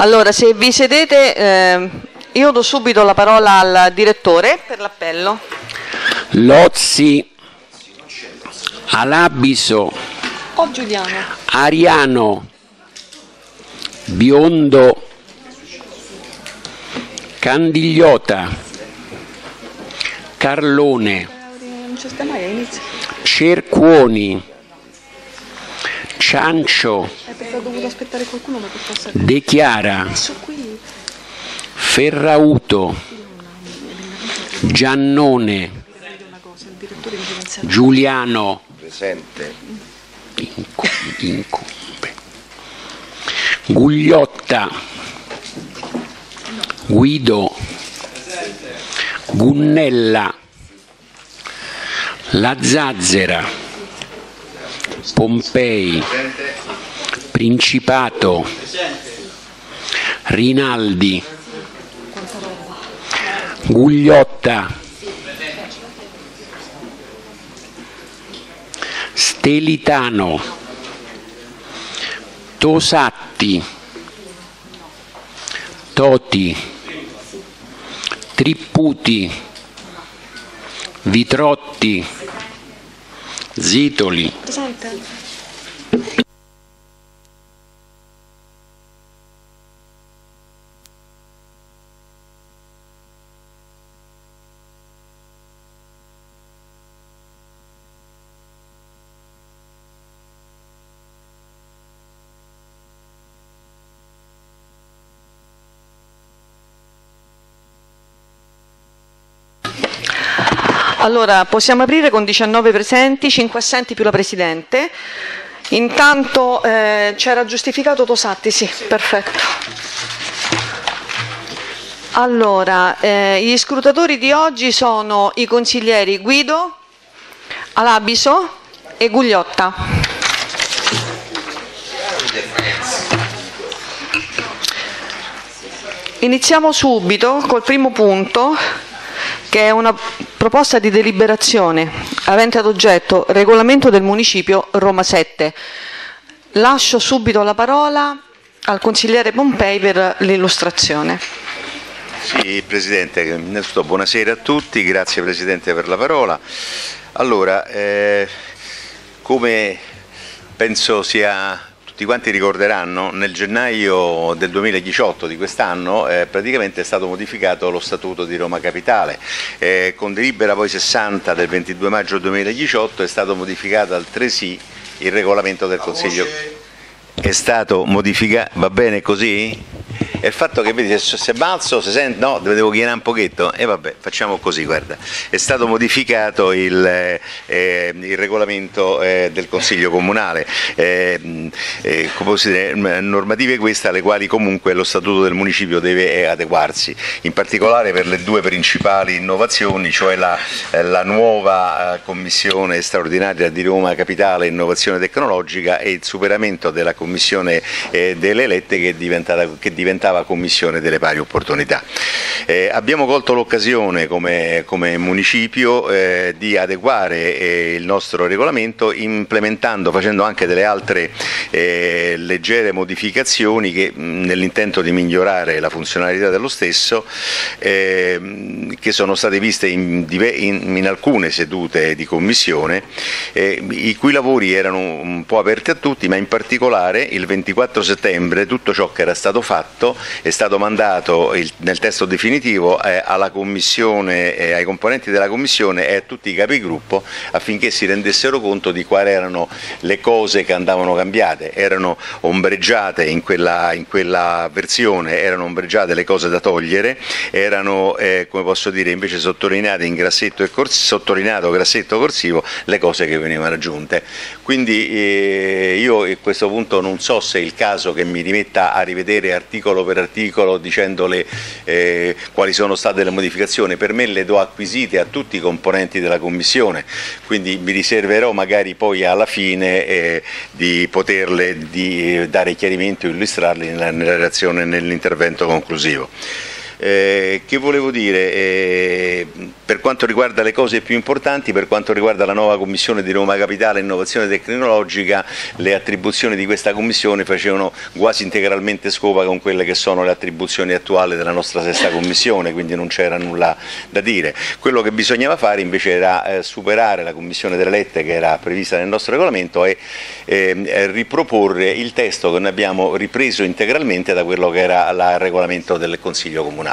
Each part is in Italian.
Allora, se vi sedete, eh, io do subito la parola al direttore per l'appello. Lozzi, Alabiso, Oh Giuliano. Ariano, Biondo, Candigliota, Carlone. Cercuoni, Ciancio. De Chiara. Ferrauto, Giannone. Giuliano. Gugliotta, Guido, Gunnella, La Zazzera, Pompei, Principato, Rinaldi, Gugliotta, Stelitano, Tosatti, Toti, Tripputi, Vitrotti, Zitoli, Allora, possiamo aprire con 19 presenti, 5 assenti più la Presidente. Intanto eh, c'era giustificato Tosatti, sì, perfetto. Allora, eh, gli scrutatori di oggi sono i consiglieri Guido, Alabiso e Gugliotta. Iniziamo subito col primo punto, che è una proposta di deliberazione avente ad oggetto regolamento del municipio Roma 7. Lascio subito la parola al consigliere Pompei per l'illustrazione. Sì, Presidente, innanzitutto buonasera a tutti, grazie Presidente per la parola. Allora, eh, come penso sia tutti quanti ricorderanno, nel gennaio del 2018 di quest'anno eh, praticamente è stato modificato lo Statuto di Roma Capitale. Eh, con delibera poi 60 del 22 maggio 2018 è stato modificato altresì il regolamento del Consiglio. È stato modificato, va bene così? E il fatto che vedi se, balzo, se sente, no, devo chiedere un pochetto e vabbè, facciamo così, guarda. È stato modificato il, eh, il regolamento eh, del Consiglio Comunale, eh, eh, dire, normative queste alle quali comunque lo Statuto del Municipio deve eh, adeguarsi, in particolare per le due principali innovazioni, cioè la, eh, la nuova Commissione straordinaria di Roma Capitale Innovazione Tecnologica e il superamento della Commissione eh, delle elette che che diventava Commissione delle pari opportunità. Eh, abbiamo colto l'occasione come, come municipio eh, di adeguare eh, il nostro regolamento implementando, facendo anche delle altre eh, leggere modificazioni che nell'intento di migliorare la funzionalità dello stesso ehm, che sono state viste in, in- in alcune sedute di commissione eh, i cui lavori erano un po' aperti a tutti ma in particolare il 24 settembre tutto ciò che era stato fatto è stato mandato il- nel testo definitivo eh, alla commissione, eh, ai componenti della commissione e a tutti i capigruppo affinché si rendessero conto di quali erano le cose che andavano cambiate, erano ombreggiate in quella, in quella versione, erano ombreggiate le cose da togliere, erano eh, come posso dire invece sottolineate in grassetto e cors- sottolineato grassetto corsivo le cose che venivano aggiunte. Quindi eh, io a questo punto non so se è il caso che mi rimetta a rivedere articolo per articolo dicendole eh, quali sono state le modificazioni, per me le do acquisite a tutti i componenti della Commissione, quindi mi riserverò magari poi alla fine eh, di poterle di dare chiarimenti o illustrarli nella, nella relazione nell'intervento conclusivo. Eh, che volevo dire? Eh, per quanto riguarda le cose più importanti, per quanto riguarda la nuova Commissione di Roma Capitale Innovazione Tecnologica, le attribuzioni di questa Commissione facevano quasi integralmente scopa con quelle che sono le attribuzioni attuali della nostra sesta Commissione, quindi non c'era nulla da dire. Quello che bisognava fare invece era eh, superare la Commissione delle Lette che era prevista nel nostro regolamento e eh, riproporre il testo che noi abbiamo ripreso integralmente da quello che era il regolamento del Consiglio Comunale.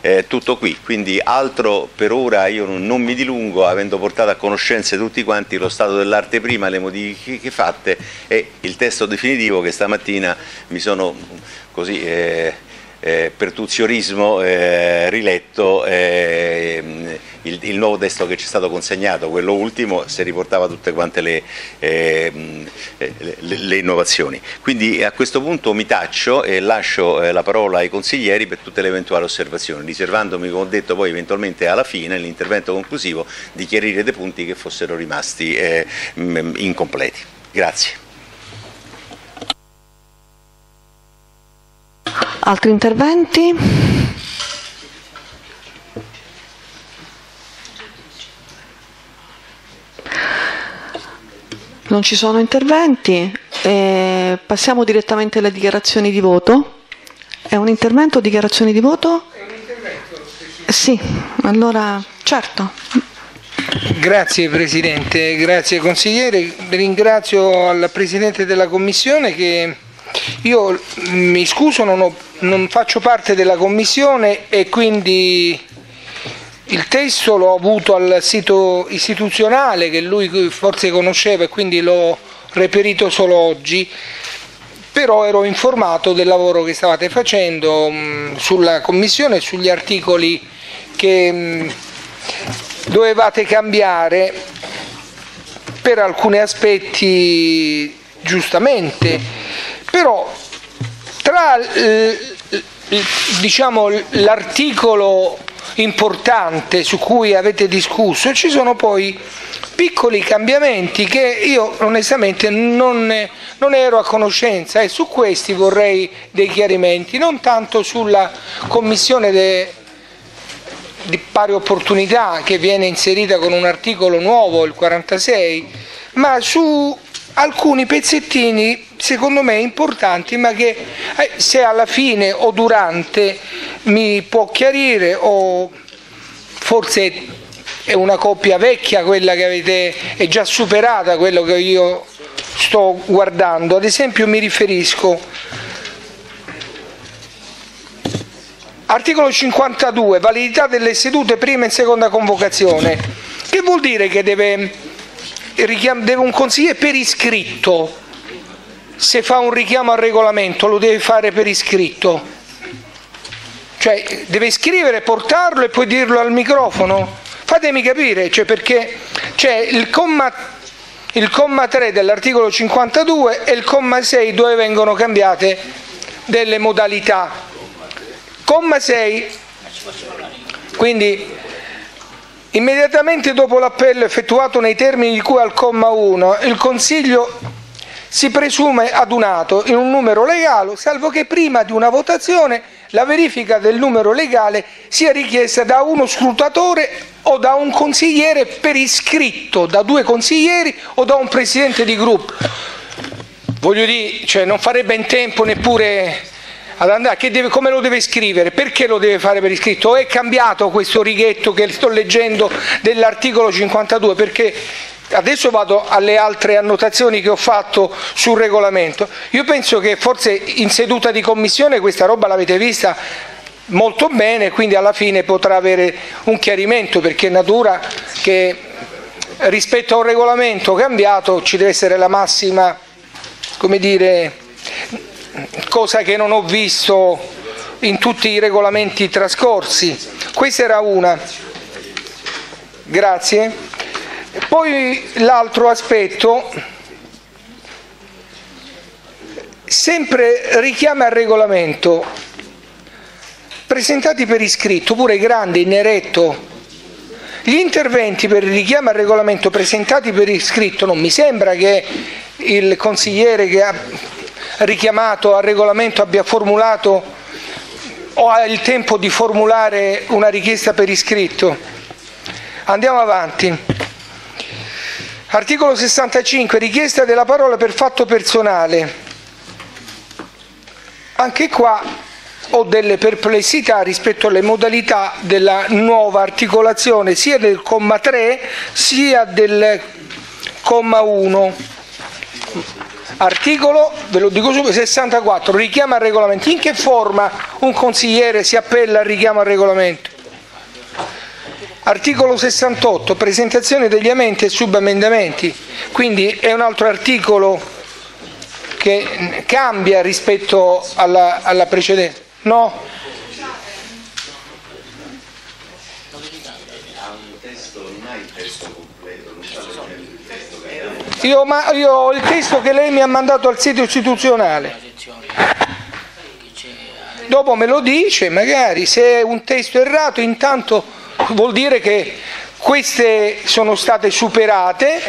Eh, tutto qui, quindi altro per ora ora io non mi dilungo, avendo portato a conoscenza tutti quanti lo stato dell'arte prima, le modifiche fatte e il testo definitivo che stamattina mi sono così... Eh, eh, per tuziorismo eh, riletto eh, il, il, nuovo testo che ci è stato consegnato, quello ultimo, se riportava tutte quante le, eh, le, le, innovazioni. Quindi a questo punto mi taccio e lascio eh, la parola ai consiglieri per tutte le eventuali osservazioni, riservandomi, come ho detto, poi eventualmente alla fine, nell'intervento conclusivo, di chiarire dei punti che fossero rimasti eh, incompleti. Grazie. Altri interventi? Non ci sono interventi. Eh, passiamo direttamente alle dichiarazioni di voto. È un intervento o dichiarazioni di voto? È un intervento. Sì, allora certo. Grazie Presidente, grazie consigliere, ringrazio al Presidente della Commissione che io mi scuso, non, ho, non faccio parte della commissione e quindi il testo l'ho avuto al sito istituzionale che lui forse conosceva e quindi l'ho reperito solo oggi, però ero informato del lavoro che stavate facendo mh, sulla commissione e sugli articoli che mh, dovevate cambiare per alcuni aspetti giustamente però tra eh, diciamo, l'articolo importante su cui avete discusso ci sono poi piccoli cambiamenti che io onestamente non, non ero a conoscenza e su questi vorrei dei chiarimenti, non tanto sulla commissione de, di pari opportunità che viene inserita con un articolo nuovo, il 46, ma su alcuni pezzettini secondo me importanti ma che eh, se alla fine o durante mi può chiarire o forse è una coppia vecchia quella che avete è già superata quello che io sto guardando. Ad esempio mi riferisco articolo 52 validità delle sedute prima e seconda convocazione. Che vuol dire che deve deve un consigliere per iscritto, se fa un richiamo al regolamento lo deve fare per iscritto, cioè deve scrivere, portarlo e poi dirlo al microfono. Fatemi capire, cioè perché c'è il comma, il comma 3 dell'articolo 52 e il comma 6 dove vengono cambiate delle modalità. Comma 6, quindi Immediatamente dopo l'appello effettuato nei termini di cui al comma 1, il Consiglio si presume adunato in un numero legale, salvo che prima di una votazione la verifica del numero legale sia richiesta da uno scrutatore o da un consigliere per iscritto, da due consiglieri o da un presidente di gruppo. Voglio dire, cioè non farebbe in tempo neppure ad andare, deve, come lo deve scrivere, perché lo deve fare per iscritto? O è cambiato questo righetto che sto leggendo dell'articolo 52? Perché adesso vado alle altre annotazioni che ho fatto sul regolamento. Io penso che forse in seduta di commissione questa roba l'avete vista molto bene, quindi alla fine potrà avere un chiarimento perché è natura che rispetto a un regolamento cambiato ci deve essere la massima, come dire, cosa che non ho visto in tutti i regolamenti trascorsi. Questa era una. Grazie. Poi l'altro aspetto, sempre richiama al regolamento, presentati per iscritto, pure grande, in eretto, gli interventi per il richiamo al regolamento presentati per iscritto non mi sembra che il consigliere che ha richiamato al regolamento abbia formulato o ha il tempo di formulare una richiesta per iscritto? Andiamo avanti. Articolo 65, richiesta della parola per fatto personale. Anche qua ho delle perplessità rispetto alle modalità della nuova articolazione sia del comma 3 sia del comma 1. Articolo, ve lo dico subito, 64, richiama al regolamento. In che forma un consigliere si appella al richiamo al regolamento? Articolo 68, presentazione degli amenti e subemendamenti. Quindi è un altro articolo che cambia rispetto alla, alla precedente. No? Io, ma, io ho il testo che lei mi ha mandato al sito istituzionale. Dopo me lo dice, magari se è un testo errato, intanto vuol dire che queste sono state superate.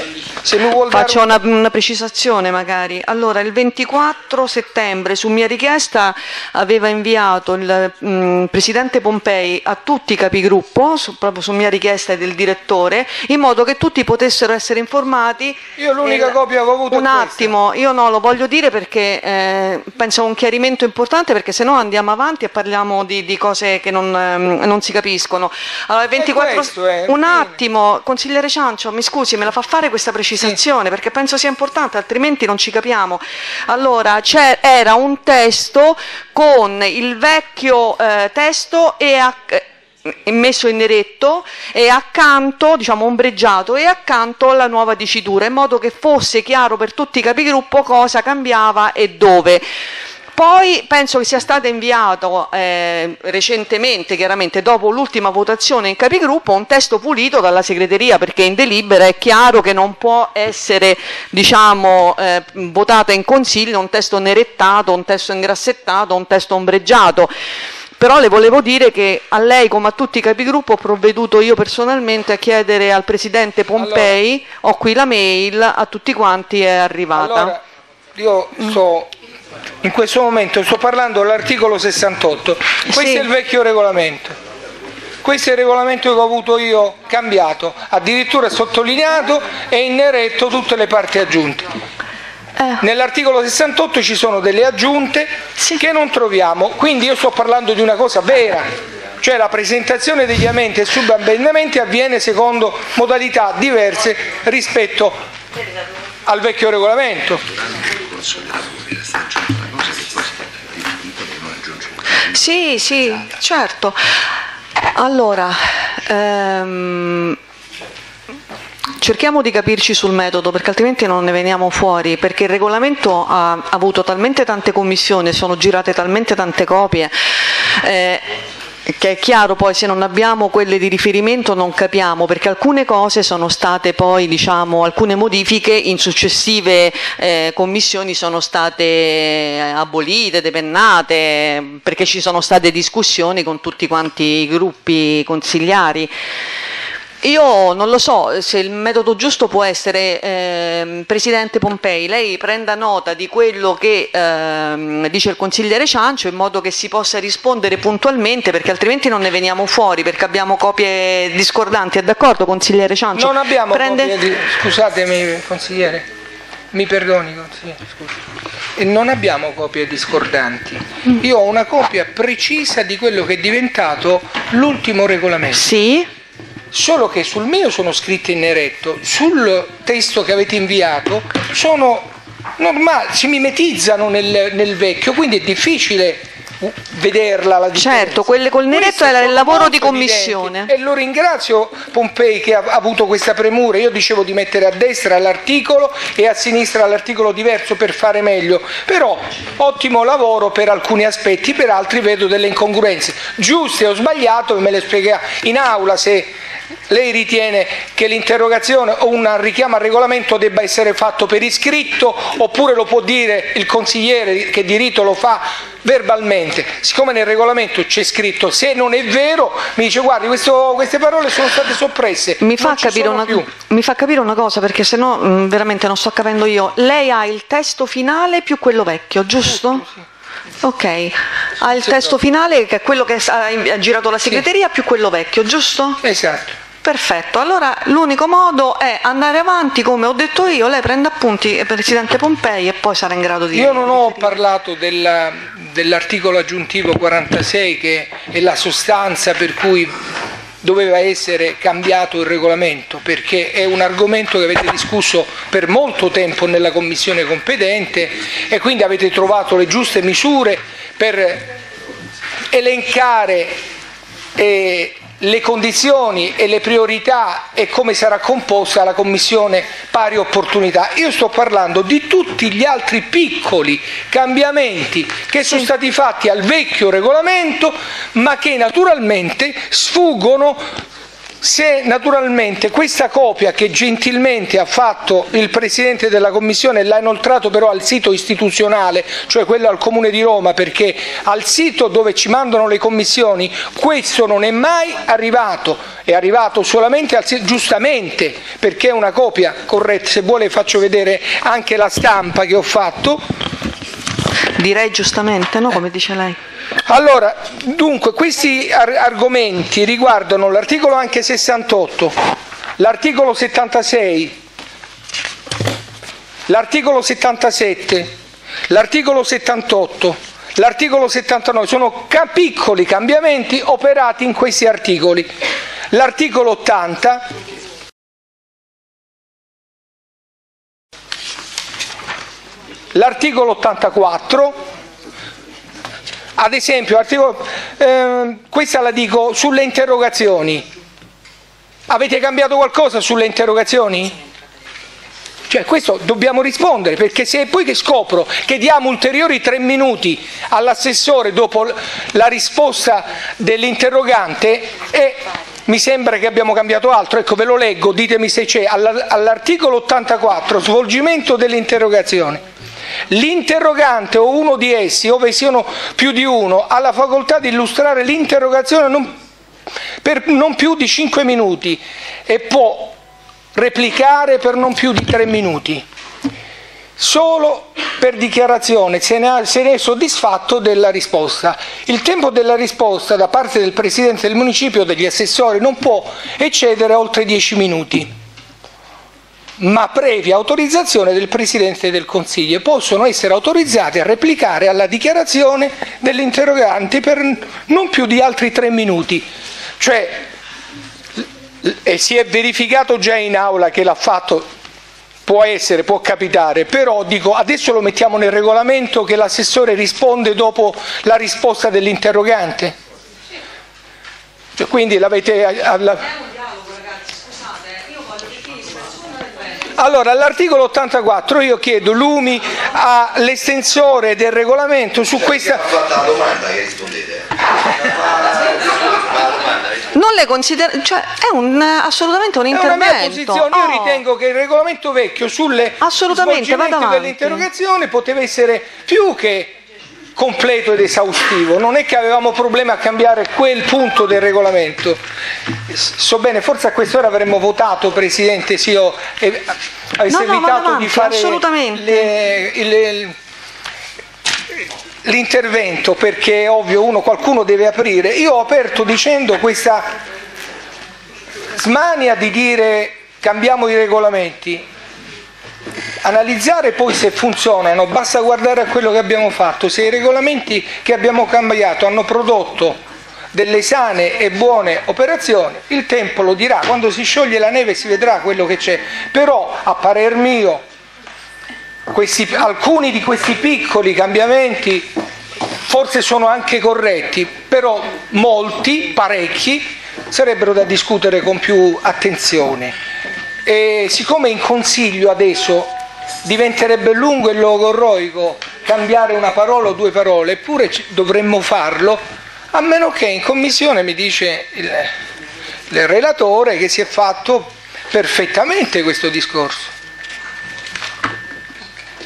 Faccio una, una, precisazione magari. Allora, il 24 settembre su mia richiesta aveva inviato il mh, mm, Presidente Pompei a tutti i capigruppo, su, proprio su mia richiesta del direttore, in modo che tutti potessero essere informati. Io l'unica il, copia che ho avuto Un attimo, io no, lo voglio dire perché eh, penso a un chiarimento importante perché se no andiamo avanti e parliamo di, di cose che non, eh, non, si capiscono. Allora, il 24 questo, eh, un attimo attimo, consigliere Ciancio, mi scusi, me la fa fare questa precisazione sì. perché penso sia importante, altrimenti non ci capiamo. Allora, era un testo con il vecchio eh, testo e a, eh, messo in eretto e accanto, diciamo ombreggiato e accanto la nuova dicitura in modo che fosse chiaro per tutti i capigruppo cosa cambiava e dove. Poi penso che sia stato inviato eh, recentemente, chiaramente dopo l'ultima votazione in capigruppo, un testo pulito dalla segreteria perché in delibera è chiaro che non può essere diciamo, eh, votata in consiglio un testo nerettato, un testo ingrassettato, un testo ombreggiato però le volevo dire che a lei come a tutti i capigruppo ho provveduto io personalmente a chiedere al Presidente Pompei, allora, ho qui la mail, a tutti quanti è arrivata. Allora, io sto in questo momento sto parlando dell'articolo 68, questo sì. è il vecchio regolamento. Questo è il regolamento che ho avuto io cambiato, addirittura sottolineato e in neretto tutte le parti aggiunte. Eh. Nell'articolo 68 ci sono delle aggiunte sì. che non troviamo, quindi io sto parlando di una cosa vera, cioè la presentazione degli aumenti e subamendamenti avviene secondo modalità diverse rispetto al vecchio regolamento. Sì, sì, certo. Allora, ehm, cerchiamo di capirci sul metodo perché altrimenti non ne veniamo fuori, perché il regolamento ha avuto talmente tante commissioni, sono girate talmente tante copie. Eh, che è chiaro poi se non abbiamo quelle di riferimento non capiamo perché alcune cose sono state poi diciamo alcune modifiche in successive eh, commissioni sono state eh, abolite, depennate perché ci sono state discussioni con tutti quanti i gruppi consigliari io non lo so se il metodo giusto può essere, eh, Presidente Pompei, lei prenda nota di quello che eh, dice il consigliere Ciancio in modo che si possa rispondere puntualmente perché altrimenti non ne veniamo fuori perché abbiamo copie discordanti. È d'accordo consigliere Ciancio? Non abbiamo Prende... copie di... Scusatemi consigliere, mi perdoni consigliere, scusi. Non abbiamo copie discordanti. Io ho una copia precisa di quello che è diventato l'ultimo regolamento. Sì solo che sul mio sono scritte in neretto, sul testo che avete inviato sono normali, si mimetizzano nel, nel vecchio, quindi è difficile vederla la differenza. Certo, quelle col neretto era il lavoro di commissione. Evidenti. E lo ringrazio Pompei che ha avuto questa premura. Io dicevo di mettere a destra l'articolo e a sinistra l'articolo diverso per fare meglio. Però ottimo lavoro per alcuni aspetti, per altri vedo delle incongruenze. Giuste o sbagliato, me le spiegherà in aula se lei ritiene che l'interrogazione o un richiamo al regolamento debba essere fatto per iscritto oppure lo può dire il consigliere che di rito lo fa verbalmente. Siccome nel regolamento c'è scritto se non è vero, mi dice guardi questo, queste parole sono state soppresse. Mi fa, una, mi fa, capire una, cosa perché se no mm, veramente non sto capendo io. Lei ha il testo finale più quello vecchio, giusto? Sì, sì. Ok, ha il testo finale che è quello che ha girato la segreteria più quello vecchio, giusto? Esatto. Perfetto, allora l'unico modo è andare avanti come ho detto io, lei prende appunti eh, Presidente Pompei e poi sarà in grado di... Io non ho parlato della, dell'articolo aggiuntivo 46 che è la sostanza per cui doveva essere cambiato il regolamento perché è un argomento che avete discusso per molto tempo nella commissione competente e quindi avete trovato le giuste misure per elencare e le condizioni e le priorità e come sarà composta la Commissione pari opportunità. Io sto parlando di tutti gli altri piccoli cambiamenti che sono stati fatti al vecchio regolamento ma che naturalmente sfuggono se naturalmente questa copia che gentilmente ha fatto il Presidente della Commissione l'ha inoltrato però al sito istituzionale, cioè quello al Comune di Roma, perché al sito dove ci mandano le commissioni questo non è mai arrivato, è arrivato solamente al sito, giustamente perché è una copia corretta, se vuole faccio vedere anche la stampa che ho fatto. Direi giustamente, no? Come dice lei. Allora, dunque, questi ar- argomenti riguardano l'articolo anche 68, l'articolo 76, l'articolo 77, l'articolo 78, l'articolo 79, sono ca- piccoli cambiamenti operati in questi articoli. L'articolo 80 l'articolo 84 ad esempio, articolo, eh, questa la dico sulle interrogazioni. Avete cambiato qualcosa sulle interrogazioni? Cioè, questo dobbiamo rispondere, perché se poi che scopro che diamo ulteriori tre minuti all'assessore dopo la risposta dell'interrogante, eh, mi sembra che abbiamo cambiato altro. Ecco, ve lo leggo, ditemi se c'è. All'articolo 84, svolgimento delle interrogazioni. L'interrogante o uno di essi, ove siano più di uno, ha la facoltà di illustrare l'interrogazione per non più di 5 minuti e può replicare per non più di 3 minuti. Solo per dichiarazione se ne, se ne è soddisfatto della risposta. Il tempo della risposta da parte del Presidente del Municipio o degli assessori non può eccedere oltre 10 minuti ma previa autorizzazione del Presidente del Consiglio. Possono essere autorizzati a replicare alla dichiarazione dell'interrogante per non più di altri tre minuti. Cioè, e si è verificato già in aula che l'ha fatto, può essere, può capitare, però dico adesso lo mettiamo nel regolamento che l'assessore risponde dopo la risposta dell'interrogante. Cioè, quindi l'avete... Alla, Allora, all'articolo 84 io chiedo l'UMI all'estensore del regolamento su questa... La domanda che rispondete. Non le considera, cioè è un, assolutamente un intervento. È una mia posizione, io oh. ritengo che il regolamento vecchio sulle Assolutamente, dell'interrogazione poteva essere più che completo ed esaustivo, non è che avevamo problemi a cambiare quel punto del regolamento. So bene, forse a quest'ora avremmo votato, Presidente, se io eh, avessi no, evitato no, di fare le, le, l'intervento perché è ovvio uno qualcuno deve aprire. Io ho aperto dicendo questa smania di dire cambiamo i regolamenti analizzare poi se funzionano, basta guardare a quello che abbiamo fatto, se i regolamenti che abbiamo cambiato hanno prodotto delle sane e buone operazioni, il tempo lo dirà, quando si scioglie la neve si vedrà quello che c'è, però a parer mio questi, alcuni di questi piccoli cambiamenti forse sono anche corretti, però molti, parecchi, sarebbero da discutere con più attenzione. E siccome in consiglio adesso diventerebbe lungo e logorroico cambiare una parola o due parole, eppure dovremmo farlo, a meno che in commissione mi dice il, il relatore che si è fatto perfettamente questo discorso.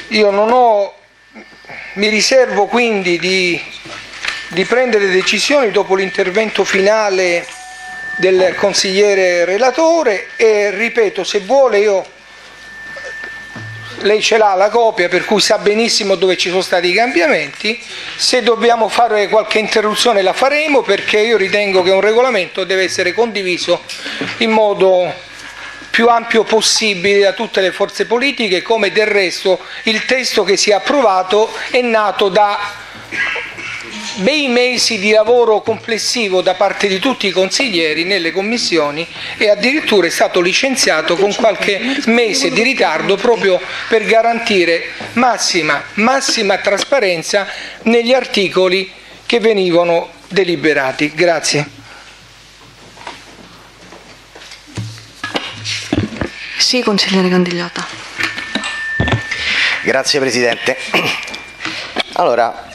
Io non ho, mi riservo quindi di, di prendere decisioni dopo l'intervento finale del consigliere relatore e ripeto, se vuole io lei ce l'ha la copia per cui sa benissimo dove ci sono stati i cambiamenti, se dobbiamo fare qualche interruzione la faremo perché io ritengo che un regolamento deve essere condiviso in modo più ampio possibile da tutte le forze politiche, come del resto il testo che si è approvato è nato da bei mesi di lavoro complessivo da parte di tutti i consiglieri nelle commissioni e addirittura è stato licenziato con qualche mese di ritardo proprio per garantire massima, massima trasparenza negli articoli che venivano deliberati. Grazie. Sì, consigliere Candigliota. Grazie Presidente. Allora,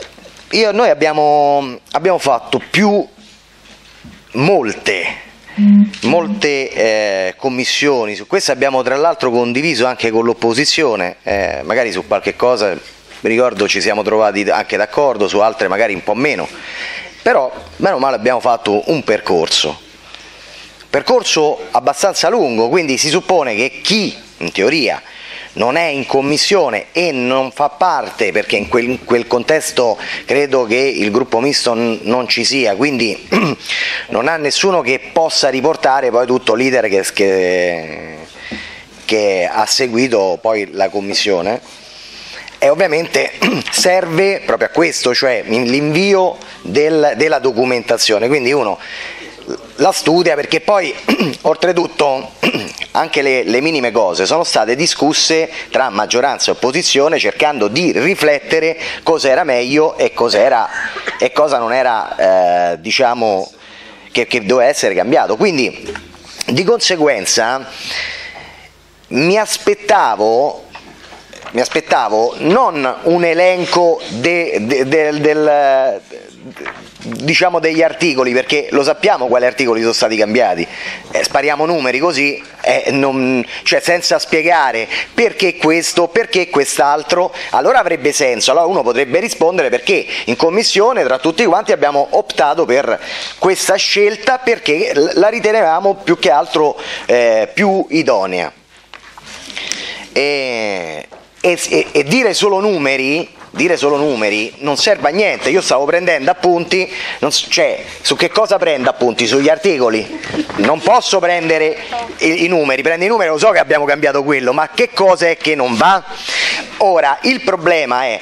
io, noi abbiamo, abbiamo fatto più molte, molte eh, commissioni, su questo abbiamo tra l'altro condiviso anche con l'opposizione, eh, magari su qualche cosa, mi ricordo ci siamo trovati anche d'accordo, su altre magari un po' meno, però meno male abbiamo fatto un percorso, percorso abbastanza lungo, quindi si suppone che chi in teoria non è in commissione e non fa parte, perché in quel, in quel contesto credo che il gruppo misto non ci sia, quindi non ha nessuno che possa riportare poi tutto l'iter che, che, che ha seguito poi la commissione. E ovviamente serve proprio a questo, cioè l'invio del, della documentazione, quindi uno la studia perché poi oltretutto anche le, le, minime cose sono state discusse tra maggioranza e opposizione cercando di riflettere cosa era meglio e, e cosa non era eh, diciamo che, che doveva essere cambiato. Quindi di conseguenza mi aspettavo mi aspettavo non un elenco de, de, de, del, diciamo degli articoli perché lo sappiamo quali articoli sono stati cambiati. Eh, spariamo numeri così eh, non, cioè senza spiegare perché questo perché quest'altro allora avrebbe senso. Allora uno potrebbe rispondere perché in commissione tra tutti quanti abbiamo optato per questa scelta perché la ritenevamo più che altro eh, più idonea. E, e, e dire solo numeri dire solo numeri non serve a niente, io stavo prendendo appunti, cioè su che cosa prendo appunti? Sugli articoli, non posso prendere i, i, numeri, prendo i numeri, lo so che abbiamo cambiato quello, ma che cosa è che non va? Ora, il problema è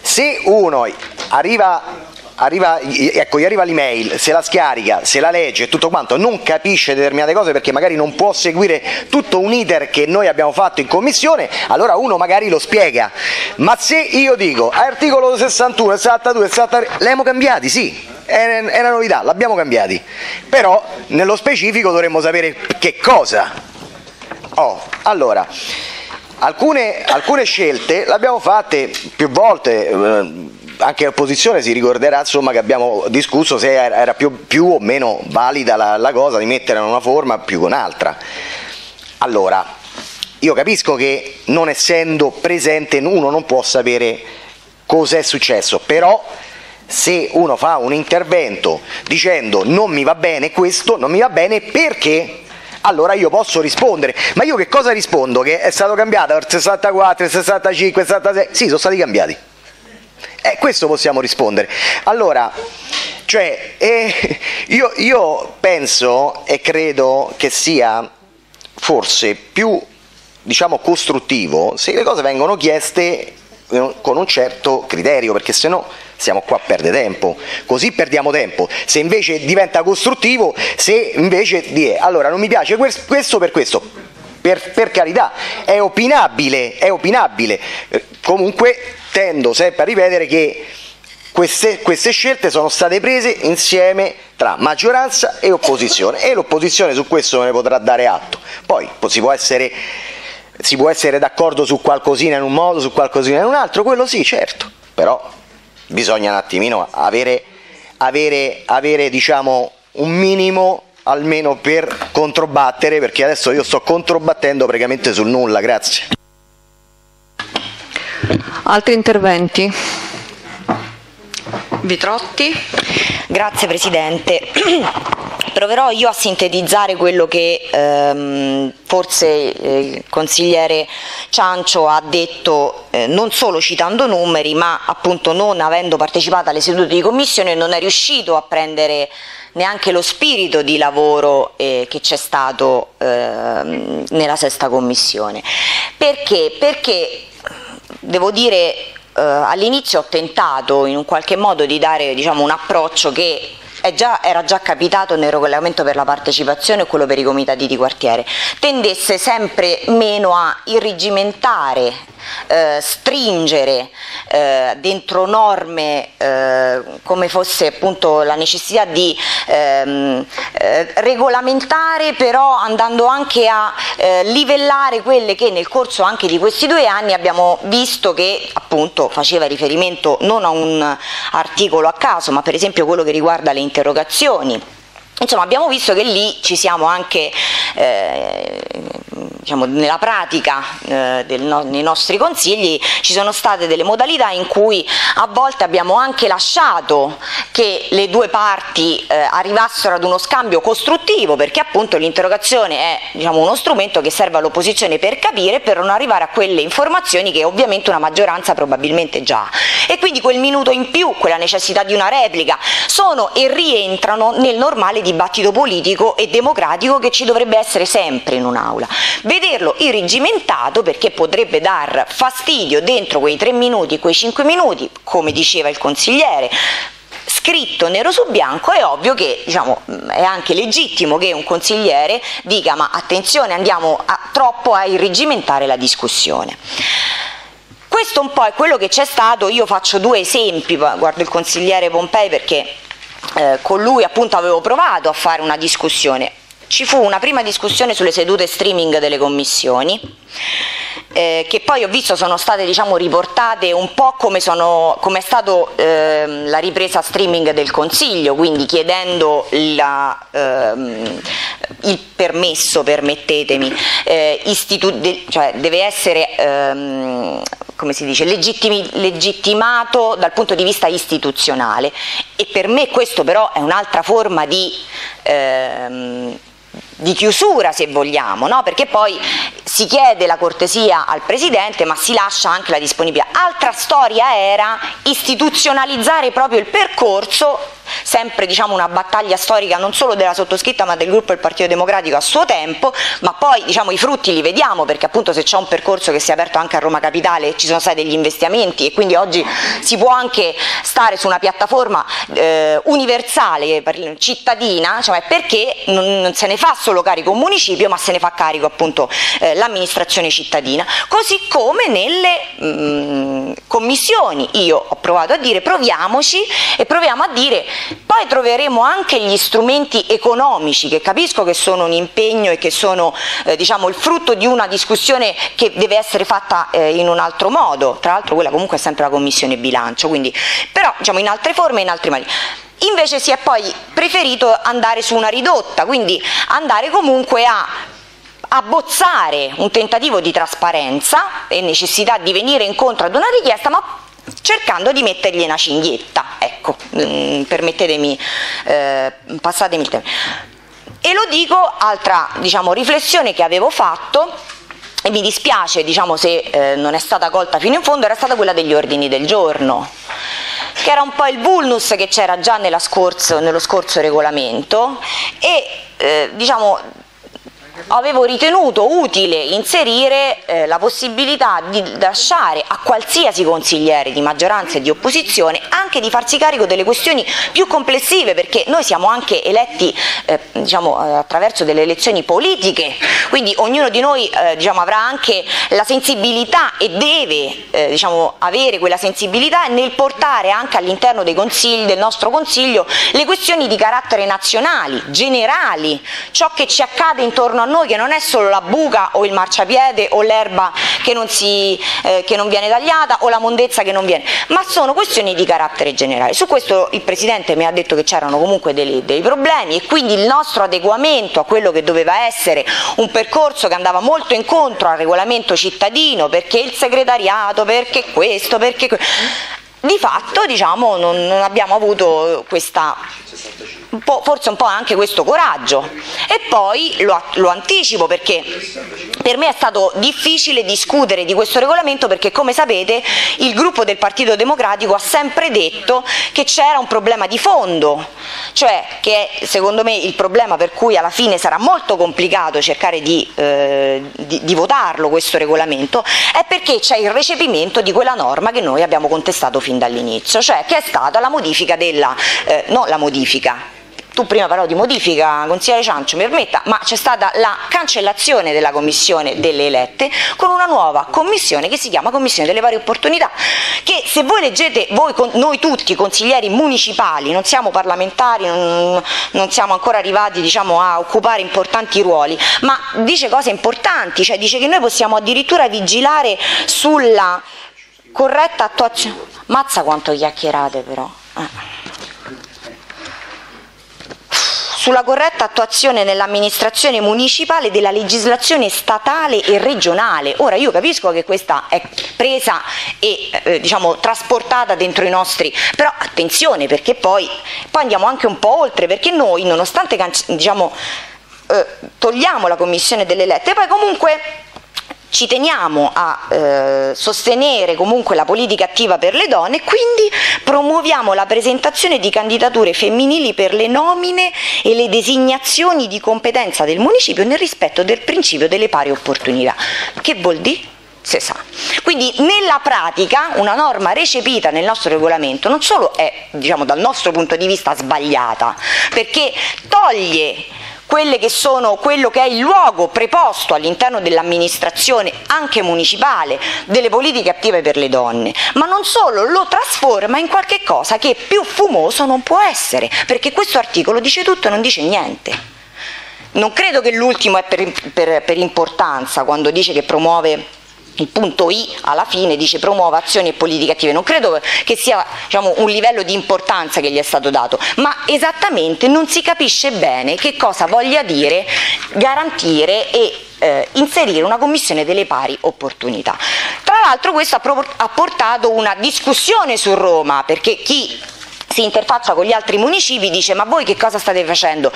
se uno arriva arriva, ecco, gli arriva l'email, se la scarica, se la legge e tutto quanto, non capisce determinate cose perché magari non può seguire tutto un iter che noi abbiamo fatto in commissione, allora uno magari lo spiega. Ma se io dico articolo 61, 62, 63, li abbiamo cambiati, sì, è una novità, l'abbiamo cambiati, però nello specifico dovremmo sapere che cosa. Oh, allora, alcune, alcune scelte le abbiamo fatte più volte. Eh, anche l'opposizione si ricorderà insomma, che abbiamo discusso se era più, più o meno valida la, la, cosa di mettere in una forma più che un'altra. Allora, io capisco che non essendo presente uno non può sapere cosa è successo, però se uno fa un intervento dicendo non mi va bene questo, non mi va bene perché allora io posso rispondere. Ma io che cosa rispondo? Che è stato cambiato il 64, il 65, il 66? Sì, sono stati cambiati. Eh, questo possiamo rispondere. Allora, cioè, eh, io, io penso e credo che sia forse più diciamo, costruttivo se le cose vengono chieste eh, con un certo criterio, perché se no siamo qua a perdere tempo, così perdiamo tempo. Se invece diventa costruttivo, se invece dire allora non mi piace questo per questo, per, per carità, è opinabile, è opinabile. Eh, comunque tendo sempre a ripetere che queste, queste, scelte sono state prese insieme tra maggioranza e opposizione e l'opposizione su questo me ne potrà dare atto. Poi si può essere, si può essere d'accordo su qualcosina in un modo, su qualcosina in un altro, quello sì, certo, però bisogna un attimino avere, avere, avere diciamo, un minimo almeno per controbattere, perché adesso io sto controbattendo praticamente sul nulla, grazie. Altri interventi? Vitrotti. Grazie Presidente. Proverò io a sintetizzare quello che ehm, forse eh, il consigliere Ciancio ha detto eh, non solo citando numeri ma appunto non avendo partecipato alle sedute di commissione non è riuscito a prendere neanche lo spirito di lavoro eh, che c'è stato ehm, nella sesta commissione. Perché? Perché devo dire eh, all'inizio ho tentato in un qualche modo di dare diciamo, un approccio che già, era già capitato nel regolamento per la partecipazione e quello per i comitati di quartiere, tendesse sempre meno a irrigimentare eh, stringere eh, dentro norme eh, come fosse appunto la necessità di ehm, eh, regolamentare però andando anche a eh, livellare quelle che nel corso anche di questi due anni abbiamo visto che appunto faceva riferimento non a un articolo a caso ma per esempio quello che riguarda le interrogazioni Insomma, abbiamo visto che lì ci siamo anche eh, diciamo, nella pratica eh, no, nei nostri consigli ci sono state delle modalità in cui a volte abbiamo anche lasciato che le due parti eh, arrivassero ad uno scambio costruttivo perché appunto l'interrogazione è diciamo, uno strumento che serve all'opposizione per capire per non arrivare a quelle informazioni che ovviamente una maggioranza probabilmente già ha. E quindi quel minuto in più, quella necessità di una replica sono e rientrano nel normale dibattito dibattito politico e democratico che ci dovrebbe essere sempre in un'aula. Vederlo irrigimentato perché potrebbe dar fastidio dentro quei tre minuti, quei cinque minuti, come diceva il consigliere, scritto nero su bianco è ovvio che diciamo, è anche legittimo che un consigliere dica ma attenzione andiamo a, troppo a irrigimentare la discussione. Questo un po' è quello che c'è stato, io faccio due esempi, guardo il consigliere Pompei perché eh, con lui appunto avevo provato a fare una discussione. Ci fu una prima discussione sulle sedute streaming delle commissioni, eh, che poi ho visto sono state diciamo, riportate un po' come, sono, come è stata eh, la ripresa streaming del Consiglio, quindi chiedendo la, ehm, il permesso, permettetemi, eh, de, cioè deve essere ehm, come si dice, legittimato dal punto di vista istituzionale. E per me questo però è un'altra forma di ehm, di chiusura se vogliamo, no? perché poi si chiede la cortesia al Presidente ma si lascia anche la disponibilità. Altra storia era istituzionalizzare proprio il percorso sempre diciamo, una battaglia storica non solo della sottoscritta ma del gruppo del Partito Democratico a suo tempo, ma poi diciamo, i frutti li vediamo perché appunto se c'è un percorso che si è aperto anche a Roma Capitale ci sono stati degli investimenti e quindi oggi si può anche stare su una piattaforma eh, universale, cittadina, cioè perché non, non, se ne fa solo carico un municipio ma se ne fa carico appunto eh, l'amministrazione cittadina, così come nelle mh, mm, commissioni. Io ho provato a dire proviamoci e proviamo a dire poi troveremo anche gli strumenti economici che capisco che sono un impegno e che sono eh, diciamo, il frutto di una discussione che deve essere fatta eh, in un altro modo, tra l'altro quella comunque è sempre la commissione bilancio, quindi, però diciamo, in altre forme e in altri modi. Invece si è poi preferito andare su una ridotta, quindi andare comunque a abbozzare un tentativo di trasparenza e necessità di venire incontro ad una richiesta, ma cercando di mettergli una cinghietta, ecco, mm, permettetemi, eh, passatemi il tempo. E lo dico, altra diciamo, riflessione che avevo fatto, e mi dispiace diciamo, se eh, non è stata colta fino in fondo, era stata quella degli ordini del giorno, che era un po' il vulnus che c'era già scorso, nello scorso regolamento e eh, diciamo, avevo ritenuto utile inserire eh, la possibilità di lasciare a qualsiasi consigliere di maggioranza e di opposizione anche di farsi carico delle questioni più complessive perché noi siamo anche eletti eh, diciamo, eh, attraverso delle elezioni politiche. Quindi ognuno di noi eh, diciamo, avrà anche la sensibilità e deve eh, diciamo, avere quella sensibilità nel portare anche all'interno del nostro consiglio le questioni di carattere nazionali, generali, ciò che ci accade intorno a noi che non è solo la buca o il marciapiede o l'erba che, eh, che, non viene tagliata o la mondezza che non viene, ma sono questioni di carattere generale. Su questo il Presidente mi ha detto che c'erano comunque dei, dei problemi e quindi il nostro adeguamento a quello che doveva essere un percorso che andava molto incontro al regolamento cittadino perché il segretariato, perché questo, perché questo di fatto diciamo, non, non abbiamo avuto questa un forse un po' anche questo coraggio. E poi lo, lo, anticipo perché per me è stato difficile discutere di questo regolamento perché come sapete il gruppo del Partito Democratico ha sempre detto che c'era un problema di fondo cioè che è secondo me il problema per cui alla fine sarà molto complicato cercare di, eh, di, di votarlo questo regolamento è perché c'è il recepimento di quella norma che noi abbiamo contestato fin dall'inizio cioè che è stata la modifica della eh, no la modifica tu prima parlavi di modifica, consigliere Ciancio, mi permetta, ma c'è stata la cancellazione della commissione delle elette con una nuova commissione che si chiama Commissione delle varie opportunità, che se voi leggete, voi, noi tutti consiglieri municipali, non siamo parlamentari, non, non siamo ancora arrivati diciamo, a occupare importanti ruoli, ma dice cose importanti, cioè dice che noi possiamo addirittura vigilare sulla corretta attuazione. Mazza quanto chiacchierate però. Eh sulla corretta attuazione nell'amministrazione municipale della legislazione statale e regionale. Ora io capisco che questa è presa e eh, diciamo, trasportata dentro i nostri, però attenzione perché poi, poi andiamo anche un po' oltre perché noi nonostante diciamo, eh, togliamo la commissione delle lette, poi comunque ci teniamo a eh, sostenere comunque la politica attiva per le donne e quindi promuoviamo la presentazione di candidature femminili per le nomine e le designazioni di competenza del municipio nel rispetto del principio delle pari opportunità. Che vuol dire? Si sa. Quindi nella pratica una norma recepita nel nostro regolamento non solo è diciamo, dal nostro punto di vista sbagliata, perché toglie che sono quello che è il luogo preposto all'interno dell'amministrazione anche municipale delle politiche attive per le donne, ma non solo lo trasforma in qualche cosa che più fumoso non può essere, perché questo articolo dice tutto e non dice niente. Non credo che l'ultimo è per, per, per importanza quando dice che promuove il punto I alla fine dice promuova azioni e politiche attive, non credo che sia diciamo, un livello di importanza che gli è stato dato, ma esattamente non si capisce bene che cosa voglia dire garantire e eh, inserire una commissione delle pari opportunità. Tra l'altro questo ha, ha portato una discussione su Roma, perché chi si interfaccia con gli altri municipi dice ma voi che cosa state facendo?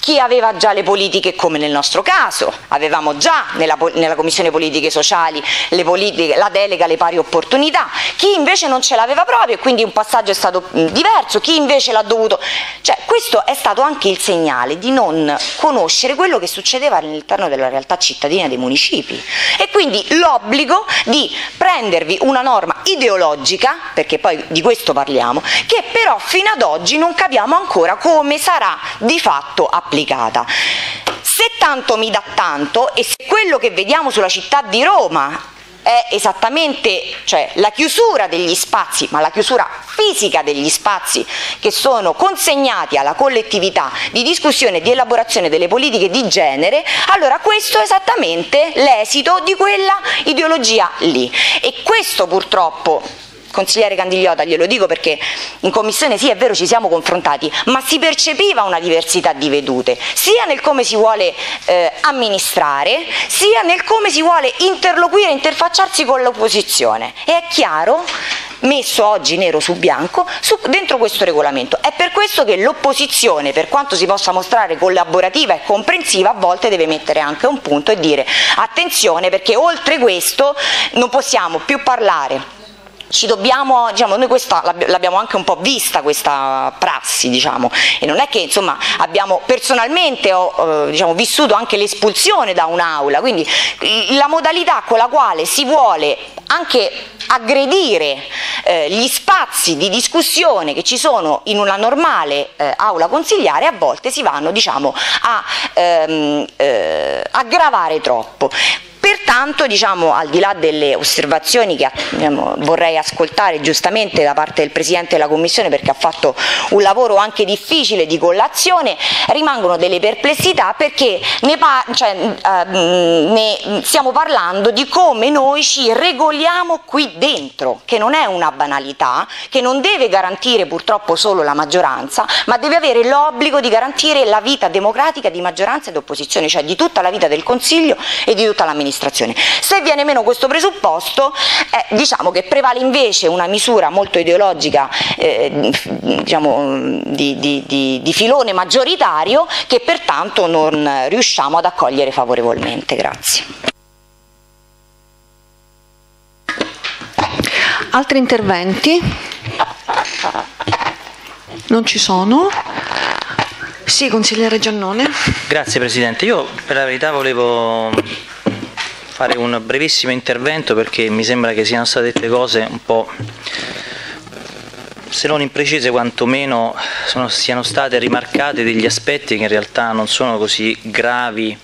Chi aveva già le politiche come nel nostro caso, avevamo già nella, nella Commissione Politiche Sociali politiche, la delega alle pari opportunità, chi invece non ce l'aveva proprio e quindi un passaggio è stato diverso, chi invece l'ha dovuto... Cioè questo è stato anche il segnale di non conoscere quello che succedeva all'interno della realtà cittadina dei municipi. E quindi l'obbligo di prendervi una norma ideologica, perché poi di questo parliamo, che però fino ad oggi non capiamo ancora come sarà di fatto applicata. Se tanto mi dà tanto e se quello che vediamo sulla città di Roma è esattamente cioè, la chiusura degli spazi, ma la chiusura fisica degli spazi che sono consegnati alla collettività di discussione e di elaborazione delle politiche di genere, allora questo è esattamente l'esito di quella ideologia lì. E questo purtroppo consigliere Candigliota, glielo dico perché in commissione sì è vero ci siamo confrontati, ma si percepiva una diversità di vedute, sia nel come si vuole eh, amministrare, sia nel come si vuole interloquire, interfacciarsi con l'opposizione. E è chiaro messo oggi nero su bianco su, dentro questo regolamento. È per questo che l'opposizione, per quanto si possa mostrare collaborativa e comprensiva, a volte deve mettere anche un punto e dire attenzione perché oltre questo non possiamo più parlare ci dobbiamo, diciamo, noi questa l'abbiamo anche un po' vista questa prassi, diciamo, e non è che insomma abbiamo personalmente ho, eh, diciamo, vissuto anche l'espulsione da un'aula, quindi la modalità con la quale si vuole anche aggredire eh, gli spazi di discussione che ci sono in una normale eh, aula consigliare a volte si vanno diciamo, a ehm, eh, aggravare troppo. Pertanto, diciamo, al di là delle osservazioni che diciamo, vorrei ascoltare giustamente da parte del Presidente della Commissione perché ha fatto un lavoro anche difficile di collazione, rimangono delle perplessità perché ne, cioè, eh, ne stiamo parlando di come noi ci regoliamo qui dentro, che non è una banalità, che non deve garantire purtroppo solo la maggioranza, ma deve avere l'obbligo di garantire la vita democratica di maggioranza ed opposizione, cioè di tutta la vita del Consiglio e di tutta l'amministrazione amministrazione. Se viene meno questo presupposto, eh, diciamo che prevale invece una misura molto ideologica eh, diciamo, di, di, di, di, filone maggioritario che pertanto non riusciamo ad accogliere favorevolmente. Grazie. Altri interventi? Non ci sono. Sì, consigliere Giannone. Grazie Presidente. Io per la verità volevo fare un brevissimo intervento perché mi sembra che siano state dette cose un po' se non imprecise quantomeno sono, siano state rimarcate degli aspetti che in realtà non sono così gravi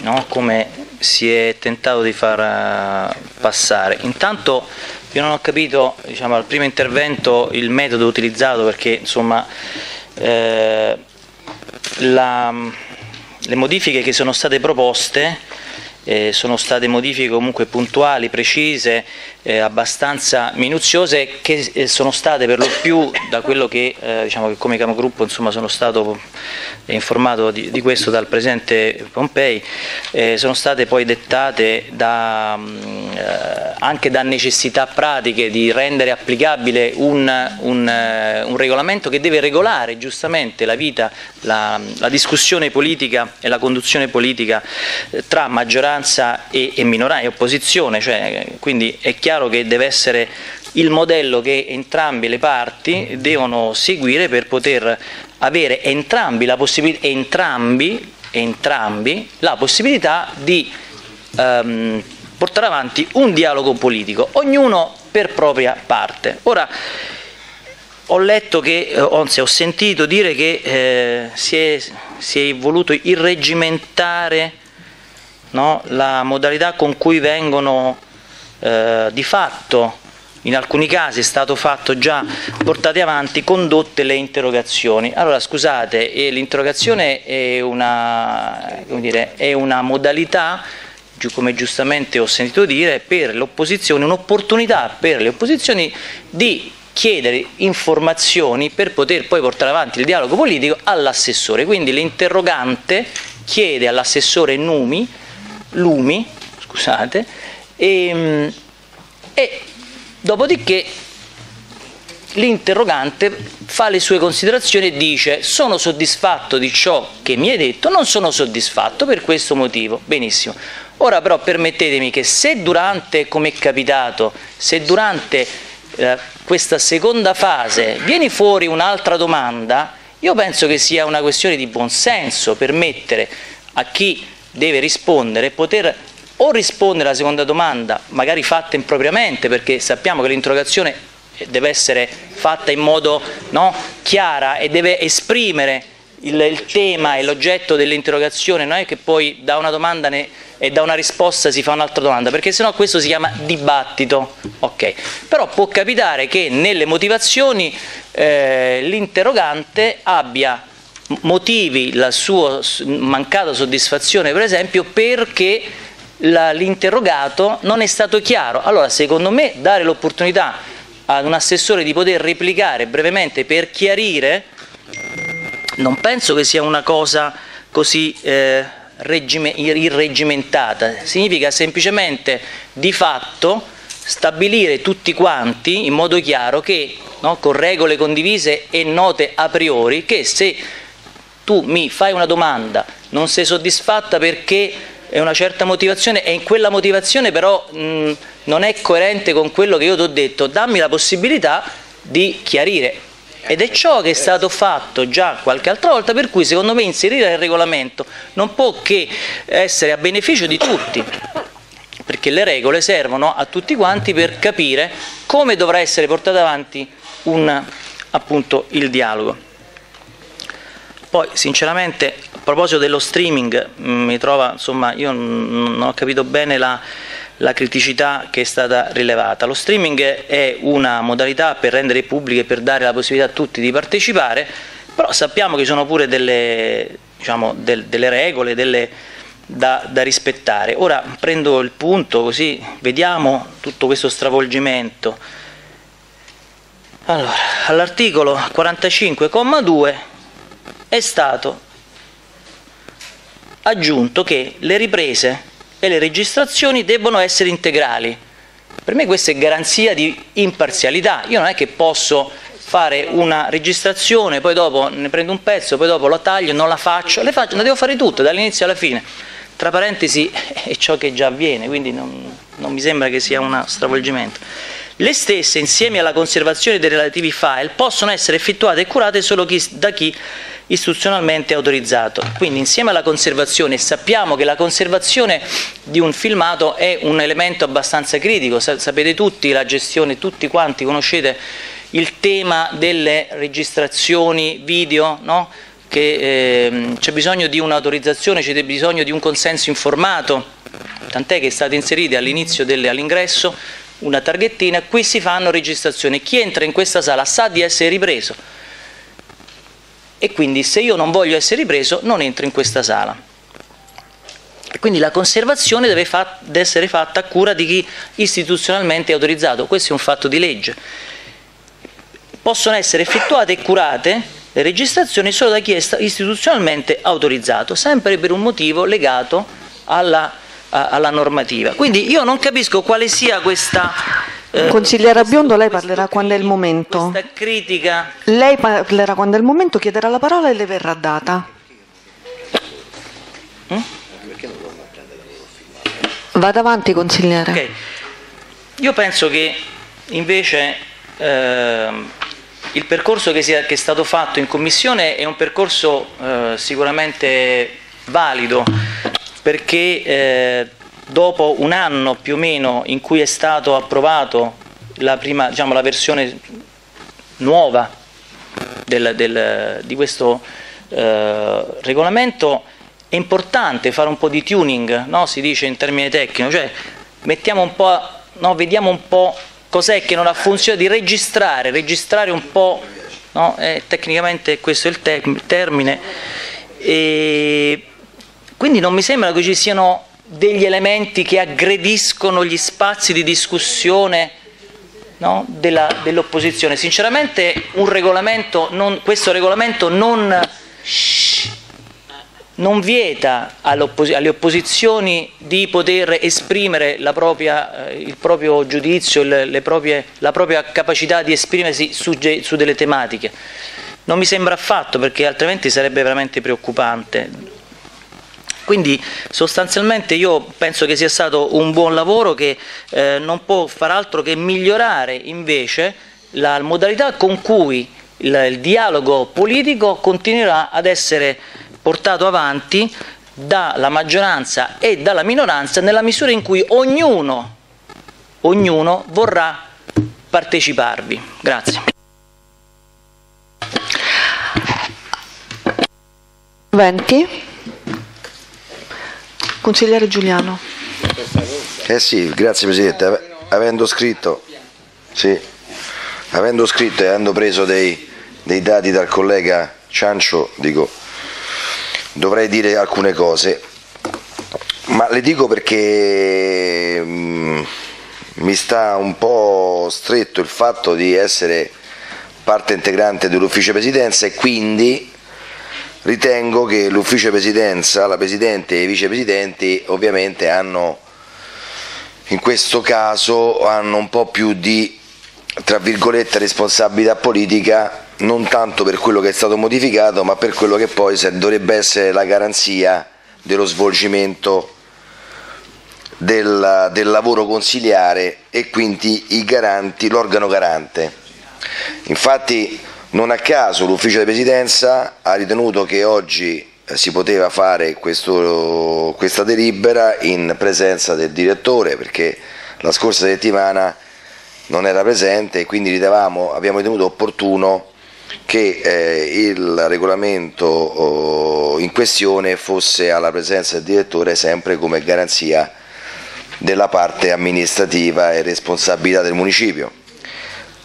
no? come si è tentato di far uh, passare. Intanto io non ho capito diciamo, al primo intervento il metodo utilizzato perché insomma eh, la, le modifiche che sono state proposte eh, sono state modifiche comunque puntuali, precise, eh, abbastanza minuziose che eh, sono state per lo più da quello che, eh, diciamo che come capogruppo insomma, sono stato informato di, di, questo dal Presidente Pompei, eh, sono state poi dettate da, eh, anche da necessità pratiche di rendere applicabile un, un, un, regolamento che deve regolare giustamente la vita, la, la discussione politica e la conduzione politica tra maggioranza e, e minoranza e opposizione, cioè, quindi è chiaro che deve essere il modello che entrambe le parti devono seguire per poter avere entrambi la, possibil entrambi, entrambi la possibilità di ehm, portare avanti un dialogo politico, ognuno per propria parte. Ora, ho letto che, eh, anzi ho sentito dire che eh, si, è, si, è, voluto irreggimentare no, la modalità con cui vengono eh, di fatto in alcuni casi è stato fatto già portate avanti, condotte le interrogazioni. Allora scusate, eh, l'interrogazione è una, dire, è una modalità come giustamente ho sentito dire, per l'opposizione, un'opportunità per le opposizioni di chiedere informazioni per poter poi portare avanti il dialogo politico all'assessore. Quindi l'interrogante chiede all'assessore Numi, Lumi, scusate, e, e dopodiché l'interrogante fa le sue considerazioni e dice sono soddisfatto di ciò che mi hai detto, non sono soddisfatto per questo motivo. Benissimo. Ora però permettetemi che se durante, come è capitato, se durante eh, questa seconda fase viene fuori un'altra domanda, io penso che sia una questione di buonsenso permettere a chi deve rispondere poter o rispondere alla seconda domanda, magari fatta impropriamente, perché sappiamo che l'interrogazione deve essere fatta in modo no, chiara e deve esprimere il, il tema e l'oggetto dell'interrogazione, non è che poi da una domanda ne, e da una risposta si fa un'altra domanda, perché sennò questo si chiama dibattito. Okay. Però può capitare che nelle motivazioni eh, l'interrogante abbia motivi la sua mancata soddisfazione, per esempio, perché l'interrogato non è stato chiaro. Allora, secondo me, dare l'opportunità ad un assessore di poter replicare brevemente per chiarire, non penso che sia una cosa così eh, irreggimentata, significa semplicemente di fatto stabilire tutti quanti in modo chiaro che no, con regole condivise e note a priori che se tu mi fai una domanda non sei soddisfatta perché è una certa motivazione e in quella motivazione però mh, non è coerente con quello che io ti ho detto, dammi la possibilità di chiarire. Ed è ciò che è stato fatto già qualche altra volta, per cui secondo me inserire nel regolamento non può che essere a beneficio di tutti, perché le regole servono a tutti quanti per capire come dovrà essere portato avanti un, appunto, il dialogo. Poi sinceramente a proposito dello streaming mm, mi trova, insomma, io non ho capito bene la, la criticità che è stata rilevata. Lo streaming è una modalità per rendere pubbliche per dare la possibilità a tutti di partecipare, però sappiamo che ci sono pure delle, diciamo, del, delle regole delle, da, da, rispettare. Ora prendo il punto così vediamo tutto questo stravolgimento. Allora, all'articolo 45,2 è stato aggiunto che le riprese e le registrazioni debbono essere integrali. Per me questa è garanzia di imparzialità. Io non è che posso fare una registrazione, poi dopo ne prendo un pezzo, poi dopo la taglio, non la faccio, le faccio, la devo fare tutte dall'inizio alla fine. Tra parentesi è ciò che già avviene, quindi non, non mi sembra che sia uno stravolgimento. Le stesse, insieme alla conservazione dei relativi file, possono essere effettuate e curate solo chi, da chi istituzionalmente autorizzato. Quindi insieme alla conservazione, sappiamo che la conservazione di un filmato è un elemento abbastanza critico, sapete tutti la gestione, tutti quanti conoscete il tema delle registrazioni video, no? che eh, c'è bisogno di un'autorizzazione, c'è bisogno di un consenso informato, tant'è che è stata inserita all'inizio all'ingresso una targhettina, qui si fanno registrazioni, chi entra in questa sala sa di essere ripreso e quindi se io non voglio essere ripreso non entro in questa sala. E quindi la conservazione deve, fa essere fatta a cura di chi istituzionalmente è autorizzato, questo è un fatto di legge. Possono essere effettuate e curate le registrazioni solo da chi è istituzionalmente autorizzato, sempre per un motivo legato alla, a, alla normativa. Quindi io non capisco quale sia questa eh, Consigliera Biondo, lei parlerà quando è il momento. Questa critica. Lei parlerà quando è il momento, chiederà la parola e le verrà data. Mm? Vada avanti, consigliere. Okay. Io penso che invece eh, il percorso che, sia, che, è stato fatto in Commissione è un percorso eh, sicuramente valido perché eh, dopo un anno più o meno in cui è stato approvato la, prima, diciamo, la versione nuova del, del, di questo eh, regolamento, è importante fare un po' di tuning, no? si dice in termini tecnici, cioè mettiamo un po', no? vediamo un po' cos'è che non ha funzionato, di registrare, registrare un po', no? eh, tecnicamente questo è il, te il termine, e quindi non mi sembra che ci siano degli elementi che aggrediscono gli spazi di discussione no, dell'opposizione. Dell Sinceramente regolamento non, questo regolamento non, non vieta alle opposizioni di poter esprimere propria, eh, il proprio giudizio, le proprie, la propria capacità di esprimersi su, su delle tematiche. Non mi sembra affatto perché altrimenti sarebbe veramente preoccupante. Quindi sostanzialmente io penso che sia stato un buon lavoro che eh, non può far altro che migliorare invece la modalità con cui il, il dialogo politico continuerà ad essere portato avanti dalla maggioranza e dalla minoranza nella misura in cui ognuno, ognuno vorrà parteciparvi. Grazie. 20. Consigliere Giuliano. Eh sì, grazie Presidente. Avendo scritto, sì, avendo scritto e avendo preso dei, dei dati dal collega Ciancio, dico, dovrei dire alcune cose, ma le dico perché mh, mm, mi sta un po' stretto il fatto di essere parte integrante dell'ufficio presidenza e quindi ritengo che l'ufficio presidenza, la Presidente e i vicepresidenti ovviamente hanno in questo caso hanno un po' più di tra virgolette responsabilità politica non tanto per quello che è stato modificato ma per quello che poi dovrebbe essere la garanzia dello svolgimento del, del lavoro consiliare e quindi l'organo garante. Infatti non a caso l'ufficio di presidenza ha ritenuto che oggi eh, si poteva fare questo, questa delibera in presenza del direttore perché la scorsa settimana non era presente e quindi ritavamo, abbiamo ritenuto opportuno che eh, il regolamento oh, in questione fosse alla presenza del direttore sempre come garanzia della parte amministrativa e responsabilità del municipio.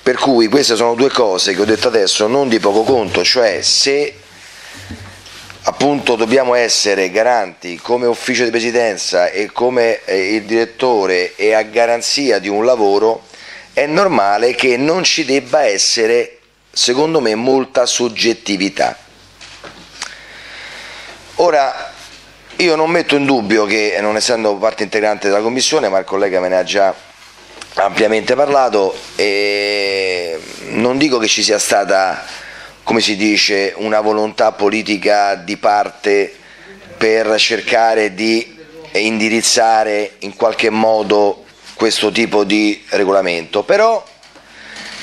Per cui queste sono due cose che ho detto adesso non di poco conto, cioè se appunto dobbiamo essere garanti come ufficio di presidenza e come eh, il direttore e a garanzia di un lavoro, è normale che non ci debba essere, secondo me, molta soggettività. Ora, io non metto in dubbio che, non essendo parte integrante della Commissione, ma il collega me ne ha già ampiamente parlato, e non dico che ci sia stata, come si dice, una volontà politica di parte per cercare di indirizzare in qualche modo questo tipo di regolamento, però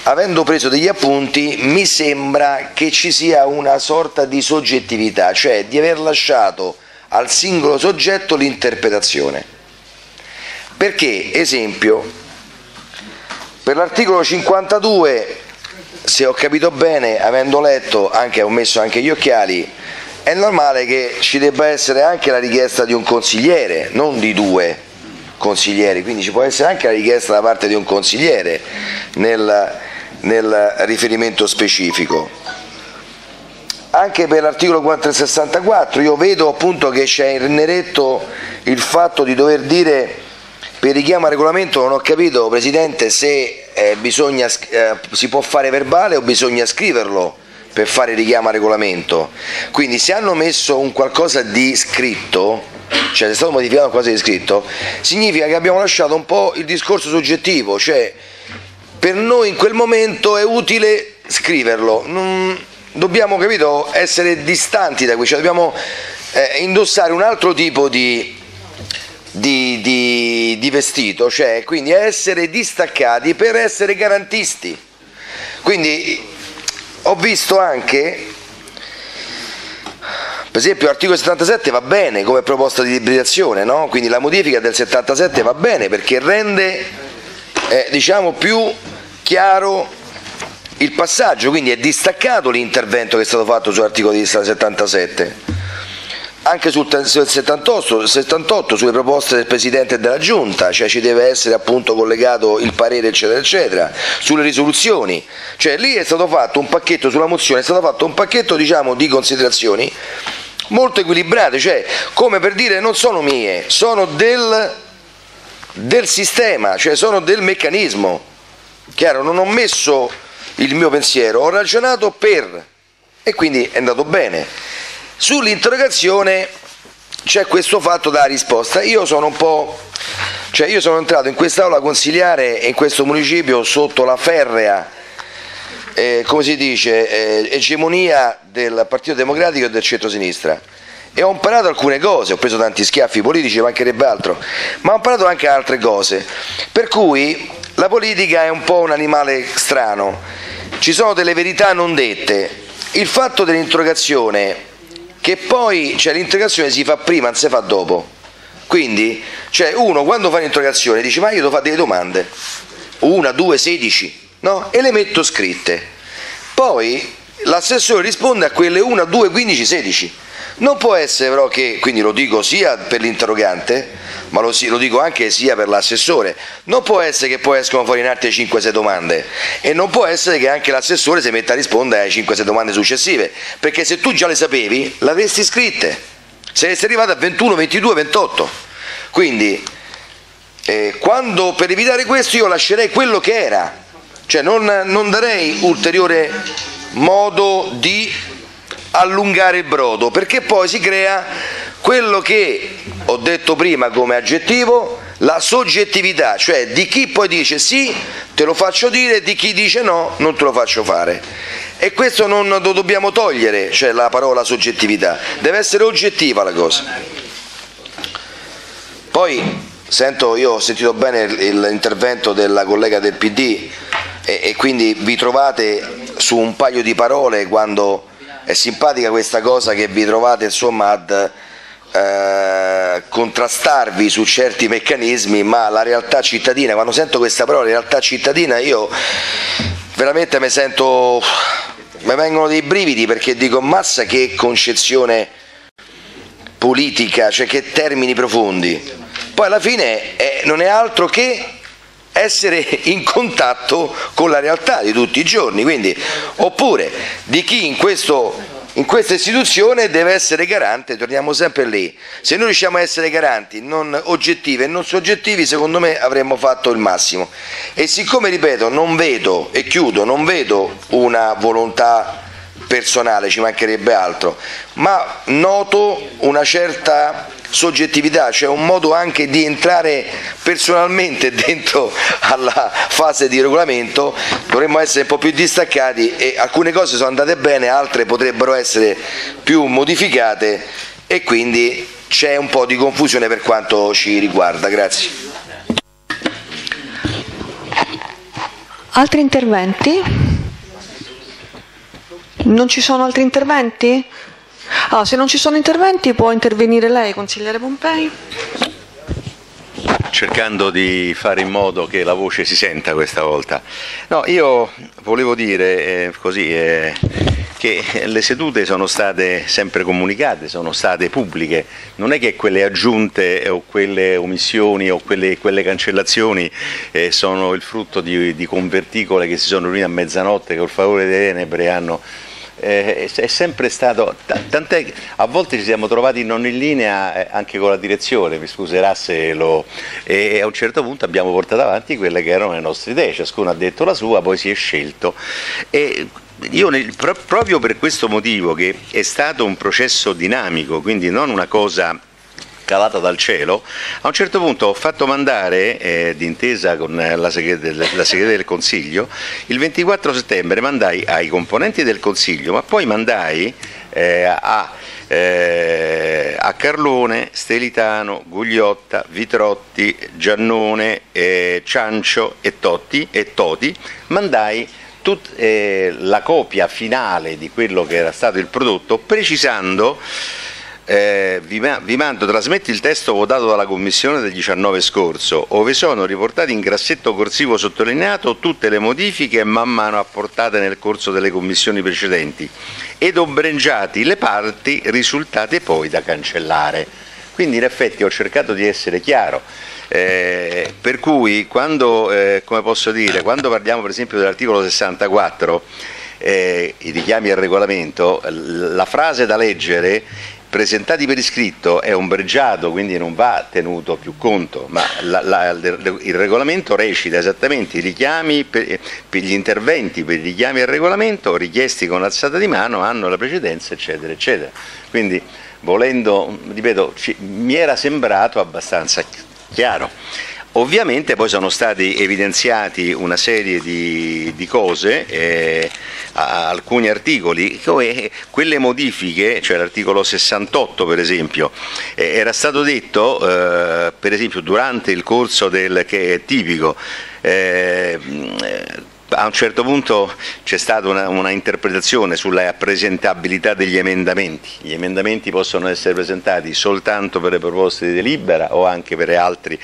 avendo preso degli appunti mi sembra che ci sia una sorta di soggettività, cioè di aver lasciato al singolo soggetto l'interpretazione. Perché, esempio, per l'articolo 52, se ho capito bene, avendo letto, anche ho messo anche gli occhiali, è normale che ci debba essere anche la richiesta di un consigliere, non di due consiglieri, quindi ci può essere anche la richiesta da parte di un consigliere nel, nel riferimento specifico. Anche per l'articolo 464 io vedo appunto che c'è in neretto il fatto di dover dire per richiamo al regolamento non ho capito Presidente se eh, bisogna, eh, si può fare verbale o bisogna scriverlo per fare richiamo al regolamento. Quindi se hanno messo un qualcosa di scritto, cioè se è stato modificato qualcosa di scritto, significa che abbiamo lasciato un po' il discorso soggettivo, cioè per noi in quel momento è utile scriverlo. Non, dobbiamo capito, essere distanti da qui, cioè dobbiamo eh, indossare un altro tipo di, di, di, di vestito, cioè quindi essere distaccati per essere garantisti. Quindi ho visto anche, per esempio l'articolo 77 va bene come proposta di ibridazione, no? quindi la modifica del 77 va bene perché rende eh, diciamo più chiaro il passaggio, quindi è distaccato l'intervento che è stato fatto sull'articolo di 77 anche sul 78, 78, sulle proposte del Presidente della Giunta, cioè ci deve essere appunto collegato il parere eccetera eccetera, sulle risoluzioni, cioè lì è stato fatto un pacchetto sulla mozione, è stato fatto un pacchetto diciamo di considerazioni molto equilibrate, cioè come per dire non sono mie, sono del, del sistema, cioè sono del meccanismo, chiaro, non ho messo il mio pensiero, ho ragionato per e quindi è andato bene. Sull'interrogazione c'è questo fatto da risposta. Io sono un po'. Cioè io sono entrato in quest'aula consigliare in questo municipio sotto la ferrea, eh, come si dice, eh, egemonia del Partito Democratico e del centro-sinistra. E ho imparato alcune cose, ho preso tanti schiaffi politici, mancherebbe altro, ma ho imparato anche altre cose. Per cui la politica è un po' un animale strano, ci sono delle verità non dette. Il fatto dell'interrogazione che poi cioè, l'interrogazione si fa prima, non si fa dopo. Quindi, cioè uno quando fa l'interrogazione dice ma io devo fare delle domande, una, due, sedici, no? E le metto scritte. Poi l'assessore risponde a quelle 1, 2, 15, 16. Non può essere però che, quindi lo dico sia per l'interrogante, ma lo, lo, dico anche sia per l'assessore, non può essere che poi escono fuori in altre 5-6 domande. E non può essere che anche l'assessore si metta a rispondere alle 5-6 domande successive, perché se tu già le sapevi, le avresti scritte, saresti arrivato a 21, 22, 28. Quindi, eh, quando, per evitare questo io lascerei quello che era, cioè non, non darei ulteriore modo di allungare il brodo, perché poi si crea quello che ho detto prima come aggettivo, la soggettività, cioè di chi poi dice sì, te lo faccio dire, di chi dice no, non te lo faccio fare. E questo non lo dobbiamo togliere, cioè la parola soggettività, deve essere oggettiva la cosa. Poi sento, io ho sentito bene l'intervento della collega del PD e, e quindi vi trovate su un paio di parole quando è simpatica questa cosa che vi trovate insomma ad eh, contrastarvi su certi meccanismi, ma la realtà cittadina, quando sento questa parola realtà cittadina io veramente mi sento, mi vengono dei brividi perché dico massa che concezione politica, cioè che termini profondi. Poi alla fine eh, non è altro che essere in contatto con la realtà di tutti i giorni, quindi, oppure di chi in, questo, in questa istituzione deve essere garante, torniamo sempre lì. Se noi riusciamo a essere garanti, non oggettivi e non soggettivi, secondo me avremmo fatto il massimo. E siccome, ripeto, non vedo, e chiudo, non vedo una volontà personale, ci mancherebbe altro, ma noto una certa soggettività, c'è un modo anche di entrare personalmente dentro alla fase di regolamento, dovremmo essere un po' più distaccati e alcune cose sono andate bene, altre potrebbero essere più modificate e quindi c'è un po' di confusione per quanto ci riguarda. Grazie. Altri interventi? Non ci sono altri interventi? Allora, se non ci sono interventi può intervenire lei, consigliere Pompei. cercando di fare in modo che la voce si senta questa volta. No, io volevo dire eh, così eh, che le sedute sono state sempre comunicate, sono state pubbliche, non è che quelle aggiunte o quelle omissioni o quelle, quelle cancellazioni eh, sono il frutto di, di converticole che si sono riunite a mezzanotte col favore delle tenebre hanno eh, è sempre stato, tant'è che a volte ci siamo trovati non in linea eh, anche con la direzione, mi scuserà se lo, e a un certo punto abbiamo portato avanti quelle che erano le nostre idee, ciascuno ha detto la sua, poi si è scelto. E io nel, pro, proprio per questo motivo che è stato un processo dinamico, quindi non una cosa calata dal cielo, a un certo punto ho fatto mandare, eh, d'intesa con la segreteria del Consiglio, il 24 settembre mandai ai componenti del Consiglio, ma poi mandai eh, a, eh, a, Carlone, Stelitano, Gugliotta, Vitrotti, Giannone, eh, Ciancio e, Totti, e Toti, mandai tut, eh, la copia finale di quello che era stato il prodotto, precisando eh, vi, vi, mando, trasmetti il testo votato dalla Commissione del 19 scorso, ove sono riportate in grassetto corsivo sottolineato tutte le modifiche man mano apportate nel corso delle commissioni precedenti ed ombreggiati le parti risultate poi da cancellare. Quindi in effetti ho cercato di essere chiaro. Eh, per cui quando, eh, dire, quando parliamo per esempio dell'articolo 64, eh, i richiami al regolamento, la frase da leggere presentati per iscritto è ombreggiato, quindi non va tenuto più conto, ma la, la, il regolamento recita esattamente i richiami per, per, gli interventi per i richiami al regolamento richiesti con alzata di mano hanno la precedenza, eccetera, eccetera. Quindi volendo, ripeto, ci, mi era sembrato abbastanza chiaro. Ovviamente poi sono stati evidenziati una serie di, di cose, eh, alcuni articoli, quelle modifiche, cioè l'articolo 68 per esempio, eh, era stato detto eh, per esempio durante il corso del che è tipico, eh, a un certo punto c'è stata una, una, interpretazione sulla presentabilità degli emendamenti. Gli emendamenti possono essere presentati soltanto per le proposte di delibera o anche per altri.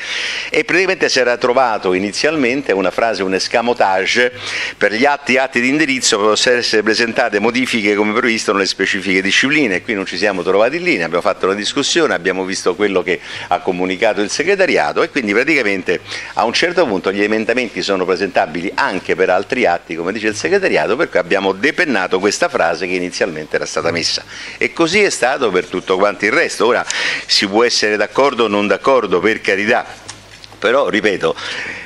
E praticamente si era trovato inizialmente una frase, un escamotage, per gli atti e atti di indirizzo possono essere presentate modifiche come previsto nelle specifiche discipline. Qui non ci siamo trovati in linea, abbiamo fatto una discussione, abbiamo visto quello che ha comunicato il segretariato e quindi praticamente a un certo punto gli emendamenti sono presentabili anche per altri atti, come dice il segretariato, per cui abbiamo depennato questa frase che inizialmente era stata messa. E così è stato per tutto quanto il resto. Ora si può essere d'accordo o non d'accordo, per carità, però ripeto,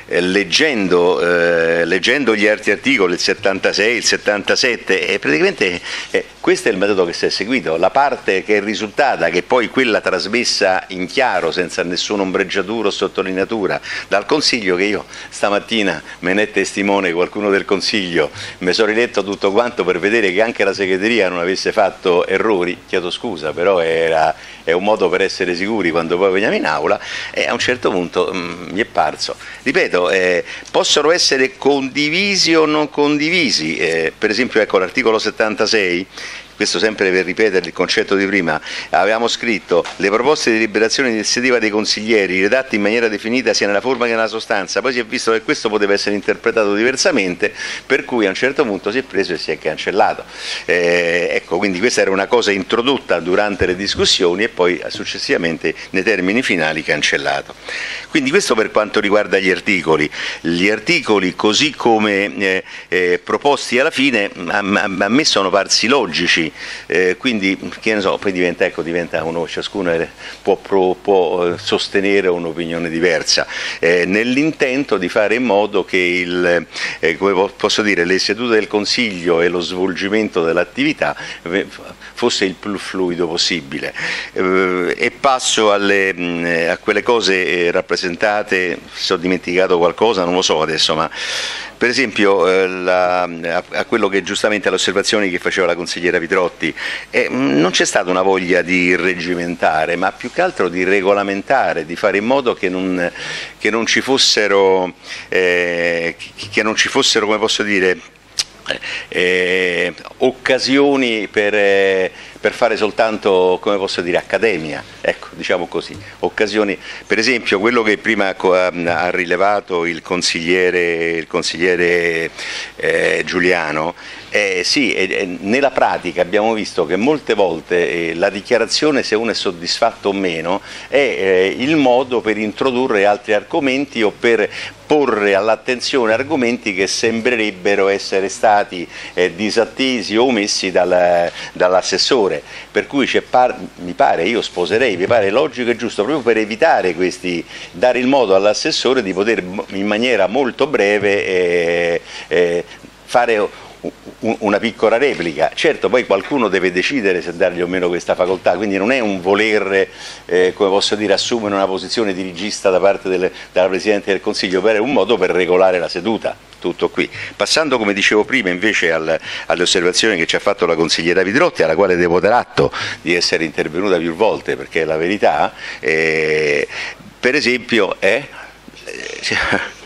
eh, leggendo, eh, leggendo, gli altri articoli, il 76, il 77, e praticamente eh, questo è il metodo che si è seguito, la parte che è risultata, che poi quella trasmessa in chiaro, senza nessuna ombreggiatura o sottolineatura, dal Consiglio che io stamattina me ne è testimone qualcuno del Consiglio, mi sono riletto tutto quanto per vedere che anche la segreteria non avesse fatto errori, chiedo scusa, però era, è un modo per essere sicuri quando poi veniamo in aula e a un certo punto mh, mm, mi è parso. Ripeto, eh, possono essere condivisi o non condivisi, eh, per esempio ecco, l'articolo 76 questo sempre per ripetere il concetto di prima, avevamo scritto le proposte di liberazione iniziativa dei consiglieri redatte in maniera definita sia nella forma che nella sostanza, poi si è visto che questo poteva essere interpretato diversamente, per cui a un certo punto si è preso e si è cancellato. Eh, ecco, quindi questa era una cosa introdotta durante le discussioni e poi successivamente nei termini finali cancellato. Quindi questo per quanto riguarda gli articoli. Gli articoli così come eh, eh, proposti alla fine a, a, a me sono parsi logici, eh, quindi che ne so, poi diventa, ecco, diventa uno, ciascuno può, può, può sostenere un'opinione diversa, eh, nell'intento di fare in modo che il, eh, dire, le sedute del Consiglio e lo svolgimento dell'attività fosse il più fluido possibile. Eh, e passo alle, mh, a quelle cose eh, rappresentate, se ho dimenticato qualcosa non lo so adesso, ma per esempio eh, la, a, quello che giustamente alle osservazioni che faceva la consigliera Vitrotti, eh, non c'è stata una voglia di reggimentare, ma più che altro di regolamentare, di fare in modo che non, che non ci fossero, eh, che non ci fossero, come posso dire, eh, occasioni per, eh, per, fare soltanto, come posso dire, accademia, ecco, diciamo così, occasioni, per esempio quello che prima ha rilevato il consigliere, il consigliere eh, Giuliano, eh, sì, eh, nella pratica abbiamo visto che molte volte eh, la dichiarazione se uno è soddisfatto o meno è eh, il modo per introdurre altri argomenti o per porre all'attenzione argomenti che sembrerebbero essere stati eh, disattesi o omessi dal, dall'assessore. Per cui par, mi pare, io sposerei, mi pare logico e giusto, proprio per evitare questi, dare il modo all'assessore di poter in maniera molto breve eh, eh, fare una piccola replica. Certo, poi qualcuno deve decidere se dargli o meno questa facoltà, quindi non è un voler, eh, come posso dire, assumere una posizione dirigista da parte del, della Presidente del Consiglio, per un modo per regolare la seduta. Tutto qui. Passando, come dicevo prima, invece al, alle osservazioni che ci ha fatto la consigliera Vidrotti, alla quale devo dar atto di essere intervenuta più volte, perché è la verità, eh, per esempio è... Eh,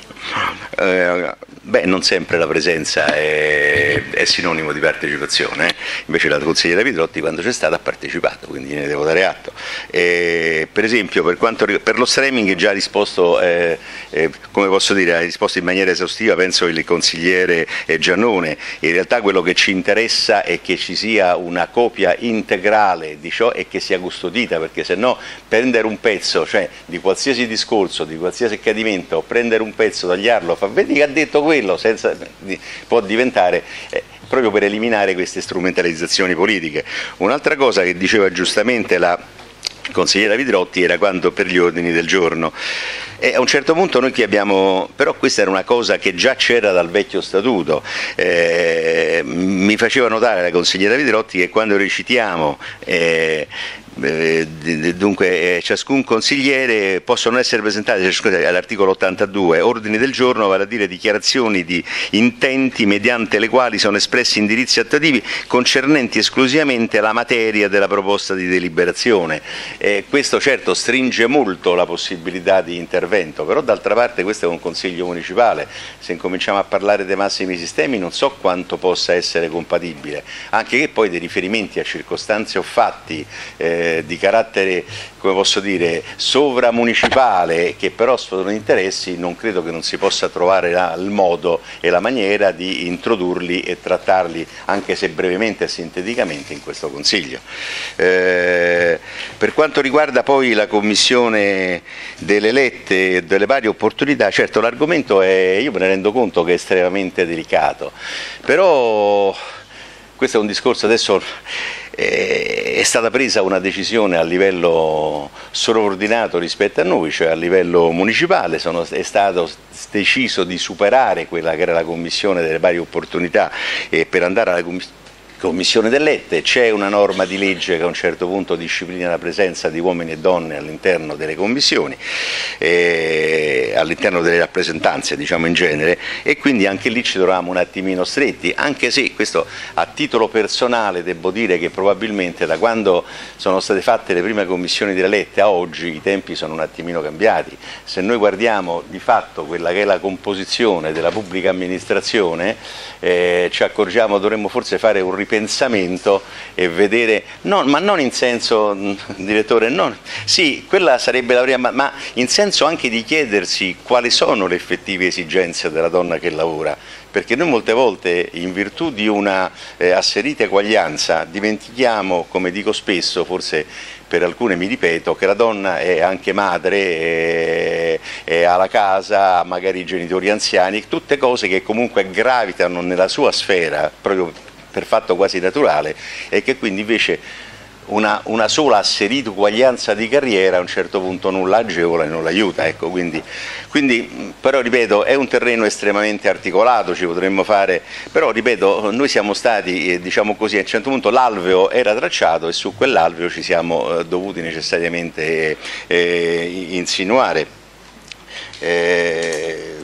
eh Beh, non sempre la presenza è, è sinonimo di partecipazione, eh? invece la consigliera Vidrotti quando c'è stata ha partecipato, quindi ne devo dare atto. E, per esempio per, quanto, per lo streaming già risposto, eh, eh, come posso dire, ha risposto in maniera esaustiva, penso il consigliere Giannone, in realtà quello che ci interessa è che ci sia una copia integrale di ciò e che sia custodita, perché se no prendere un pezzo, cioè di qualsiasi discorso, di qualsiasi accadimento, prendere un pezzo, tagliarlo, fa vedi che ha detto quello senza, può diventare eh, proprio per eliminare queste strumentalizzazioni politiche. Un'altra cosa che diceva giustamente la consigliera Vidrotti era quando per gli ordini del giorno. E a un certo punto noi qui abbiamo, però questa era una cosa che già c'era dal vecchio statuto, eh, mi faceva notare la consigliera Vidrotti che quando recitiamo eh, dunque eh, ciascun consigliere possono essere presentati all'articolo 82 ordini del giorno, vale a dire dichiarazioni di intenti mediante le quali sono espressi indirizzi attuativi concernenti esclusivamente la materia della proposta di deliberazione. Eh, questo certo stringe molto la possibilità di intervento, però d'altra parte questo è un consiglio municipale, se incominciamo a parlare dei massimi sistemi non so quanto possa essere compatibile, anche che poi dei riferimenti a circostanze o fatti eh, eh, di carattere, come posso dire, sovramunicipale che però sono interessi, non credo che non si possa trovare la, il modo e la maniera di introdurli e trattarli, anche se brevemente e sinteticamente, in questo Consiglio. Eh, per quanto riguarda poi la Commissione delle lette e delle varie opportunità, certo l'argomento è, io me ne rendo conto che è estremamente delicato, però questo è un discorso adesso è stata presa una decisione a livello sovraordinato rispetto a noi, cioè a livello municipale, Sono, è stato deciso di superare quella che era la commissione delle varie opportunità e per andare alla commissione Commissione dell'Ette, c'è una norma di legge che a un certo punto disciplina la presenza di uomini e donne all'interno delle commissioni, eh, all'interno delle rappresentanze diciamo in genere e quindi anche lì ci trovavamo un attimino stretti, anche se questo a titolo personale devo dire che probabilmente da quando sono state fatte le prime commissioni delle Lette a oggi i tempi sono un attimino cambiati, se noi guardiamo di fatto quella che è la composizione della pubblica amministrazione eh, ci accorgiamo dovremmo forse fare un ripensamento ripensamento e vedere, no, ma non in senso, mm, direttore, non, sì, quella sarebbe la prima, ma in senso anche di chiedersi quali sono le effettive esigenze della donna che lavora, perché noi molte volte in virtù di una eh, asserita eguaglianza dimentichiamo, come dico spesso, forse per alcune mi ripeto, che la donna è anche madre, è, è alla casa, magari i genitori anziani, tutte cose che comunque gravitano nella sua sfera, proprio per fatto quasi naturale e che quindi invece una, una, sola asserita uguaglianza di carriera a un certo punto non la agevola e non l'aiuta. Ecco, quindi, quindi, però ripeto, è un terreno estremamente articolato, ci potremmo fare, però ripeto, noi siamo stati, eh, diciamo così, a un certo punto l'alveo era tracciato e su quell'alveo ci siamo eh, dovuti necessariamente eh, insinuare. Eh,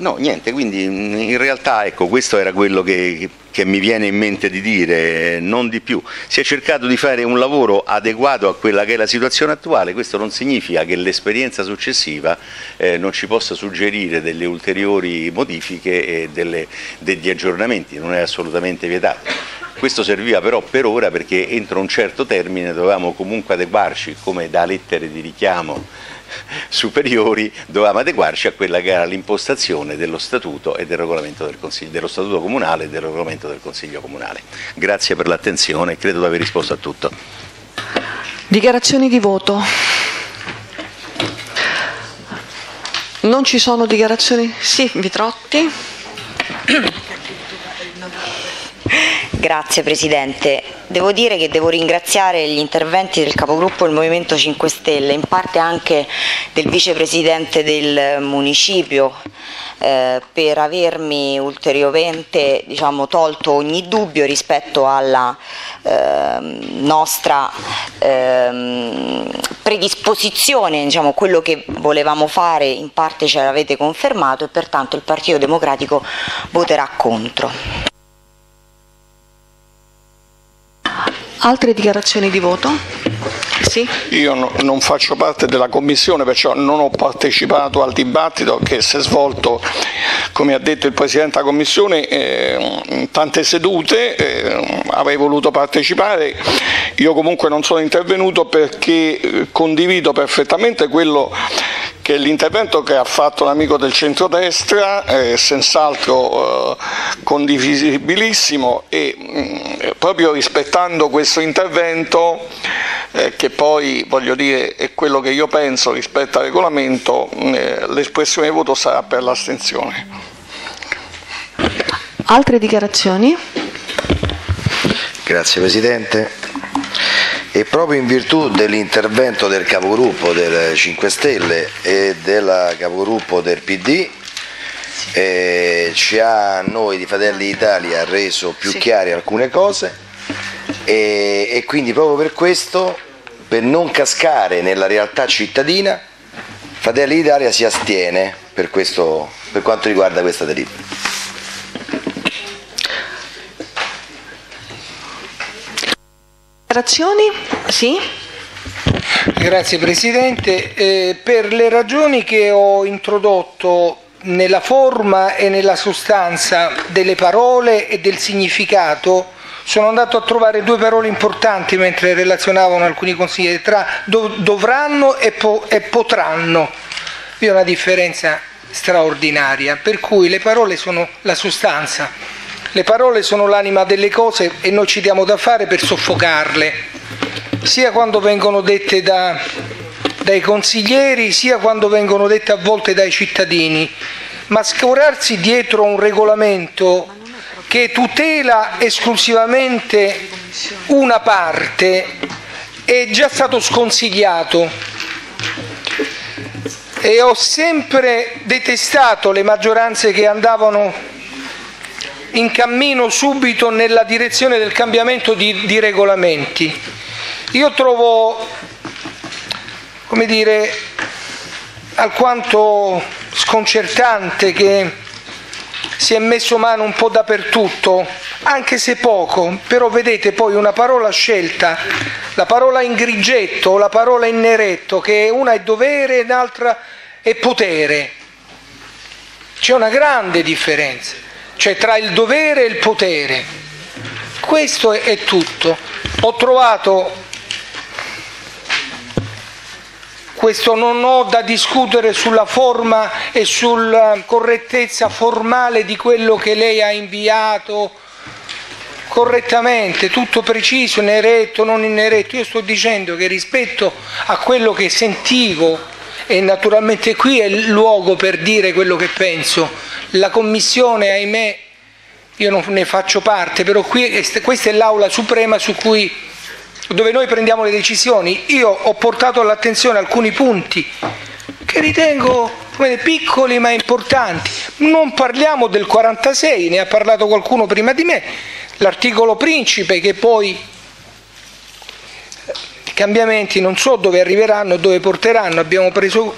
No, niente, quindi in realtà ecco, questo era quello che, che, mi viene in mente di dire, non di più. Si è cercato di fare un lavoro adeguato a quella che è la situazione attuale, questo non significa che l'esperienza successiva eh, non ci possa suggerire delle ulteriori modifiche e delle, degli aggiornamenti, non è assolutamente vietato. Questo serviva però per ora perché entro un certo termine dovevamo comunque adeguarci come da lettere di richiamo superiori dovevamo adeguarci a quella che era l'impostazione dello statuto e del regolamento del Consiglio, dello statuto comunale e del regolamento del Consiglio comunale. Grazie per l'attenzione, credo di aver risposto a tutto. Dichiarazioni di voto. Non ci sono dichiarazioni? Sì, Vitrotti. Grazie Presidente. Devo dire che devo ringraziare gli interventi del capogruppo del Movimento 5 Stelle, in parte anche del vicepresidente del municipio, eh, per avermi ulteriormente diciamo, tolto ogni dubbio rispetto alla eh, nostra eh, predisposizione, diciamo, quello che volevamo fare in parte ce l'avete confermato e pertanto il Partito Democratico voterà contro. Ah. Altre dichiarazioni di voto? Sì. Io no, non faccio parte della Commissione, perciò non ho partecipato al dibattito che si è svolto, come ha detto il Presidente della Commissione, eh, in tante sedute, eh, avrei voluto partecipare. Io comunque non sono intervenuto perché eh, condivido perfettamente quello che l'intervento che ha fatto l'amico del centrodestra è senz'altro eh, condivisibilissimo e mh, mm, proprio rispettando questo intervento eh, che poi voglio dire è quello che io penso rispetto al regolamento, eh, l'espressione di voto sarà per l'astensione. Altre dichiarazioni? Grazie Presidente e proprio in virtù dell'intervento del capogruppo del 5 Stelle e del capogruppo del PD eh, ci ha noi di Fratelli d'Italia reso più sì. chiare alcune cose e, e quindi proprio per questo, per non cascare nella realtà cittadina, Fratelli d'Italia si astiene per, questo, per quanto riguarda questa delibera. Dichiarazioni? Sì. Grazie Presidente. Eh, per le ragioni che ho introdotto nella forma e nella sostanza delle parole e del significato, sono andato a trovare due parole importanti mentre relazionavano alcuni consiglieri, tra dovranno e, po- e potranno. Vi è una differenza straordinaria, per cui le parole sono la sostanza le parole sono l'anima delle cose e noi ci diamo da fare per soffocarle, sia quando vengono dette da, dai consiglieri, sia quando vengono dette a volte dai cittadini. Ma scorarsi dietro un regolamento che tutela esclusivamente una parte è già stato sconsigliato e ho sempre detestato le maggioranze che andavano in cammino subito nella direzione del cambiamento di, di regolamenti. Io trovo, come dire, alquanto sconcertante che si è messo mano un po' dappertutto, anche se poco, però vedete poi una parola scelta, la parola in grigetto, la parola in neretto, che una è dovere e l'altra è potere. C'è una grande differenza cioè tra il dovere e il potere. Questo è, tutto. Ho trovato questo non ho da discutere sulla forma e sulla correttezza formale di quello che lei ha inviato correttamente, tutto preciso, in eretto, non in eretto. Io sto dicendo che rispetto a quello che sentivo, e naturalmente qui è il luogo per dire quello che penso, la Commissione, ahimè, io non ne faccio parte, però qui, questa è l'aula suprema su cui, dove noi prendiamo le decisioni. Io ho portato all'attenzione alcuni punti che ritengo piccoli ma importanti. Non parliamo del 46, ne ha parlato qualcuno prima di me, l'articolo principe che poi i cambiamenti non so dove arriveranno e dove porteranno, abbiamo preso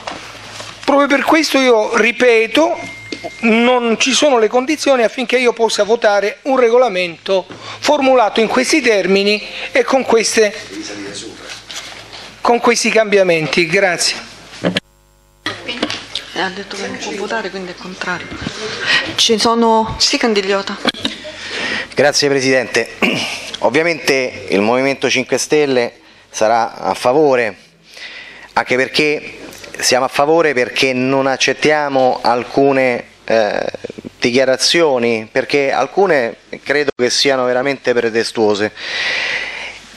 proprio per questo io ripeto non ci sono le condizioni affinché io possa votare un regolamento formulato in questi termini e con, queste, con questi cambiamenti. Grazie. Ha detto che non può votare, quindi è contrario. Ci sono... Sì, Candigliota. Grazie Presidente. Ovviamente il Movimento 5 Stelle sarà a favore, anche perché siamo a favore perché non accettiamo alcune eh, dichiarazioni, perché alcune credo che siano veramente pretestuose.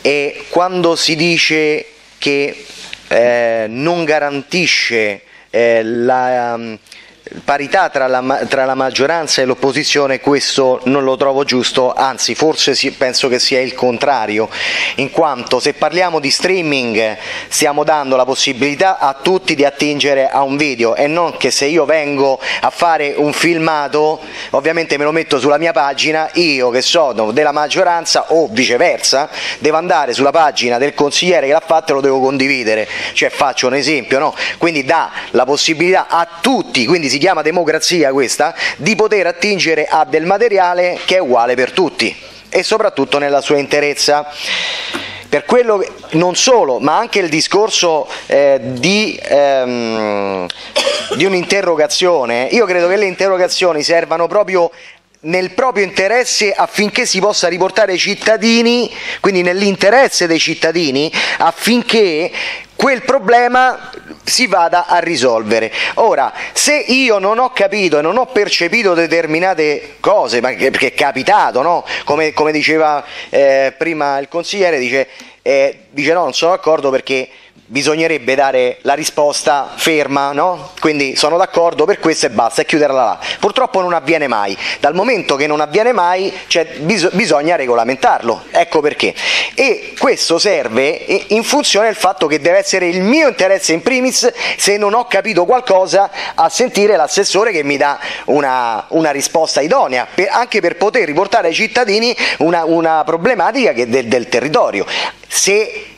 E quando si dice che eh, non garantisce eh, la parità tra la, tra la, maggioranza e l'opposizione questo non lo trovo giusto, anzi forse si, penso che sia il contrario, in quanto se parliamo di streaming stiamo dando la possibilità a tutti di attingere a un video e non che se io vengo a fare un filmato ovviamente me lo metto sulla mia pagina, io che sono della maggioranza o viceversa devo andare sulla pagina del consigliere che l'ha fatto e lo devo condividere, cioè faccio un esempio, no? quindi dà la possibilità a tutti, quindi si chiama democrazia questa, di poter attingere a del materiale che è uguale per tutti e soprattutto nella sua interezza. Per quello non solo, ma anche il discorso eh, di, ehm, di un'interrogazione, io credo che le interrogazioni servano proprio nel proprio interesse affinché si possa riportare ai cittadini, quindi nell'interesse dei cittadini, affinché quel problema si vada a risolvere. Ora, se io non ho capito e non ho percepito determinate cose, perché è capitato, no? come, come, diceva eh, prima il consigliere, dice, eh, dice no, non sono d'accordo perché bisognerebbe dare la risposta ferma, no? quindi sono d'accordo per questo e basta e chiuderla là. Purtroppo non avviene mai, dal momento che non avviene mai cioè, bis bisogna regolamentarlo, ecco perché. E questo serve in funzione del fatto che deve essere il mio interesse in primis, se non ho capito qualcosa, a sentire l'assessore che mi dà una, una risposta idonea, per, anche per poter riportare ai cittadini una, una problematica del, del territorio. Se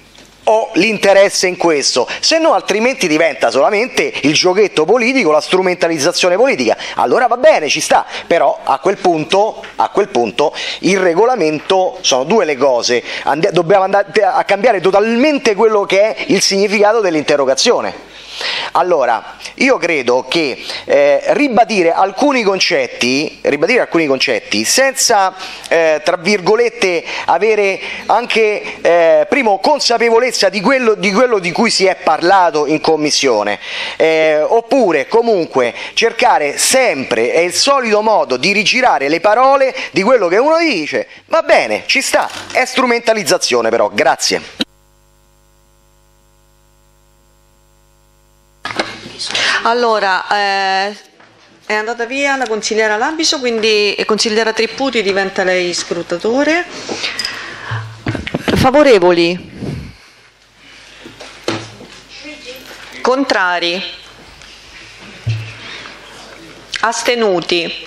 ho l'interesse in questo, se no altrimenti diventa solamente il giochetto politico, la strumentalizzazione politica. Allora va bene, ci sta, però a quel punto, a quel punto il regolamento sono due le cose, And dobbiamo andare a cambiare totalmente quello che è il significato dell'interrogazione. Allora, io credo che eh, ribadire, alcuni concetti, ribadire alcuni concetti senza, eh, tra virgolette, avere anche, eh, primo, consapevolezza di quello, di quello, di cui si è parlato in commissione, eh, oppure comunque cercare sempre, è il solito modo di rigirare le parole di quello che uno dice, va bene, ci sta, è strumentalizzazione però, grazie. Allora, eh, è andata via la consigliera Labiso, quindi consigliera Tripputi diventa lei scrutatore. Favorevoli? Contrari? Astenuti?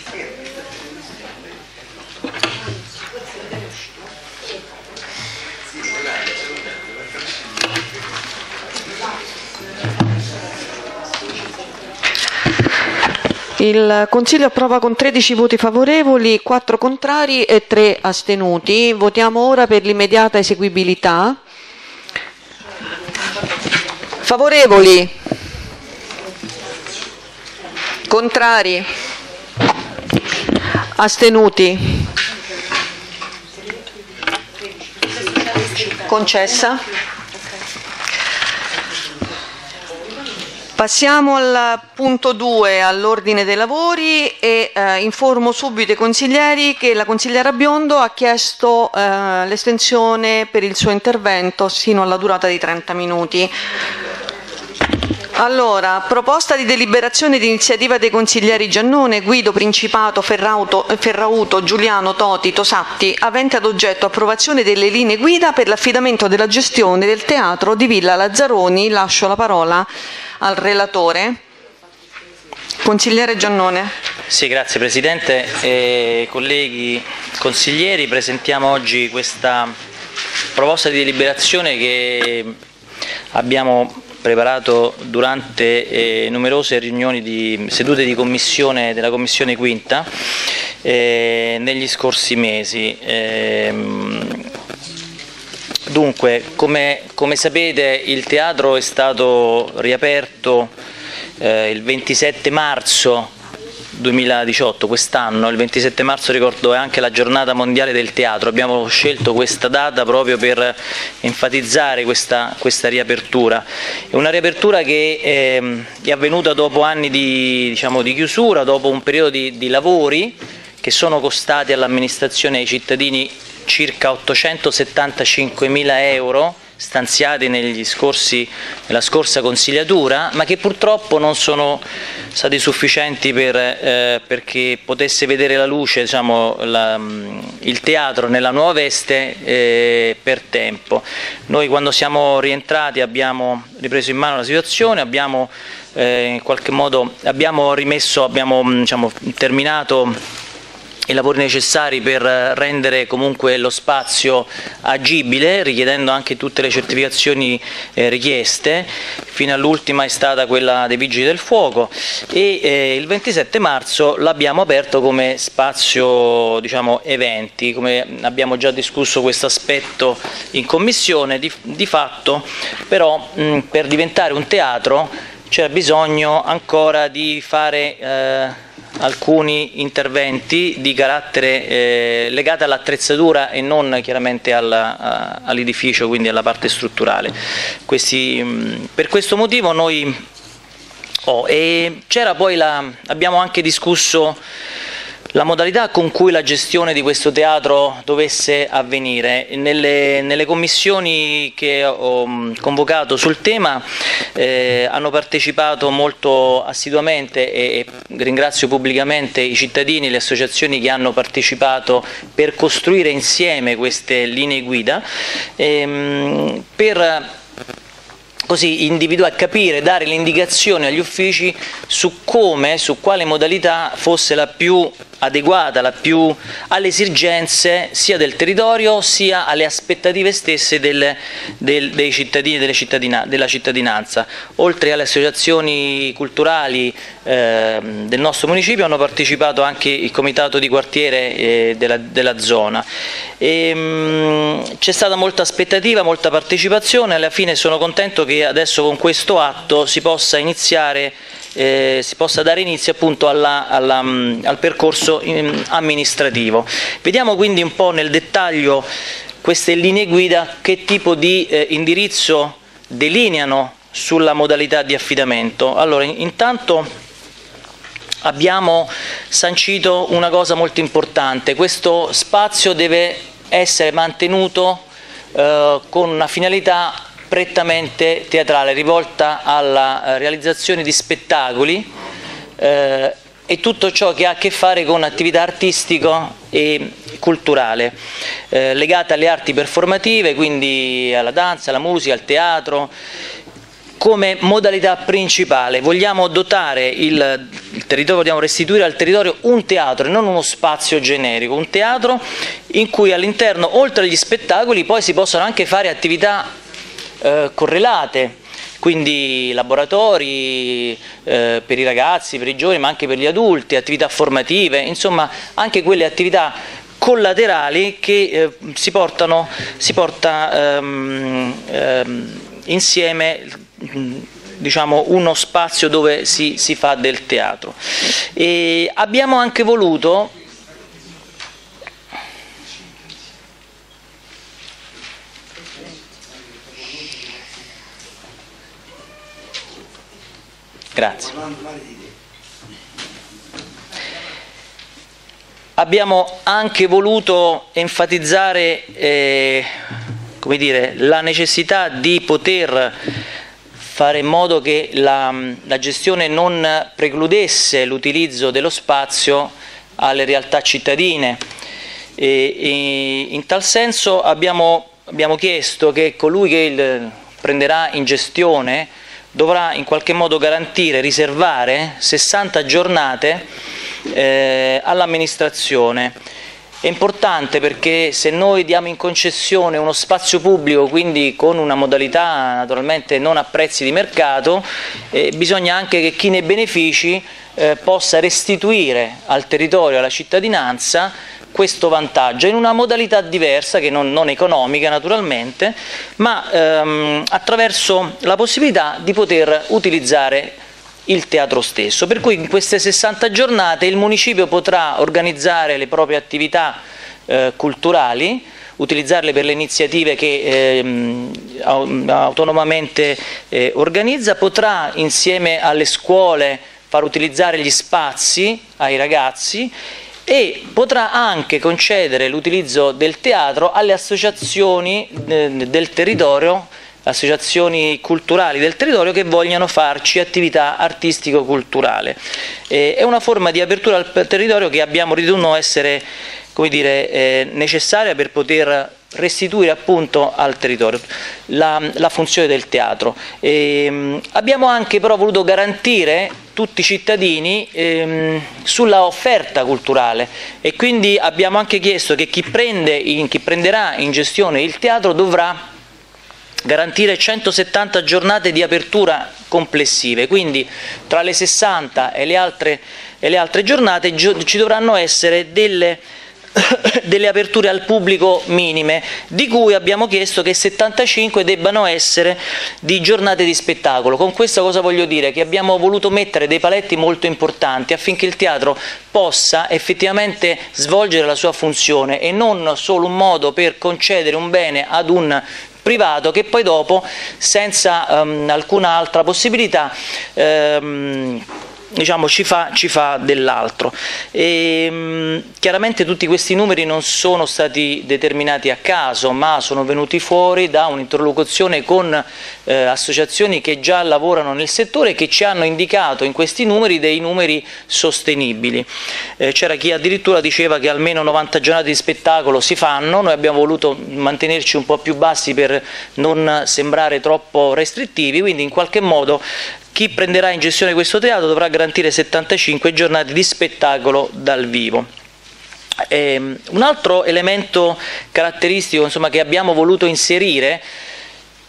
Il Consiglio approva con 13 voti favorevoli, 4 contrari e 3 astenuti. Votiamo ora per l'immediata eseguibilità. Favorevoli? Contrari? Astenuti? Concessa? Passiamo al punto 2, all'ordine dei lavori e eh, informo subito i consiglieri che la consigliera Biondo ha chiesto eh, l'estensione per il suo intervento sino alla durata di 30 minuti. Allora, proposta di deliberazione di iniziativa dei consiglieri Giannone, Guido, Principato, Ferrauto, Ferrauto, Giuliano, Toti, Tosatti, avente ad oggetto approvazione delle linee guida per l'affidamento della gestione del teatro di Villa Lazzaroni. Lascio la parola al relatore. Consigliere Giannone. Sì, grazie Presidente. Eh, colleghi consiglieri, presentiamo oggi questa proposta di deliberazione che abbiamo preparato durante eh, numerose riunioni di sedute di commissione della Commissione Quinta eh, negli scorsi mesi. Dunque, come, come, sapete il teatro è stato riaperto eh, il 27 marzo 2018, quest'anno, il 27 marzo ricordo è anche la giornata mondiale del teatro, abbiamo scelto questa data proprio per enfatizzare questa, questa riapertura. È una riapertura che eh, è avvenuta dopo anni di, diciamo, di, chiusura, dopo un periodo di, di lavori che sono costati all'amministrazione e ai cittadini circa 875 mila euro stanziati scorsi, nella scorsa consigliatura, ma che purtroppo non sono stati sufficienti per, eh, perché potesse vedere la luce diciamo, la, il teatro nella nuova veste eh, per tempo. Noi quando siamo rientrati abbiamo ripreso in mano la situazione, abbiamo eh, in qualche modo abbiamo rimesso, abbiamo diciamo, terminato i lavori necessari per rendere comunque lo spazio agibile, richiedendo anche tutte le certificazioni eh, richieste, fino all'ultima è stata quella dei Vigili del Fuoco e eh, il 27 marzo l'abbiamo aperto come spazio diciamo, eventi, come abbiamo già discusso questo aspetto in commissione, di, di fatto però mh, per diventare un teatro c'era bisogno ancora di fare eh, alcuni interventi di carattere eh, legati all'attrezzatura e non chiaramente all'edificio, quindi alla parte strutturale. Questi, mh, per questo motivo noi oh, c'era poi la, abbiamo anche discusso la modalità con cui la gestione di questo teatro dovesse avvenire. Nelle, nelle commissioni che ho mm, convocato sul tema eh, hanno partecipato molto assiduamente e, e, ringrazio pubblicamente i cittadini e le associazioni che hanno partecipato per costruire insieme queste linee guida. Ehm, per così individuare, capire, dare le indicazioni agli uffici su come, su quale modalità fosse la più adeguata la più alle esigenze sia del territorio sia alle aspettative stesse del, del, dei cittadini cittadina, della cittadinanza. Oltre alle associazioni culturali eh, del nostro municipio hanno partecipato anche il comitato di quartiere eh, della, della, zona. Mm, c'è stata molta aspettativa, molta partecipazione, alla fine sono contento che adesso con questo atto si possa iniziare eh, si possa dare inizio appunto alla, alla, mm, al percorso mm, amministrativo. Vediamo quindi un po' nel dettaglio queste linee guida che tipo di eh, indirizzo delineano sulla modalità di affidamento. Allora, intanto abbiamo sancito una cosa molto importante, questo spazio deve essere mantenuto eh, con una finalità prettamente teatrale, rivolta alla eh, realizzazione di spettacoli eh, e tutto ciò che ha a che fare con attività artistico e culturale, eh, legate alle arti performative, quindi alla danza, alla musica, al teatro, come modalità principale. Vogliamo dotare il, il, territorio, vogliamo restituire al territorio un teatro e non uno spazio generico, un teatro in cui all'interno, oltre agli spettacoli, poi si possono anche fare attività eh, correlate, quindi laboratori eh, per i ragazzi, per i giovani, ma anche per gli adulti, attività formative, insomma anche quelle attività collaterali che eh, si, portano, si porta ehm, ehm, insieme diciamo, uno spazio dove si, si fa del teatro. E abbiamo anche voluto Grazie. Abbiamo anche voluto enfatizzare eh, dire, la necessità di poter fare in modo che la, la gestione non precludesse l'utilizzo dello spazio alle realtà cittadine. E, e in tal senso abbiamo, abbiamo, chiesto che colui che prenderà in gestione dovrà in qualche modo garantire, riservare 60 giornate eh, all'amministrazione. È importante perché se noi diamo in concessione uno spazio pubblico, quindi con una modalità naturalmente non a prezzi di mercato, eh, bisogna anche che chi ne benefici eh, possa restituire al territorio, alla cittadinanza, questo vantaggio in una modalità diversa, che non, non economica naturalmente, ma ehm, attraverso la possibilità di poter utilizzare il teatro stesso. Per cui in queste 60 giornate il municipio potrà organizzare le proprie attività eh, culturali, utilizzarle per le iniziative che eh, autonomamente eh, organizza, potrà insieme alle scuole far utilizzare gli spazi ai ragazzi e potrà anche concedere l'utilizzo del teatro alle associazioni eh, del territorio associazioni culturali del territorio che vogliano farci attività artistico-culturale. Eh, è una forma di apertura al territorio che abbiamo ritenuto essere dire, eh, necessaria per poter restituire appunto al territorio la, la funzione del teatro. E, abbiamo anche però voluto garantire tutti i cittadini ehm, sulla offerta culturale. E quindi abbiamo anche chiesto che chi, prende in, chi prenderà in gestione il teatro dovrà garantire 170 giornate di apertura complessive, quindi tra le 60 e le altre, e le altre giornate ci dovranno essere delle delle aperture al pubblico minime, di cui abbiamo chiesto che 75 debbano essere di giornate di spettacolo. Con questo cosa voglio dire? Che abbiamo voluto mettere dei paletti molto importanti affinché il teatro possa effettivamente svolgere la sua funzione e non solo un modo per concedere un bene ad un privato che poi dopo senza um, alcuna altra possibilità um, diciamo, ci, fa, ci fa dell'altro. chiaramente tutti questi numeri non sono stati determinati a caso, ma sono venuti fuori da un'interlocuzione con eh, associazioni che già lavorano nel settore e che ci hanno indicato in questi numeri dei numeri sostenibili. Eh, c'era chi addirittura diceva che almeno 90 giornate di spettacolo si fanno, noi abbiamo voluto mantenerci un po' più bassi per non sembrare troppo restrittivi, quindi in qualche modo chi prenderà in gestione questo teatro dovrà garantire 75 giornate di spettacolo dal vivo. Eh, un altro elemento caratteristico insomma, che abbiamo voluto inserire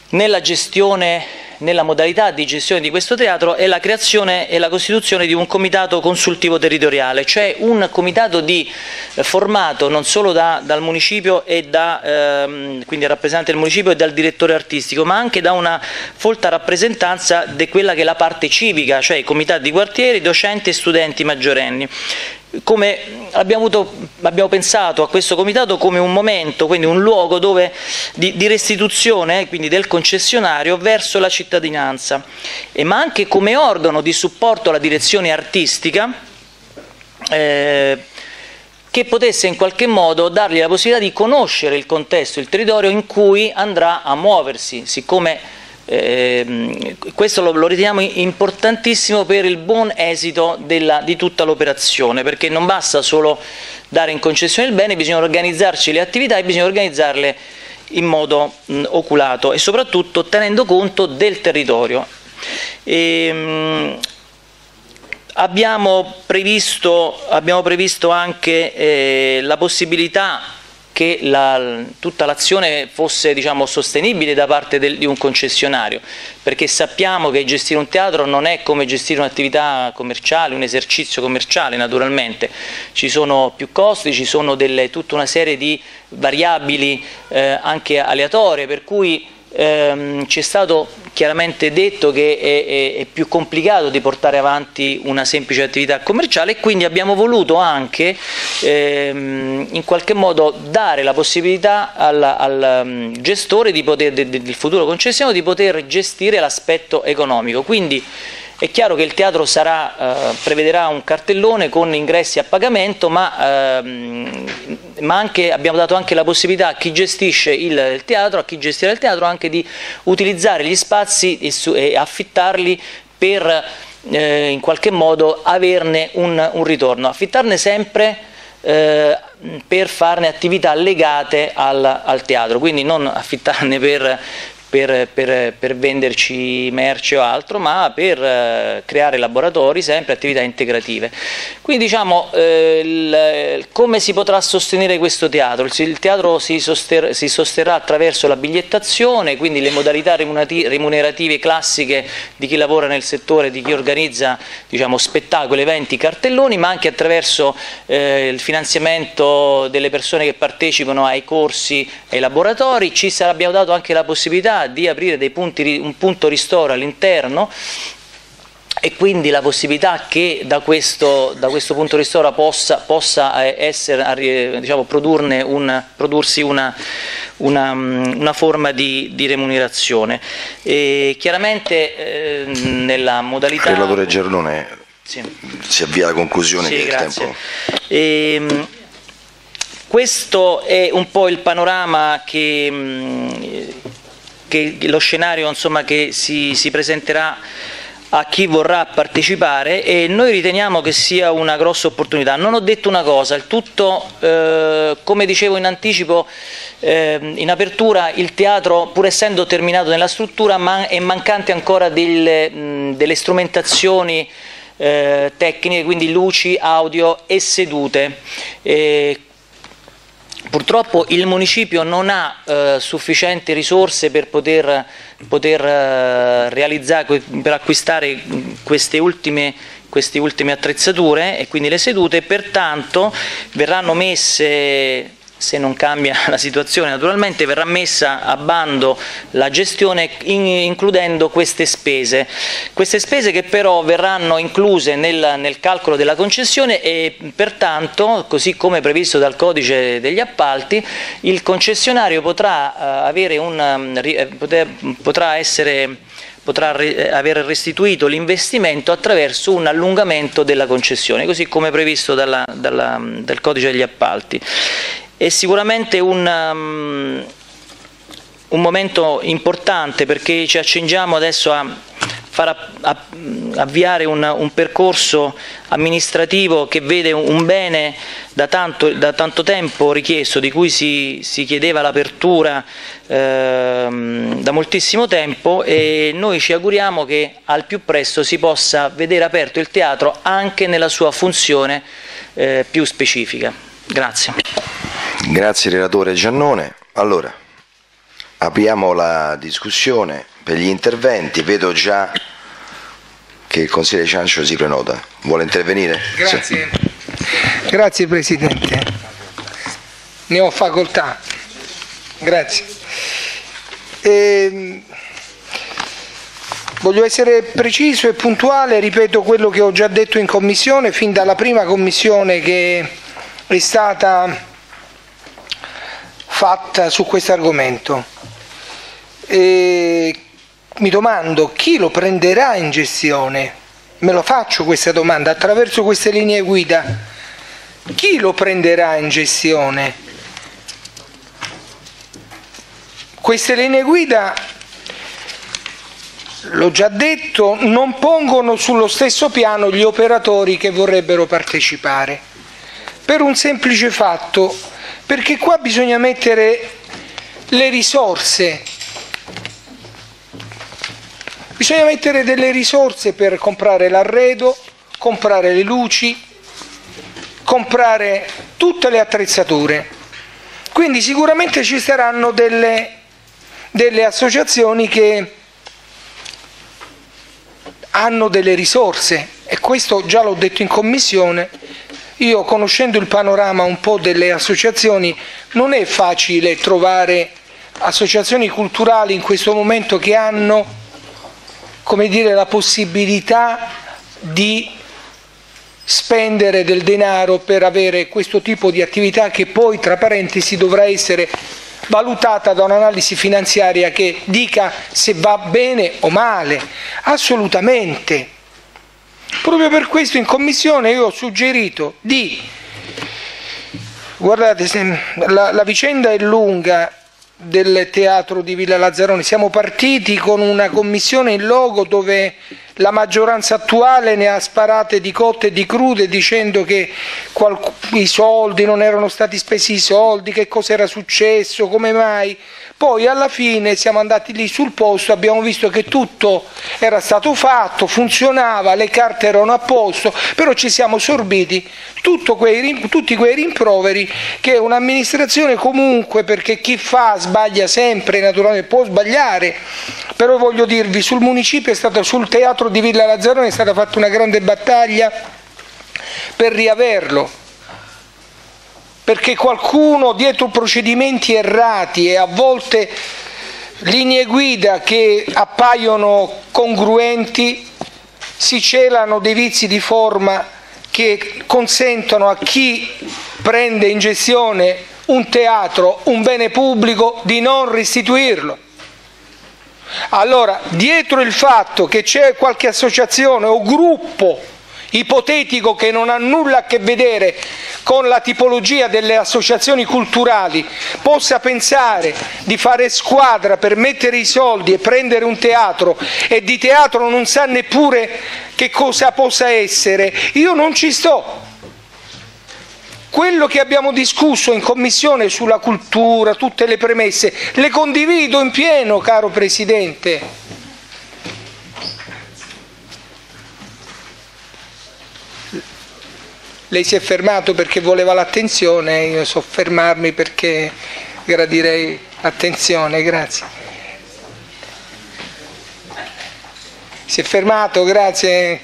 nella gestione nella modalità di gestione di questo teatro è la creazione e la costituzione di un comitato consultivo territoriale, cioè un comitato di, eh, formato non solo da, dal municipio e da, ehm, quindi rappresentante del municipio e dal direttore artistico, ma anche da una folta rappresentanza di quella che è la parte civica, cioè i comitati di quartieri, docenti e studenti maggiorenni come abbiamo, avuto, abbiamo, pensato a questo comitato come un momento, quindi un luogo dove, di, di, restituzione del concessionario verso la cittadinanza, e, ma anche come organo di supporto alla direzione artistica eh, che potesse in qualche modo dargli la possibilità di conoscere il contesto, il territorio in cui andrà a muoversi, siccome eh, questo lo, lo, riteniamo importantissimo per il buon esito della, di tutta l'operazione, perché non basta solo dare in concessione il bene, bisogna organizzarci le attività e bisogna organizzarle in modo mh, oculato e soprattutto tenendo conto del territorio. E, mh, abbiamo, previsto, abbiamo, previsto, anche eh, la possibilità che la, tutta l'azione fosse diciamo, sostenibile da parte del, di un concessionario, perché sappiamo che gestire un teatro non è come gestire un'attività commerciale, un esercizio commerciale naturalmente, ci sono più costi, ci sono delle, tutta una serie di variabili eh, anche aleatorie, per cui ehm, ci è stato chiaramente detto che è, è, è, più complicato di portare avanti una semplice attività commerciale e quindi abbiamo voluto anche ehm, in qualche modo dare la possibilità al, al um, gestore poter, de, del futuro concessionario di poter gestire l'aspetto economico. Quindi È chiaro che il teatro sarà, eh, prevederà un cartellone con ingressi a pagamento, ma, ehm, ma anche, abbiamo dato anche la possibilità a chi gestisce il, teatro, a chi gestirà il teatro, anche di utilizzare gli spazi e, su, e affittarli per eh, in qualche modo averne un, un ritorno. Affittarne sempre eh, per farne attività legate al, al, teatro, quindi non affittarne per per, per, per, venderci merce o altro, ma per eh, creare laboratori, sempre attività integrative. Quindi diciamo eh, il, come si potrà sostenere questo teatro? Il, il teatro si, soster, si, sosterrà attraverso la bigliettazione, quindi le modalità remunerative classiche di chi lavora nel settore, di chi organizza diciamo, spettacoli, eventi, cartelloni, ma anche attraverso eh, il finanziamento delle persone che partecipano ai corsi e ai laboratori. Ci sarà, abbiamo dato anche la possibilità di aprire punti, un punto ristoro all'interno e quindi la possibilità che da questo, da questo punto ristoro possa, possa eh, essere, diciamo, un, prodursi una, una, una, forma di, di remunerazione. E chiaramente eh, nella modalità... Relatore Gerlone, sì. si avvia alla conclusione sì, grazie. E, ehm, questo è un po' il panorama che che lo scenario insomma, che si, si presenterà a chi vorrà partecipare e noi riteniamo che sia una grossa opportunità. Non ho detto una cosa, il tutto, eh, come dicevo in anticipo, eh, in apertura il teatro, pur essendo terminato nella struttura, man è mancante ancora delle, mh, delle strumentazioni eh, tecniche, quindi luci, audio e sedute. Purtroppo il municipio non ha eh, sufficienti risorse per poter, poter eh, realizzare, per acquistare queste ultime, queste ultime attrezzature e quindi le sedute, pertanto verranno messe se non cambia la situazione naturalmente verrà messa a bando la gestione in, includendo queste spese. Queste spese che però verranno incluse nel, nel, calcolo della concessione e pertanto, così come previsto dal codice degli appalti, il concessionario potrà, uh, un, uh, poter, potrà essere potrà aver restituito l'investimento attraverso un allungamento della concessione, così come previsto dalla, dalla, dal codice degli appalti è sicuramente un, um, un momento importante perché ci accingiamo adesso a far avviare un, un, percorso amministrativo che vede un bene da tanto, da tanto tempo richiesto, di cui si, si chiedeva l'apertura eh, da moltissimo tempo e noi ci auguriamo che al più presto si possa vedere aperto il teatro anche nella sua funzione eh, più specifica. Grazie. Grazie relatore Giannone. Allora, apriamo la discussione per gli interventi. Vedo già che il consigliere Ciancio si prenota. Vuole intervenire? Grazie. Sì. Grazie Presidente. Ne ho facoltà. Grazie. E... Voglio essere preciso e puntuale, ripeto quello che ho già detto in commissione, fin dalla prima commissione che è stata fatta su questo argomento. E mi domando chi lo prenderà in gestione? Me lo faccio questa domanda attraverso queste linee guida. Chi lo prenderà in gestione? Queste linee guida, l'ho già detto, non pongono sullo stesso piano gli operatori che vorrebbero partecipare. Per un semplice fatto, perché qua bisogna mettere le risorse. Bisogna mettere delle risorse per comprare l'arredo, comprare le luci, comprare tutte le attrezzature. Quindi sicuramente ci saranno delle, delle associazioni che hanno delle risorse e questo già l'ho detto in commissione io conoscendo il panorama un po' delle associazioni non è facile trovare associazioni culturali in questo momento che hanno come dire, la possibilità di spendere del denaro per avere questo tipo di attività che poi tra parentesi dovrà essere valutata da un'analisi finanziaria che dica se va bene o male. Assolutamente Proprio per questo in commissione io ho suggerito di, guardate, la, la vicenda è lunga, del teatro di Villa Lazzaroni. Siamo partiti con una commissione in logo dove la maggioranza attuale ne ha sparate di cotte e di crude dicendo che i soldi non erano stati spesi i soldi, che cosa era successo, come mai. Poi alla fine siamo andati lì sul posto, abbiamo visto che tutto era stato fatto, funzionava, le carte erano a posto, però ci siamo sorbiti quei, tutti quei rimproveri che un'amministrazione comunque, perché chi fa sbaglia sempre, naturalmente può sbagliare, però voglio dirvi, sul municipio è stato, sul teatro di Villa Lazzarone è stata fatta una grande battaglia per riaverlo perché qualcuno dietro procedimenti errati e a volte linee guida che appaiono congruenti si celano dei vizi di forma che consentono a chi prende in gestione un teatro, un bene pubblico, di non restituirlo. Allora, dietro il fatto che c'è qualche associazione o gruppo ipotetico che non ha nulla a che vedere con la tipologia delle associazioni culturali possa pensare di fare squadra per mettere i soldi e prendere un teatro e di teatro non sa neppure che cosa possa essere, io non ci sto. Quello che abbiamo discusso in commissione sulla cultura, tutte le premesse, le condivido in pieno, caro Presidente. Lei si è fermato perché voleva l'attenzione, io so fermarmi perché gradirei attenzione, grazie. Si è fermato, grazie.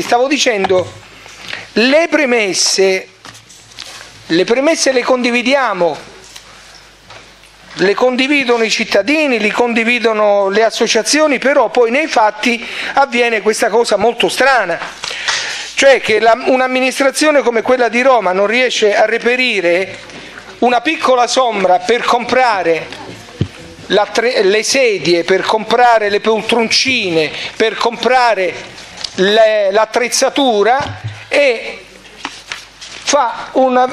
Stavo dicendo, le premesse, le premesse le condividiamo, le condividono i cittadini, le condividono le associazioni, però poi nei fatti avviene questa cosa molto strana cioè che la, un'amministrazione come quella di Roma non riesce a reperire una piccola sombra per comprare tre, le sedie, per comprare le poltroncine, per comprare le, l'attrezzatura e fa una,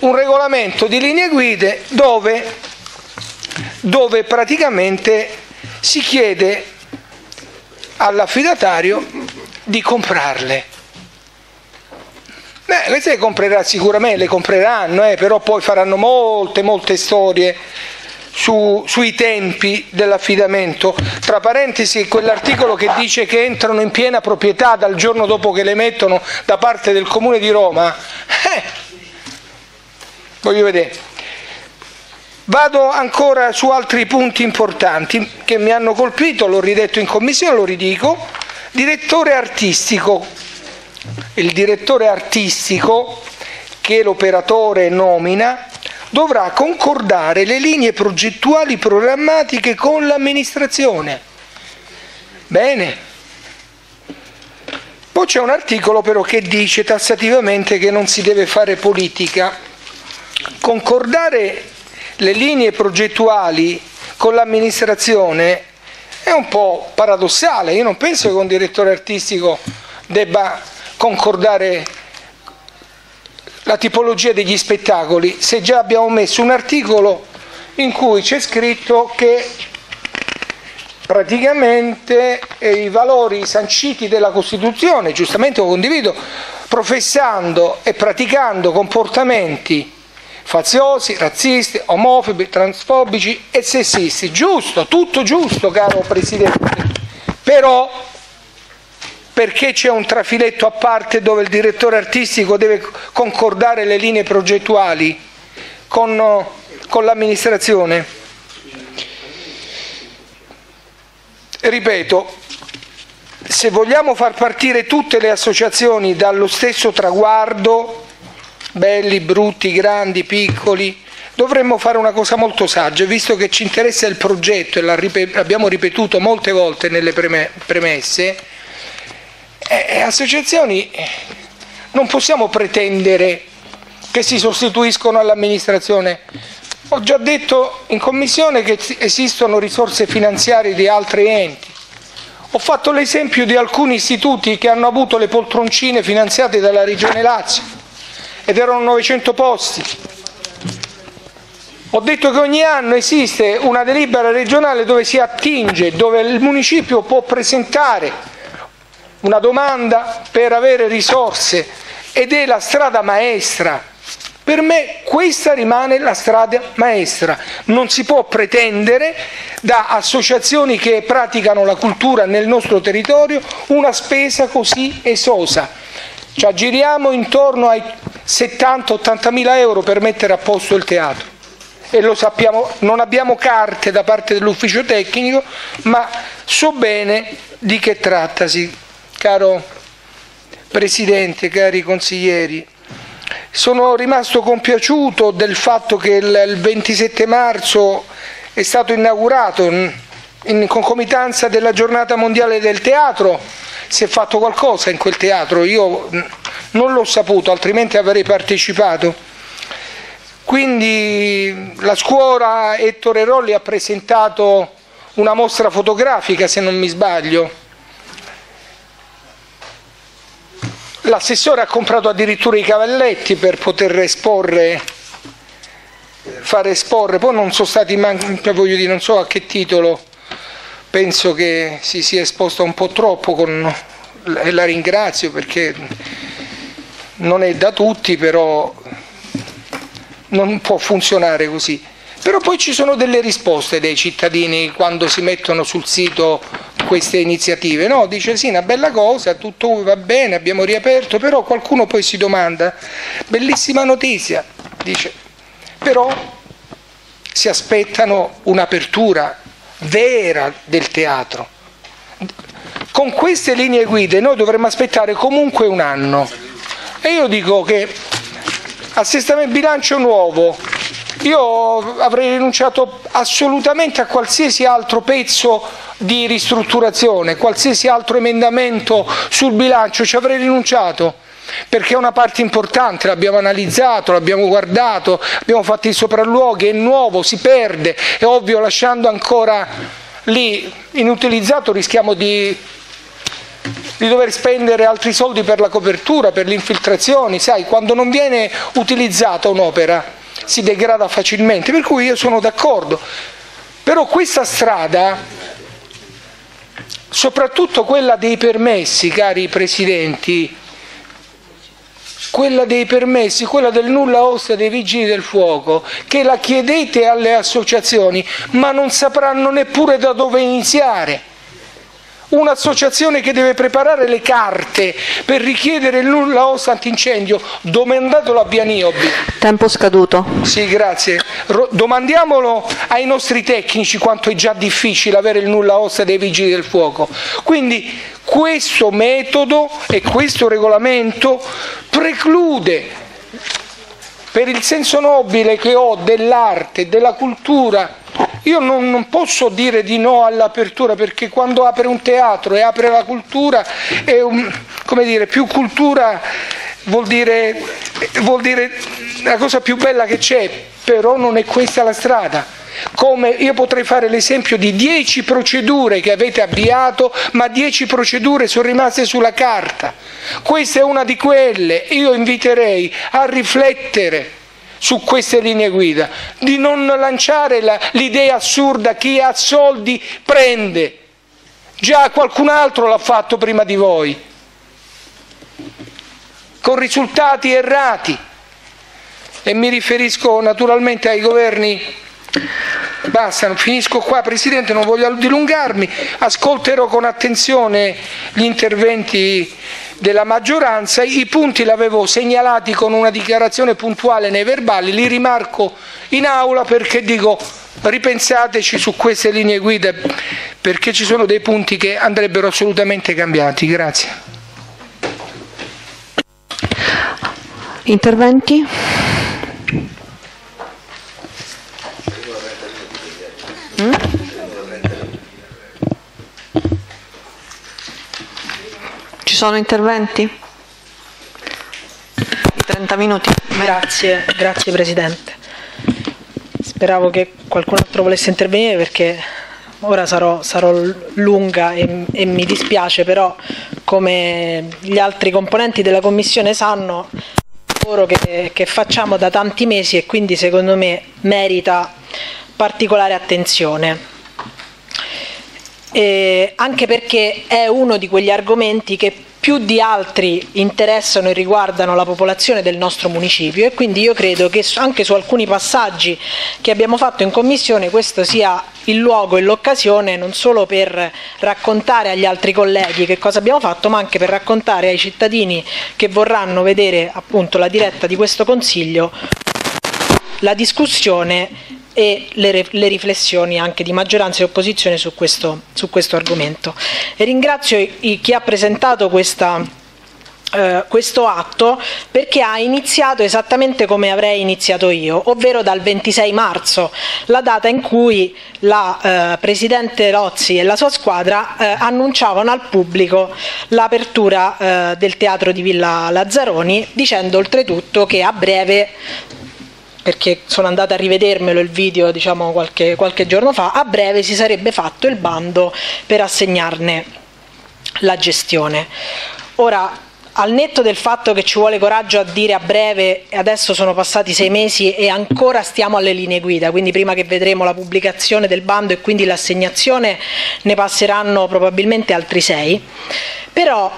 un regolamento di linee guide dove, dove praticamente si chiede all'affidatario di comprarle. Beh, queste le comprerà sicuramente, le compreranno, eh, però poi faranno molte, molte storie su, sui tempi dell'affidamento. Tra parentesi, quell'articolo che dice che entrano in piena proprietà dal giorno dopo che le mettono da parte del Comune di Roma, eh, voglio vedere. Vado ancora su altri punti importanti che mi hanno colpito, l'ho ridetto in commissione, lo ridico. Direttore artistico, il direttore artistico che l'operatore nomina dovrà concordare le linee progettuali programmatiche con l'amministrazione. Bene. Poi c'è un articolo però che dice tassativamente che non si deve fare politica. Concordare le linee progettuali con l'amministrazione è un po' paradossale. Io non penso che un direttore artistico debba concordare la tipologia degli spettacoli se già abbiamo messo un articolo in cui c'è scritto che praticamente eh, i valori sanciti della Costituzione, giustamente lo condivido, professando e praticando comportamenti faziosi, razzisti, omofobi, transfobici e sessisti. Giusto, tutto giusto, caro Presidente. Però perché c'è un trafiletto a parte dove il direttore artistico deve concordare le linee progettuali con, con l'amministrazione. Ripeto, se vogliamo far partire tutte le associazioni dallo stesso traguardo, belli, brutti, grandi, piccoli, dovremmo fare una cosa molto saggia, visto che ci interessa il progetto e l'abbiamo ripetuto molte volte nelle premesse, eh, associazioni eh, non possiamo pretendere che si sostituiscono all'amministrazione. Ho già detto in commissione che esistono risorse finanziarie di altri enti. Ho fatto l'esempio di alcuni istituti che hanno avuto le poltroncine finanziate dalla Regione Lazio ed erano 900 posti. Ho detto che ogni anno esiste una delibera regionale dove si attinge, dove il municipio può presentare una domanda per avere risorse ed è la strada maestra. Per me questa rimane la strada maestra. Non si può pretendere da associazioni che praticano la cultura nel nostro territorio una spesa così esosa. Ci aggiriamo intorno ai 70-80 mila euro per mettere a posto il teatro e lo sappiamo, non abbiamo carte da parte dell'ufficio tecnico, ma so bene di che trattasi, caro Presidente, cari consiglieri. Sono rimasto compiaciuto del fatto che il 27 marzo è stato inaugurato in concomitanza della giornata mondiale del teatro, si è fatto qualcosa in quel teatro, io non l'ho saputo, altrimenti avrei partecipato quindi la scuola Ettore Rolli ha presentato una mostra fotografica, se non mi sbaglio. L'assessore ha comprato addirittura i cavalletti per poter esporre, fare esporre, poi non sono stati, voglio dire, non so a che titolo, penso che si sia esposta un po' troppo con, e la ringrazio perché non è da tutti, però non può funzionare così. Però poi ci sono delle risposte dei cittadini quando si mettono sul sito queste iniziative, no? Dice sì, una bella cosa, tutto va bene, abbiamo riaperto, però qualcuno poi si domanda, bellissima notizia, dice, però si aspettano un'apertura vera del teatro. Con queste linee guida noi dovremmo aspettare comunque un anno. E io dico che assestamento bilancio nuovo, io avrei rinunciato assolutamente a qualsiasi altro pezzo di ristrutturazione, qualsiasi altro emendamento sul bilancio, ci avrei rinunciato perché è una parte importante, l'abbiamo analizzato, l'abbiamo guardato, abbiamo fatto i sopralluoghi, è nuovo, si perde, è ovvio lasciando ancora lì inutilizzato rischiamo di di dover spendere altri soldi per la copertura, per le infiltrazioni, sai, quando non viene utilizzata un'opera si degrada facilmente, per cui io sono d'accordo. Però questa strada, soprattutto quella dei permessi, cari presidenti, quella dei permessi, quella del nulla osta dei vigili del fuoco, che la chiedete alle associazioni, ma non sapranno neppure da dove iniziare un'associazione che deve preparare le carte per richiedere il nulla osta antincendio, domandatelo a Bianiobi. Tempo scaduto. Sì, grazie. domandiamolo ai nostri tecnici quanto è già difficile avere il nulla osta dei vigili del fuoco. Quindi questo metodo e questo regolamento preclude per il senso nobile che ho dell'arte, della cultura, io non, non, posso dire di no all'apertura perché quando apre un teatro e apre la cultura è un, come dire, più cultura vuol dire, vuol dire la cosa più bella che c'è, però non è questa la strada. Come io potrei fare l'esempio di dieci procedure che avete avviato, ma dieci procedure sono rimaste sulla carta. Questa è una di quelle. Io inviterei a riflettere su queste linee guida, di non lanciare l'idea assurda chi ha soldi prende. Già qualcun altro l'ha fatto prima di voi, con risultati errati. E mi riferisco naturalmente ai governi. Basta, finisco qua Presidente, non voglio dilungarmi, ascolterò con attenzione gli interventi della maggioranza, i punti li avevo segnalati con una dichiarazione puntuale nei verbali, li rimarco in aula perché dico ripensateci su queste linee guida perché ci sono dei punti che andrebbero assolutamente cambiati. Grazie. Interventi? Sono interventi? I 30 minuti. Grazie, grazie Presidente. Speravo che qualcun altro volesse intervenire perché ora sarò, sarò lunga e, e, mi dispiace, però come gli altri componenti della Commissione sanno, lavoro che, che facciamo da tanti mesi e quindi secondo me merita particolare attenzione. E anche perché è uno di quegli argomenti che più di altri interessano e riguardano la popolazione del nostro municipio e quindi io credo che anche su alcuni passaggi che abbiamo fatto in commissione questo sia il luogo e l'occasione non solo per raccontare agli altri colleghi che cosa abbiamo fatto ma anche per raccontare ai cittadini che vorranno vedere appunto la diretta di questo consiglio la discussione e le, le, riflessioni anche di maggioranza e opposizione su questo, su questo argomento. E ringrazio i, chi ha presentato questa, eh, questo atto perché ha iniziato esattamente come avrei iniziato io, ovvero dal 26 marzo, la data in cui la eh, Presidente Lozzi e la sua squadra eh, annunciavano al pubblico l'apertura eh, del teatro di Villa Lazzaroni dicendo oltretutto che a breve perché sono andata a rivedermelo il video diciamo, qualche, qualche giorno fa, a breve si sarebbe fatto il bando per assegnarne la gestione. Ora, al netto del fatto che ci vuole coraggio a dire a breve, adesso sono passati sei mesi e ancora stiamo alle linee guida, quindi prima che vedremo la pubblicazione del bando e quindi l'assegnazione ne passeranno probabilmente altri sei, però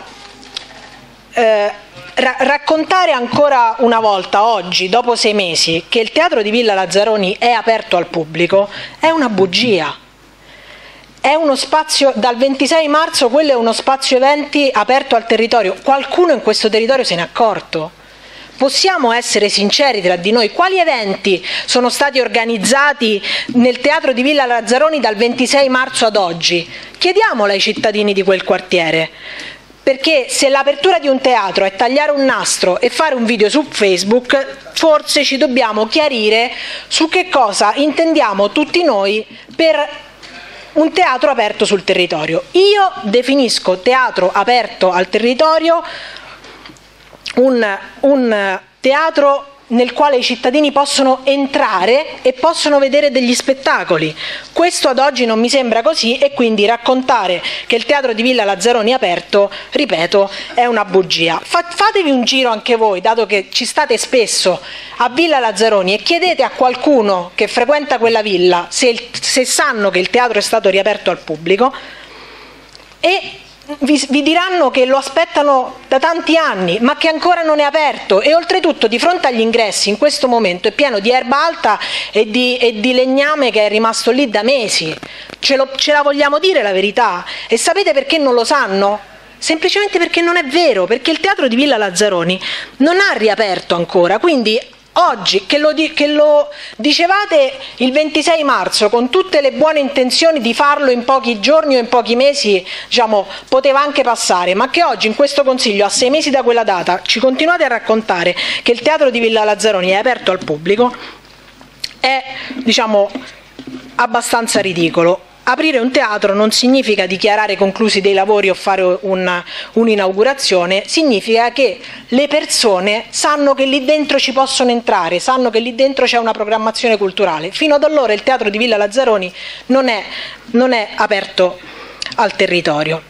eh, ra- raccontare ancora una volta oggi, dopo sei mesi, che il teatro di Villa Lazzaroni è aperto al pubblico è una bugia. È uno spazio, dal 26 marzo quello è uno spazio eventi aperto al territorio. Qualcuno in questo territorio se n'è accorto? Possiamo essere sinceri tra di noi, quali eventi sono stati organizzati nel teatro di Villa Lazzaroni dal 26 marzo ad oggi? Chiediamolo ai cittadini di quel quartiere perché se l'apertura di un teatro è tagliare un nastro e fare un video su Facebook, forse ci dobbiamo chiarire su che cosa intendiamo tutti noi per un teatro aperto sul territorio. Io definisco teatro aperto al territorio un, un teatro nel quale i cittadini possono entrare e possono vedere degli spettacoli. Questo ad oggi non mi sembra così e quindi raccontare che il teatro di Villa Lazzaroni è aperto, ripeto, è una bugia. fatevi un giro anche voi, dato che ci state spesso a Villa Lazzaroni e chiedete a qualcuno che frequenta quella villa se, se sanno che il teatro è stato riaperto al pubblico e vi, vi, diranno che lo aspettano da tanti anni, ma che ancora non è aperto e oltretutto di fronte agli ingressi in questo momento è pieno di erba alta e di, e di legname che è rimasto lì da mesi. Ce, lo, ce la vogliamo dire la verità? E sapete perché non lo sanno? Semplicemente perché non è vero, perché il teatro di Villa Lazzaroni non ha riaperto ancora, quindi oggi che lo, che lo, dicevate il 26 marzo con tutte le buone intenzioni di farlo in pochi giorni o in pochi mesi, diciamo, poteva anche passare, ma che oggi in questo Consiglio, a sei mesi da quella data, ci continuate a raccontare che il teatro di Villa Lazzaroni è aperto al pubblico, è diciamo, abbastanza ridicolo. Aprire un teatro non significa dichiarare conclusi dei lavori o fare una, un'inaugurazione, significa che le persone sanno che lì dentro ci possono entrare, sanno che lì dentro c'è una programmazione culturale. Fino ad allora il teatro di Villa Lazzaroni non è, non è aperto al territorio.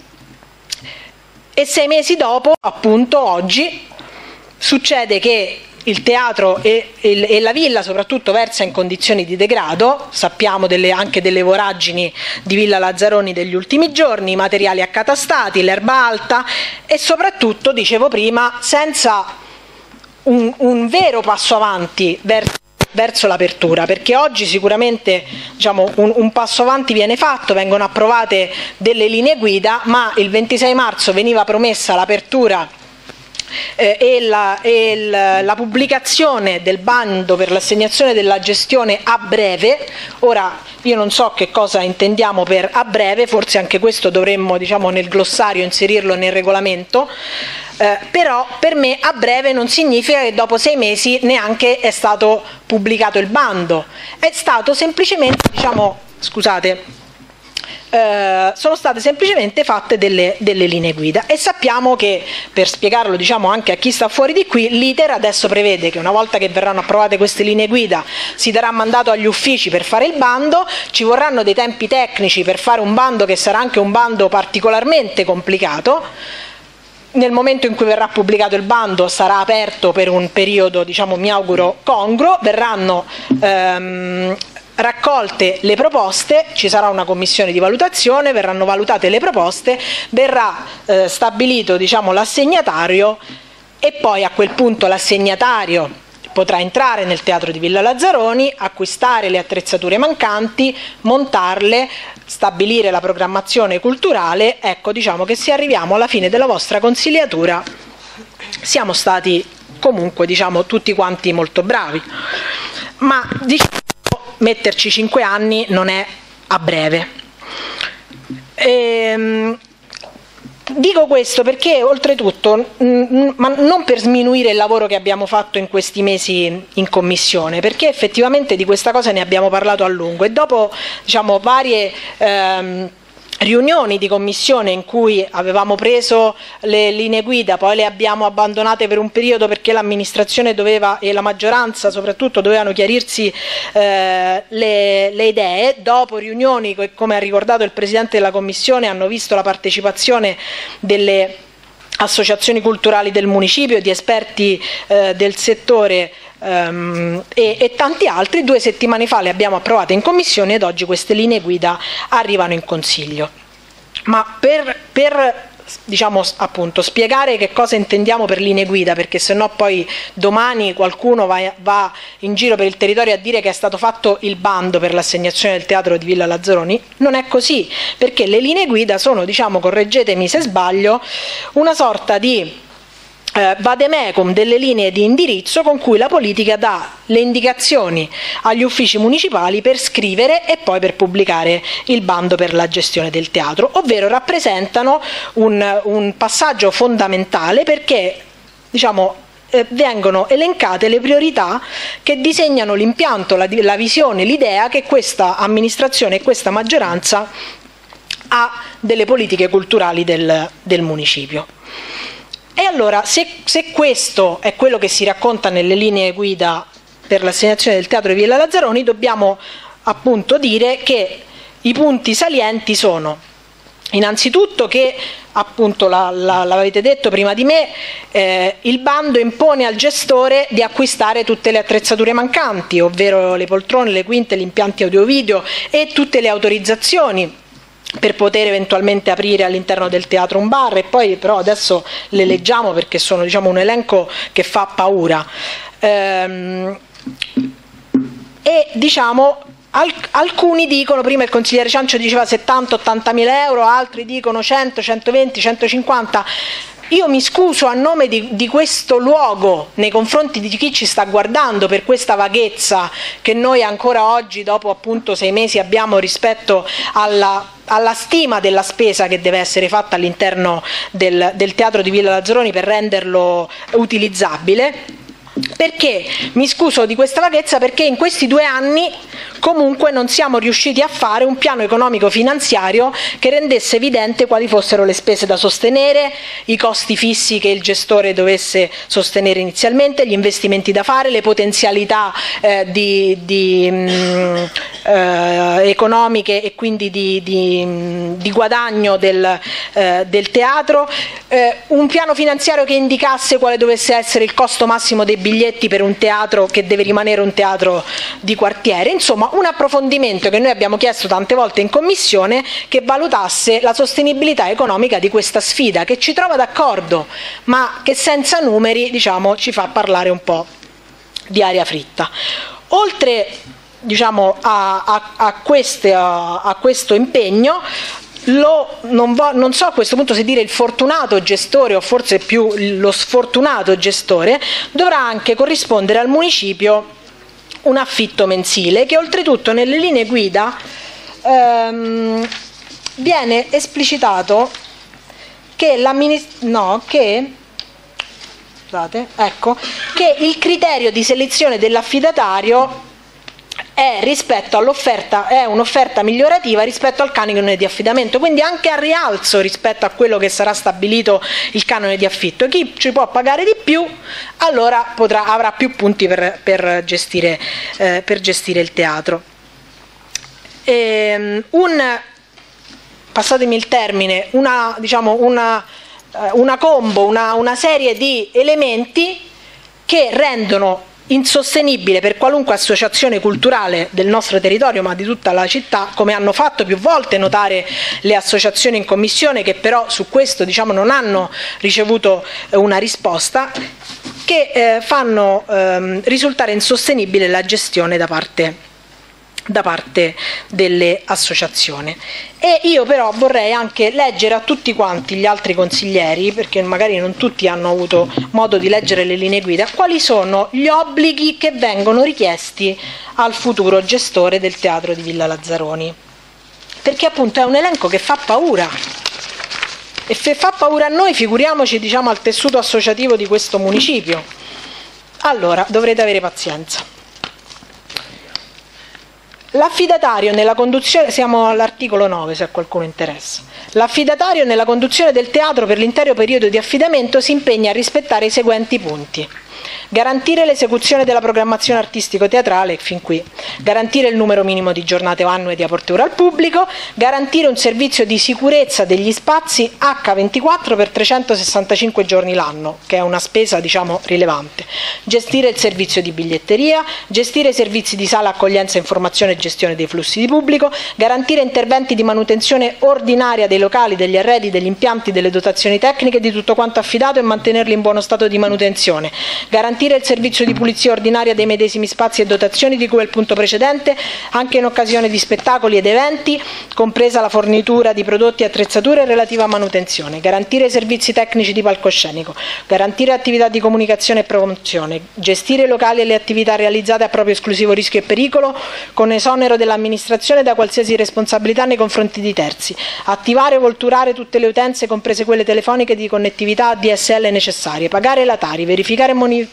E sei mesi dopo, appunto oggi, succede che il teatro e, e, e, la villa soprattutto versa in condizioni di degrado, sappiamo delle, anche delle voragini di Villa Lazzaroni degli ultimi giorni, i materiali accatastati, l'erba alta e soprattutto, dicevo prima, senza un, un vero passo avanti verso verso l'apertura, perché oggi sicuramente diciamo, un, un, passo avanti viene fatto, vengono approvate delle linee guida, ma il 26 marzo veniva promessa l'apertura eh, e, la, e la, la, pubblicazione del bando per l'assegnazione della gestione a breve, ora io non so che cosa intendiamo per a breve, forse anche questo dovremmo diciamo, nel glossario inserirlo nel regolamento, eh, però per me a breve non significa che dopo sei mesi neanche è stato pubblicato il bando, è stato semplicemente, diciamo, scusate, eh, sono state semplicemente fatte delle, delle, linee guida. E sappiamo che, per spiegarlo diciamo anche a chi sta fuori di qui, l'iter adesso prevede che una volta che verranno approvate queste linee guida si darà mandato agli uffici per fare il bando, ci vorranno dei tempi tecnici per fare un bando che sarà anche un bando particolarmente complicato, nel momento in cui verrà pubblicato il bando sarà aperto per un periodo, diciamo, mi auguro, congruo, verranno ehm, raccolte le proposte, ci sarà una commissione di valutazione, verranno valutate le proposte, verrà eh, stabilito diciamo, l'assegnatario e poi a quel punto l'assegnatario potrà entrare nel teatro di Villa Lazzaroni, acquistare le attrezzature mancanti, montarle, stabilire la programmazione culturale, ecco diciamo che se arriviamo alla fine della vostra consigliatura siamo stati comunque diciamo tutti quanti molto bravi. Ma diciamo metterci cinque anni non è a breve. Ehm, Dico questo perché oltretutto, ma non per sminuire il lavoro che abbiamo fatto in questi mesi in commissione, perché effettivamente di questa cosa ne abbiamo parlato a lungo e dopo diciamo, varie ehm, riunioni di commissione in cui avevamo preso le linee guida, poi le abbiamo abbandonate per un periodo perché l'amministrazione doveva e la maggioranza soprattutto dovevano chiarirsi eh, le, le, idee, dopo riunioni che come ha ricordato il Presidente della Commissione hanno visto la partecipazione delle associazioni culturali del municipio, di esperti eh, del settore um, e, e, tanti altri. Due settimane fa le abbiamo approvate in commissione ed oggi queste linee guida arrivano in consiglio. Ma per, per diciamo appunto spiegare che cosa intendiamo per linee guida perché se no poi domani qualcuno va, va, in giro per il territorio a dire che è stato fatto il bando per l'assegnazione del teatro di Villa Lazzaroni non è così perché le linee guida sono diciamo correggetemi se sbaglio una sorta di eh, vademecum delle linee di indirizzo con cui la politica dà le indicazioni agli uffici municipali per scrivere e poi per pubblicare il bando per la gestione del teatro, ovvero rappresentano un, un passaggio fondamentale perché diciamo, eh, vengono elencate le priorità che disegnano l'impianto, la, la visione, l'idea che questa amministrazione e questa maggioranza ha delle politiche culturali del, del municipio. E allora, se, se questo è quello che si racconta nelle linee guida per l'assegnazione del teatro di Villa Lazzaroni, dobbiamo appunto dire che i punti salienti sono innanzitutto che appunto la, la, l'avete detto prima di me, eh, il bando impone al gestore di acquistare tutte le attrezzature mancanti, ovvero le poltrone, le quinte, gli impianti audio-video e tutte le autorizzazioni per poter eventualmente aprire all'interno del teatro un bar e poi però adesso le leggiamo perché sono diciamo, un elenco che fa paura. Ehm, e diciamo Alc- alcuni dicono, prima il consigliere Ciancio diceva 70-80 mila euro, altri dicono 100, 120, 150. Io mi scuso a nome di, di, questo luogo nei confronti di chi ci sta guardando per questa vaghezza che noi ancora oggi, dopo appunto sei mesi, abbiamo rispetto alla, alla stima della spesa che deve essere fatta all'interno del, del teatro di Villa Lazzaroni per renderlo utilizzabile perché? Mi scuso di questa vaghezza perché in questi due anni comunque non siamo riusciti a fare un piano economico finanziario che rendesse evidente quali fossero le spese da sostenere, i costi fissi che il gestore dovesse sostenere inizialmente, gli investimenti da fare, le potenzialità eh, di, di, mh, mm, eh, economiche e quindi di, di mh, guadagno del, eh, del teatro, eh, un piano finanziario che indicasse quale dovesse essere il costo massimo dei biglietti per un teatro che deve rimanere un teatro di quartiere, insomma un approfondimento che noi abbiamo chiesto tante volte in commissione che valutasse la sostenibilità economica di questa sfida che ci trova d'accordo ma che senza numeri diciamo, ci fa parlare un po' di aria fritta. Oltre diciamo, a, a, a, a, questo impegno lo, non, vo, non, so a questo punto se dire il fortunato gestore o forse più lo sfortunato gestore dovrà anche corrispondere al municipio un affitto mensile che oltretutto nelle linee guida ehm, viene esplicitato che, no, che, scusate, ecco, che il criterio di selezione dell'affidatario è, rispetto all'offerta, è un'offerta migliorativa rispetto al canone di affidamento, quindi anche a rialzo rispetto a quello che sarà stabilito il canone di affitto. Chi ci può pagare di più allora potrà, avrà più punti per, per, gestire, eh, per gestire, il teatro. Ehm, un, passatemi il termine, una, diciamo, una, eh, una combo, una, una serie di elementi che rendono insostenibile per qualunque associazione culturale del nostro territorio, ma di tutta la città, come hanno fatto più volte notare le associazioni in commissione, che però su questo diciamo, non hanno ricevuto eh, una risposta, che eh, fanno ehm, risultare insostenibile la gestione da parte da parte delle associazioni. E io però vorrei anche leggere a tutti quanti gli altri consiglieri, perché magari non tutti hanno avuto modo di leggere le linee guida, quali sono gli obblighi che vengono richiesti al futuro gestore del teatro di Villa Lazzaroni. Perché appunto è un elenco che fa paura. E se fa paura a noi, figuriamoci diciamo, al tessuto associativo di questo municipio. Allora, dovrete avere pazienza. L'affidatario nella conduzione, siamo all'articolo 9 se a qualcuno interessa, l'affidatario nella conduzione del teatro per l'intero periodo di affidamento si impegna a rispettare i seguenti punti garantire l'esecuzione della programmazione artistico-teatrale, fin qui, garantire il numero minimo di giornate annue di apertura al pubblico, garantire un servizio di sicurezza degli spazi H24 per 365 giorni l'anno, che è una spesa diciamo rilevante, gestire il servizio di biglietteria, gestire i servizi di sala accoglienza, informazione e gestione dei flussi di pubblico, garantire interventi di manutenzione ordinaria dei locali, degli arredi, degli impianti, delle dotazioni tecniche, di tutto quanto affidato e mantenerli in buono stato di manutenzione, garantire il servizio di pulizia ordinaria dei medesimi spazi e dotazioni di cui al punto precedente, anche in occasione di spettacoli ed eventi, compresa la fornitura di prodotti e attrezzature relativa a manutenzione, garantire i servizi tecnici di palcoscenico, garantire attività di comunicazione e promozione, gestire i locali e le attività realizzate a proprio esclusivo rischio e pericolo, con esonero dell'amministrazione da qualsiasi responsabilità nei confronti di terzi, attivare o volturare tutte le utenze, comprese quelle telefoniche di connettività DSL necessarie, pagare la Tari, verificare e monitorare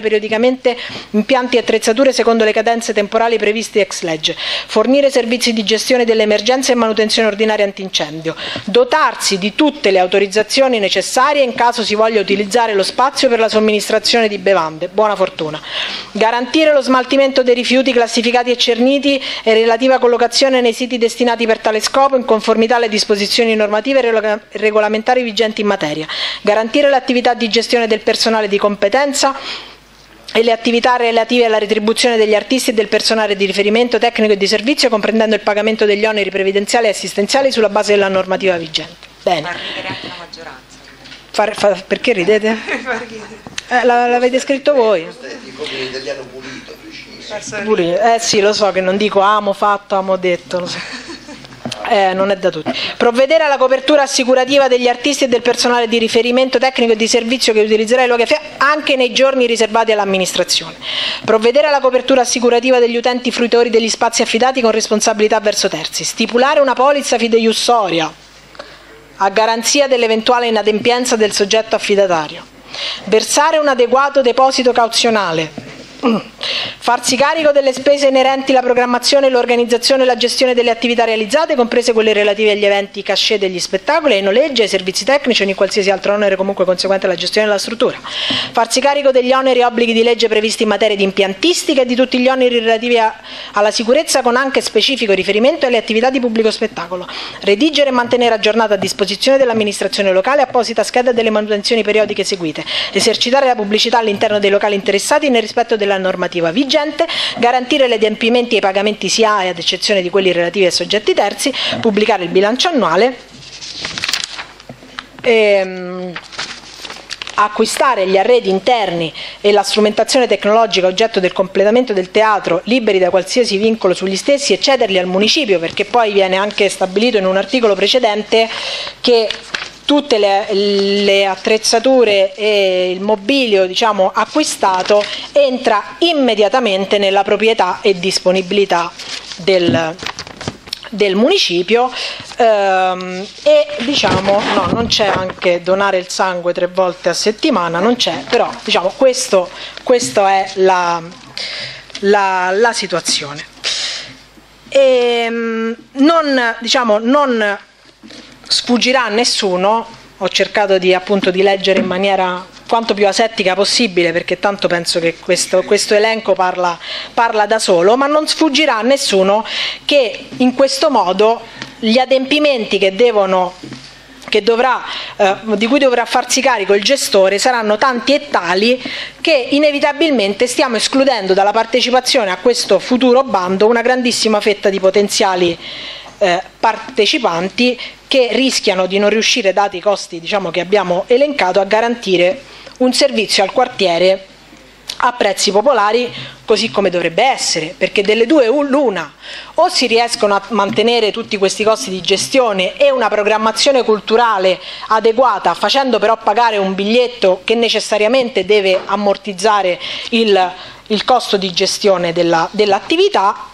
periodicamente impianti e attrezzature secondo le cadenze temporali previste ex legge, fornire servizi di gestione delle emergenze e manutenzione ordinaria antincendio, dotarsi di tutte le autorizzazioni necessarie in caso si voglia utilizzare lo spazio per la somministrazione di bevande. Buona fortuna. Garantire lo smaltimento dei rifiuti classificati e cerniti e relativa collocazione nei siti destinati per tale scopo in conformità alle disposizioni normative e regolamentari vigenti in materia. Garantire l'attività di gestione del personale di competenza e le attività relative alla retribuzione degli artisti e del personale di riferimento tecnico e di servizio, comprendendo il pagamento degli oneri previdenziali e assistenziali sulla base della normativa vigente. Bene. Far, fa, perché ridete? eh, l'avete scritto voi. Pulito. Eh sì, lo so che non dico amo fatto, amo detto, lo so. Eh, non è da tutti. Provvedere alla copertura assicurativa degli artisti e del personale di riferimento tecnico e di servizio che utilizzerà i luoghi anche nei giorni riservati all'amministrazione. Provvedere alla copertura assicurativa degli utenti fruitori degli spazi affidati con responsabilità verso terzi. Stipulare una polizza fideiussoria a garanzia dell'eventuale inadempienza del soggetto affidatario. Versare un adeguato deposito cauzionale Farsi carico delle spese inerenti alla programmazione, l'organizzazione e la gestione delle attività realizzate, comprese quelle relative agli eventi cachet degli spettacoli, ai noleggi, ai servizi tecnici o ogni qualsiasi altro onere comunque conseguente alla gestione della struttura. Farsi carico degli oneri e obblighi di legge previsti in materia di impiantistica e di tutti gli oneri relativi a, alla sicurezza con anche specifico riferimento alle attività di pubblico spettacolo. Redigere e mantenere aggiornata a disposizione dell'amministrazione locale apposita scheda delle manutenzioni periodiche eseguite. Esercitare la pubblicità all'interno dei locali interessati nel rispetto della normativa vigente, garantire gli adempimenti e i pagamenti SIAE ad eccezione di quelli relativi ai soggetti terzi, pubblicare il bilancio annuale. Ehm, acquistare gli arredi interni e la strumentazione tecnologica oggetto del completamento del teatro liberi da qualsiasi vincolo sugli stessi e cederli al municipio perché poi viene anche stabilito in un articolo precedente che tutte le, le, attrezzature e il mobilio diciamo, acquistato entra immediatamente nella proprietà e disponibilità del, del municipio ehm, e diciamo no, non c'è anche donare il sangue tre volte a settimana, non c'è, però diciamo questo, questo è la, la, la situazione. E, ehm, non, diciamo, non sfuggirà a nessuno, ho cercato di, appunto, di leggere in maniera quanto più asettica possibile perché tanto penso che questo, questo elenco parla, parla, da solo, ma non sfuggirà a nessuno che in questo modo gli adempimenti che devono che dovrà, eh, di cui dovrà farsi carico il gestore saranno tanti e tali che inevitabilmente stiamo escludendo dalla partecipazione a questo futuro bando una grandissima fetta di potenziali eh, partecipanti che rischiano di non riuscire, dati i costi diciamo, che abbiamo elencato, a garantire un servizio al quartiere a prezzi popolari così come dovrebbe essere, perché delle due l'una, o si riescono a mantenere tutti questi costi di gestione e una programmazione culturale adeguata, facendo però pagare un biglietto che necessariamente deve ammortizzare il, il costo di gestione della, dell'attività,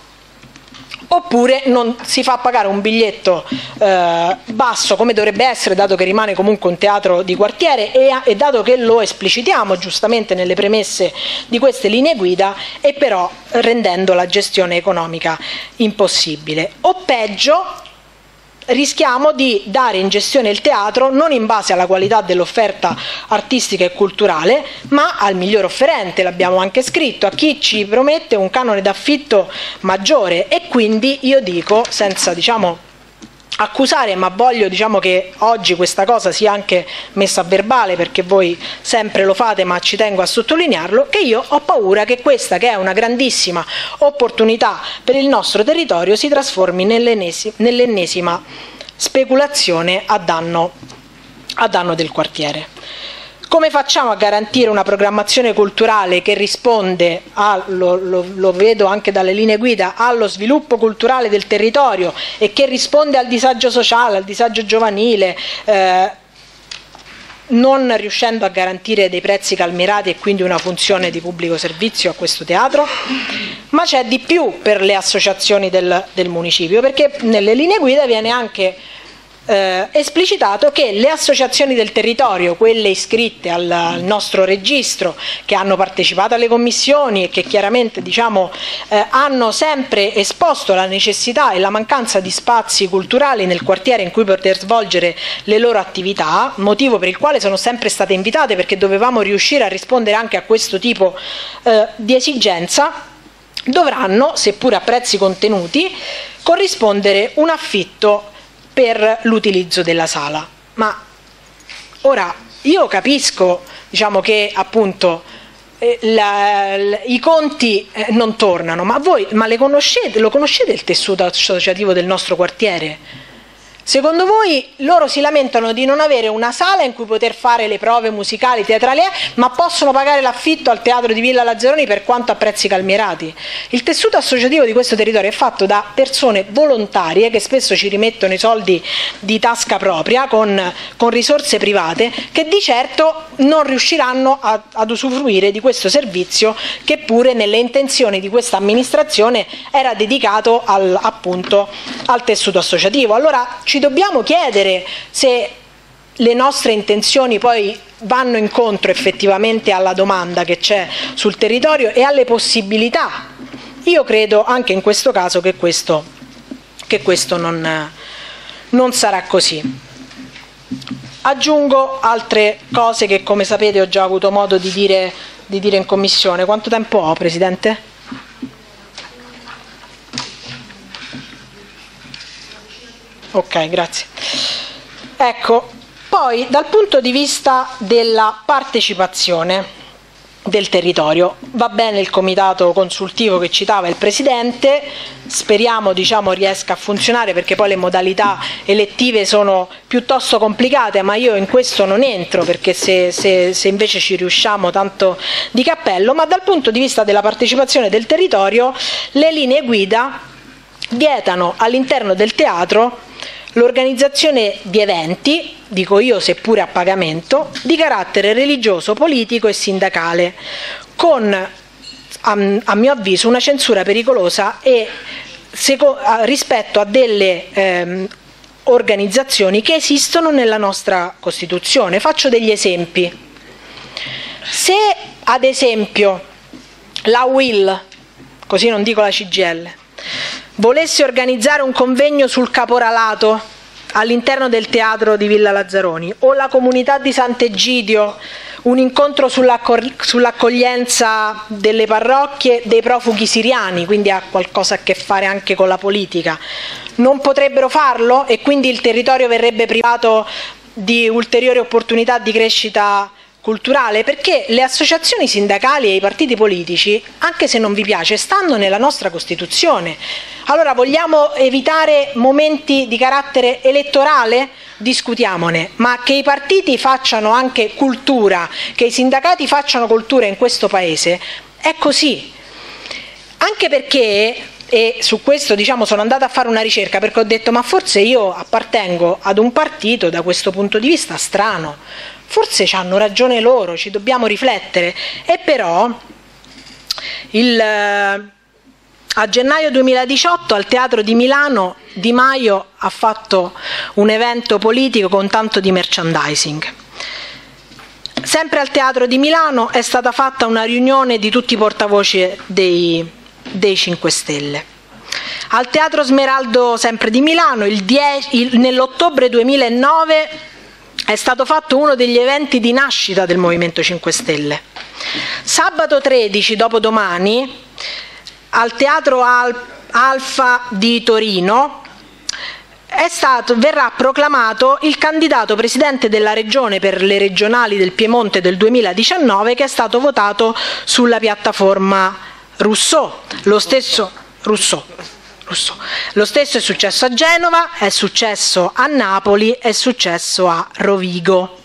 oppure non si fa pagare un biglietto eh, basso come dovrebbe essere dato che rimane comunque un teatro di quartiere e, e, dato che lo esplicitiamo giustamente nelle premesse di queste linee guida e però rendendo la gestione economica impossibile. O peggio rischiamo di dare in gestione il teatro non in base alla qualità dell'offerta artistica e culturale, ma al miglior offerente, l'abbiamo anche scritto, a chi ci promette un canone d'affitto maggiore. E quindi io dico, senza diciamo accusare, ma voglio diciamo, che oggi questa cosa sia anche messa a verbale perché voi sempre lo fate, ma ci tengo a sottolinearlo, che io ho paura che questa, che è una grandissima opportunità per il nostro territorio, si trasformi nell'ennesima speculazione a danno, a danno del quartiere. Come facciamo a garantire una programmazione culturale che risponde, a, lo, lo, lo, vedo anche dalle linee guida, allo sviluppo culturale del territorio e che risponde al disagio sociale, al disagio giovanile, eh, non riuscendo a garantire dei prezzi calmirati e quindi una funzione di pubblico servizio a questo teatro, ma c'è di più per le associazioni del, del municipio, perché nelle linee guida viene anche eh, esplicitato che le associazioni del territorio, quelle iscritte al, al, nostro registro, che hanno partecipato alle commissioni e che chiaramente diciamo, eh, hanno sempre esposto la necessità e la mancanza di spazi culturali nel quartiere in cui poter svolgere le loro attività, motivo per il quale sono sempre state invitate perché dovevamo riuscire a rispondere anche a questo tipo eh, di esigenza, dovranno, seppure a prezzi contenuti, corrispondere un affitto per l'utilizzo della sala. Ma ora io capisco diciamo, che appunto eh, la, la, i conti eh, non tornano, ma voi ma conoscete, lo conoscete il tessuto associativo del nostro quartiere? Secondo voi loro si lamentano di non avere una sala in cui poter fare le prove musicali, teatrali, eh, ma possono pagare l'affitto al teatro di Villa Lazzaroni per quanto a prezzi calmierati? Il tessuto associativo di questo territorio è fatto da persone volontarie che spesso ci rimettono i soldi di tasca propria con, con risorse private che di certo non riusciranno a, ad usufruire di questo servizio che pure nelle intenzioni di questa amministrazione era dedicato al, appunto, al tessuto associativo. Allora ci dobbiamo chiedere se le nostre intenzioni poi vanno incontro effettivamente alla domanda che c'è sul territorio e alle possibilità. Io credo anche in questo caso che questo, che questo non, non sarà così. Aggiungo altre cose che come sapete ho già avuto modo di dire, di dire in commissione. Quanto tempo ho, Presidente? Ok, grazie. Ecco, poi dal punto di vista della partecipazione del territorio. Va bene il comitato consultivo che citava il Presidente, speriamo diciamo, riesca a funzionare perché poi le modalità elettive sono piuttosto complicate, ma io in questo non entro perché se, se, se invece ci riusciamo tanto di cappello, ma dal punto di vista della partecipazione del territorio le linee guida vietano all'interno del teatro l'organizzazione di eventi, dico io seppure a pagamento, di carattere religioso, politico e sindacale, con a, mio avviso una censura pericolosa e seco, rispetto a delle ehm, organizzazioni che esistono nella nostra Costituzione. Faccio degli esempi. Se ad esempio la WIL così non dico la CGL, volesse organizzare un convegno sul caporalato all'interno del teatro di Villa Lazzaroni o la comunità di Sant'Egidio un incontro sull'accoglienza delle parrocchie dei profughi siriani, quindi ha qualcosa a che fare anche con la politica. Non potrebbero farlo e quindi il territorio verrebbe privato di ulteriori opportunità di crescita culturale perché le associazioni sindacali e i partiti politici, anche se non vi piace, stanno nella nostra Costituzione. Allora vogliamo evitare momenti di carattere elettorale? Discutiamone, ma che i partiti facciano anche cultura, che i sindacati facciano cultura in questo Paese, è così. Anche perché e su questo diciamo, sono andata a fare una ricerca perché ho detto ma forse io appartengo ad un partito da questo punto di vista strano, forse hanno ragione loro, ci dobbiamo riflettere. E però il, a gennaio 2018 al Teatro di Milano Di Maio ha fatto un evento politico con tanto di merchandising. Sempre al Teatro di Milano è stata fatta una riunione di tutti i portavoce dei, dei 5 Stelle. Al Teatro Smeraldo, sempre di Milano, nell'ottobre 2009 è stato fatto uno degli eventi di nascita del Movimento 5 Stelle. Sabato 13, dopodomani, al Teatro Al- Alfa di Torino, stato, verrà proclamato il candidato presidente della regione per le regionali del Piemonte del 2019 che è stato votato sulla piattaforma Rousseau. Lo stesso, Rousseau, Rousseau. Lo stesso è successo a Genova, è successo a Napoli, è successo a Rovigo.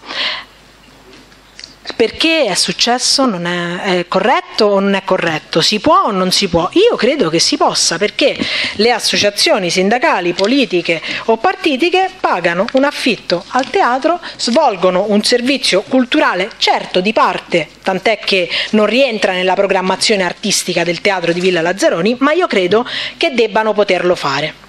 Perché è successo? Non è, è, corretto o non è corretto? Si può o non si può? Io credo che si possa perché le associazioni sindacali, politiche o partitiche pagano un affitto al teatro, svolgono un servizio culturale, certo di parte, tant'è che non rientra nella programmazione artistica del teatro di Villa Lazzaroni, ma io credo che debbano poterlo fare.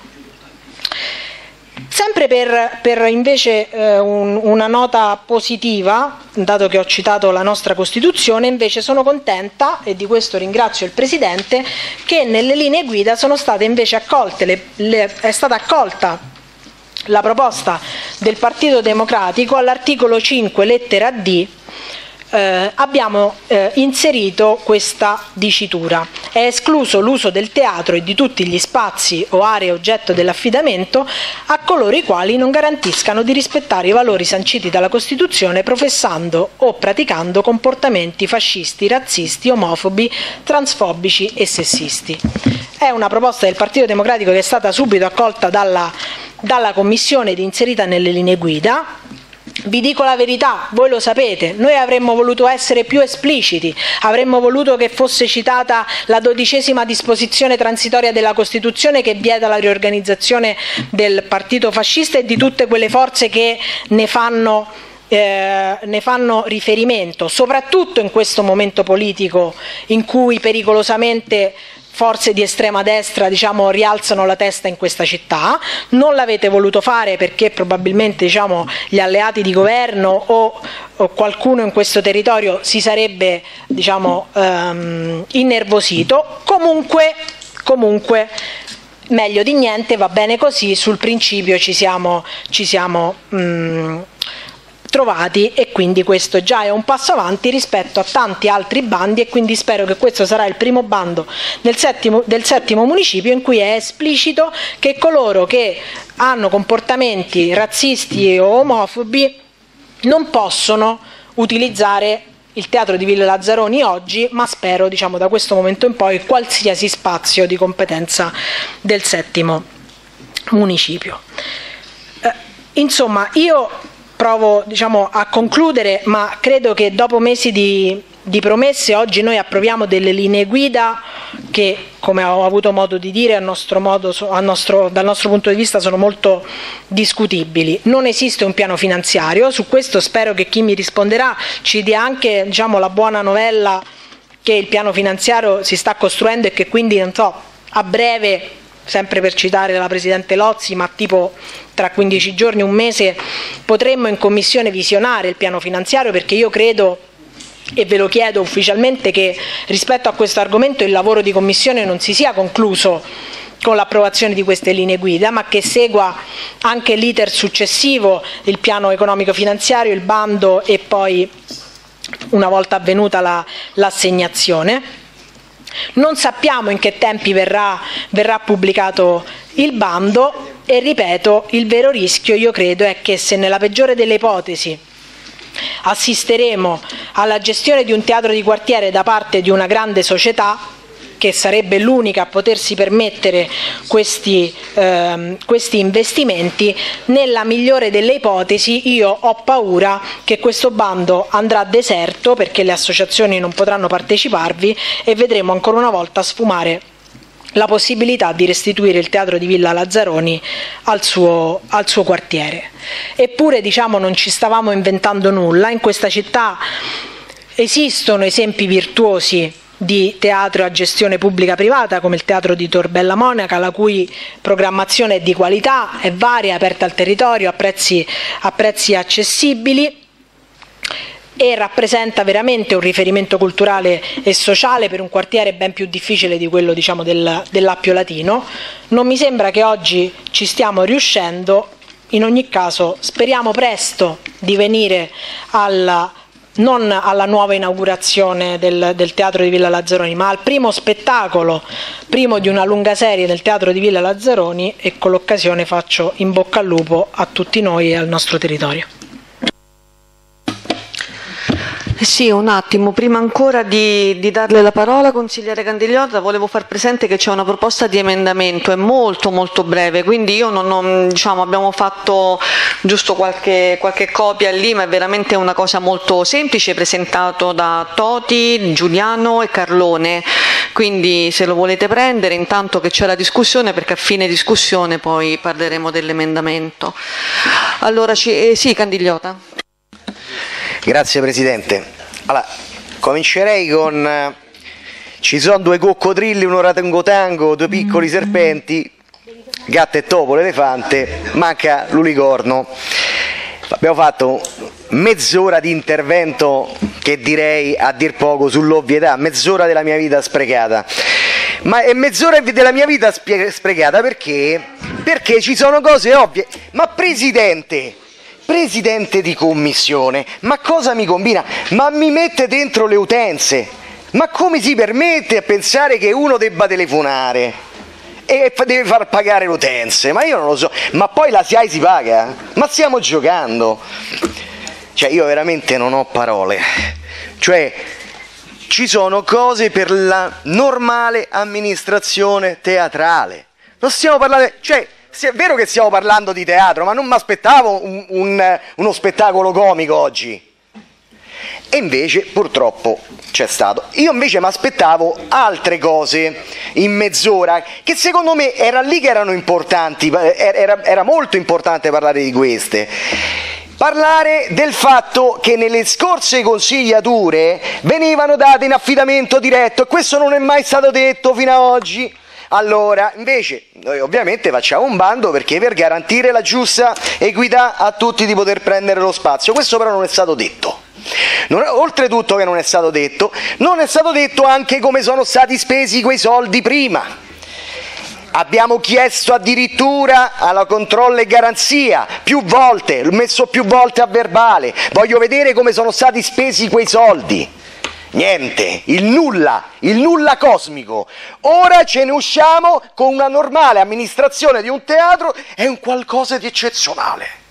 Sempre per, per invece eh, un, una nota positiva, dato che ho citato la nostra Costituzione, invece sono contenta, e di questo ringrazio il Presidente, che nelle linee guida sono state invece accolte, le, le, è stata accolta la proposta del Partito Democratico all'articolo 5 lettera D eh, abbiamo eh, inserito questa dicitura. È escluso l'uso del teatro e di tutti gli spazi o aree oggetto dell'affidamento a coloro i quali non garantiscano di rispettare i valori sanciti dalla Costituzione professando o praticando comportamenti fascisti, razzisti, omofobi, transfobici e sessisti. È una proposta del Partito Democratico che è stata subito accolta dalla, dalla Commissione ed inserita nelle linee guida vi dico la verità, voi lo sapete, noi avremmo voluto essere più espliciti, avremmo voluto che fosse citata la dodicesima disposizione transitoria della Costituzione che vieta la riorganizzazione del partito fascista e di tutte quelle forze che ne fanno eh, ne fanno riferimento, soprattutto in questo momento politico in cui pericolosamente forze di estrema destra diciamo, rialzano la testa in questa città, non l'avete voluto fare perché probabilmente diciamo, gli alleati di governo o, o, qualcuno in questo territorio si sarebbe diciamo, ehm, innervosito, comunque, comunque meglio di niente, va bene così, sul principio ci siamo, ci siamo mh, mm, trovati e quindi questo già è un passo avanti rispetto a tanti altri bandi e quindi spero che questo sarà il primo bando del settimo, del settimo municipio in cui è esplicito che coloro che hanno comportamenti razzisti o omofobi non possono utilizzare il teatro di Villa Lazzaroni oggi, ma spero diciamo, da questo momento in poi qualsiasi spazio di competenza del settimo municipio. Eh, insomma, io provo diciamo, a concludere, ma credo che dopo mesi di, di promesse oggi noi approviamo delle linee guida che, come ho avuto modo di dire, modo, nostro, dal nostro punto di vista sono molto discutibili. Non esiste un piano finanziario, su questo spero che chi mi risponderà ci dia anche diciamo, la buona novella che il piano finanziario si sta costruendo e che quindi so, a breve sempre per citare la Presidente Lozzi, ma tipo tra 15 giorni, un mese, potremmo in Commissione visionare il piano finanziario perché io credo e ve lo chiedo ufficialmente che rispetto a questo argomento il lavoro di commissione non si sia concluso con l'approvazione di queste linee guida, ma che segua anche l'iter successivo, il piano economico finanziario, il bando e poi una volta avvenuta la, l'assegnazione. Non sappiamo in che tempi verrà, verrà pubblicato il bando e ripeto, il vero rischio io credo è che se nella peggiore delle ipotesi assisteremo alla gestione di un teatro di quartiere da parte di una grande società, che sarebbe l'unica a potersi permettere questi, ehm, questi, investimenti, nella migliore delle ipotesi io ho paura che questo bando andrà deserto perché le associazioni non potranno parteciparvi e vedremo ancora una volta sfumare la possibilità di restituire il teatro di Villa Lazzaroni al suo, al suo quartiere. Eppure diciamo, non ci stavamo inventando nulla, in questa città esistono esempi virtuosi di teatro a gestione pubblica privata come il teatro di Torbella Monaca la cui programmazione è di qualità, è varia, aperta al territorio a prezzi, a prezzi accessibili e rappresenta veramente un riferimento culturale e sociale per un quartiere ben più difficile di quello diciamo, del, dell'Appio Latino. Non mi sembra che oggi ci stiamo riuscendo, in ogni caso speriamo presto di venire alla non alla nuova inaugurazione del, del, Teatro di Villa Lazzaroni, ma al primo spettacolo, primo di una lunga serie del Teatro di Villa Lazzaroni e con l'occasione faccio in bocca al lupo a tutti noi e al nostro territorio. Sì, un attimo, prima ancora di, di, darle la parola, consigliere Candigliotta, volevo far presente che c'è una proposta di emendamento, è molto molto breve, quindi io non, non diciamo, abbiamo fatto giusto qualche, qualche, copia lì, ma è veramente una cosa molto semplice, presentato da Toti, Giuliano e Carlone, quindi se lo volete prendere intanto che c'è la discussione, perché a fine discussione poi parleremo dell'emendamento. Allora, ci, eh, sì, Candigliota. Grazie Presidente. Allora, comincerei con... Eh, ci sono due coccodrilli, un orangotango, due piccoli serpenti, gatto e topo, l'elefante, manca l'unicorno. Abbiamo fatto mezz'ora di intervento che direi a dir poco sull'ovvietà, mezz'ora della mia vita sprecata. Ma è mezz'ora della mia vita sprecata perché? Perché ci sono cose ovvie. Ma Presidente, Presidente di commissione, ma cosa mi combina? Ma mi mette dentro le utenze. Ma come si permette a pensare che uno debba telefonare e deve far pagare le utenze? Ma io non lo so. Ma poi la SIAI si paga? Ma stiamo giocando. Cioè io veramente non ho parole. Cioè ci sono cose per la normale amministrazione teatrale. Non stiamo parlando, cioè è vero che stiamo parlando di teatro, ma non mi aspettavo un, un, uno spettacolo comico oggi. E invece purtroppo c'è stato. Io invece mi aspettavo altre cose in mezz'ora, che secondo me era lì che erano importanti, era, era molto importante parlare di queste parlare del fatto che nelle scorse consigliature venivano date in affidamento diretto e questo non è mai stato detto fino ad oggi. Allora, invece, noi ovviamente facciamo un bando perché per garantire la giusta equità a tutti di poter prendere lo spazio. Questo però non è stato detto. Non, oltretutto che non è stato detto, non è stato detto anche come sono stati spesi quei soldi prima. Abbiamo chiesto addirittura alla controllo e garanzia più volte, l'ho messo più volte a verbale, voglio vedere come sono stati spesi quei soldi. Niente, il nulla, il nulla cosmico. Ora ce ne usciamo con una normale amministrazione di un teatro, è un qualcosa di eccezionale.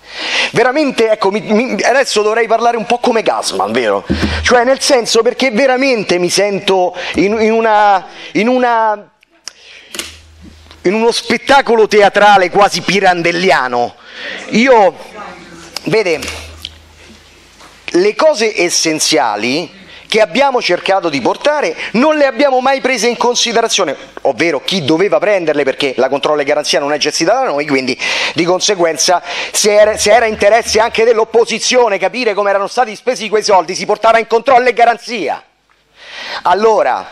Veramente, ecco, mi, mi, adesso dovrei parlare un po' come Gasman, vero? Cioè, nel senso perché veramente mi sento in, in, una, in, una, in uno spettacolo teatrale quasi pirandelliano. Io, vede, le cose essenziali che abbiamo cercato di portare non le abbiamo mai prese in considerazione, ovvero chi doveva prenderle perché la controllo e garanzia non è gestita da noi, quindi di conseguenza se era, se era interesse anche dell'opposizione capire come erano stati spesi quei soldi si portava in controllo e garanzia. Allora,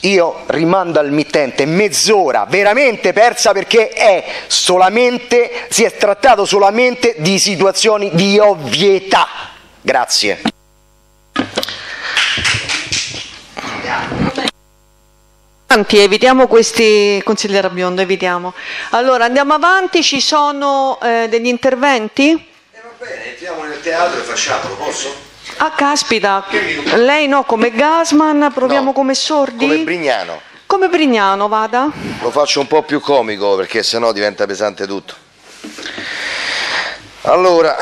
io rimando al mittente mezz'ora veramente persa perché è solamente, si è trattato solamente di situazioni di ovvietà. Grazie. Avanti, evitiamo questi, consigliere Biondo, evitiamo. Allora andiamo avanti, ci sono eh, degli interventi? Va bene, entriamo nel teatro e facciamolo, posso? Ah caspita, lei no come Gasman, proviamo No, come sordi? Come Brignano. Come Brignano, vada? Lo faccio un po' più comico perché sennò diventa pesante tutto. Allora,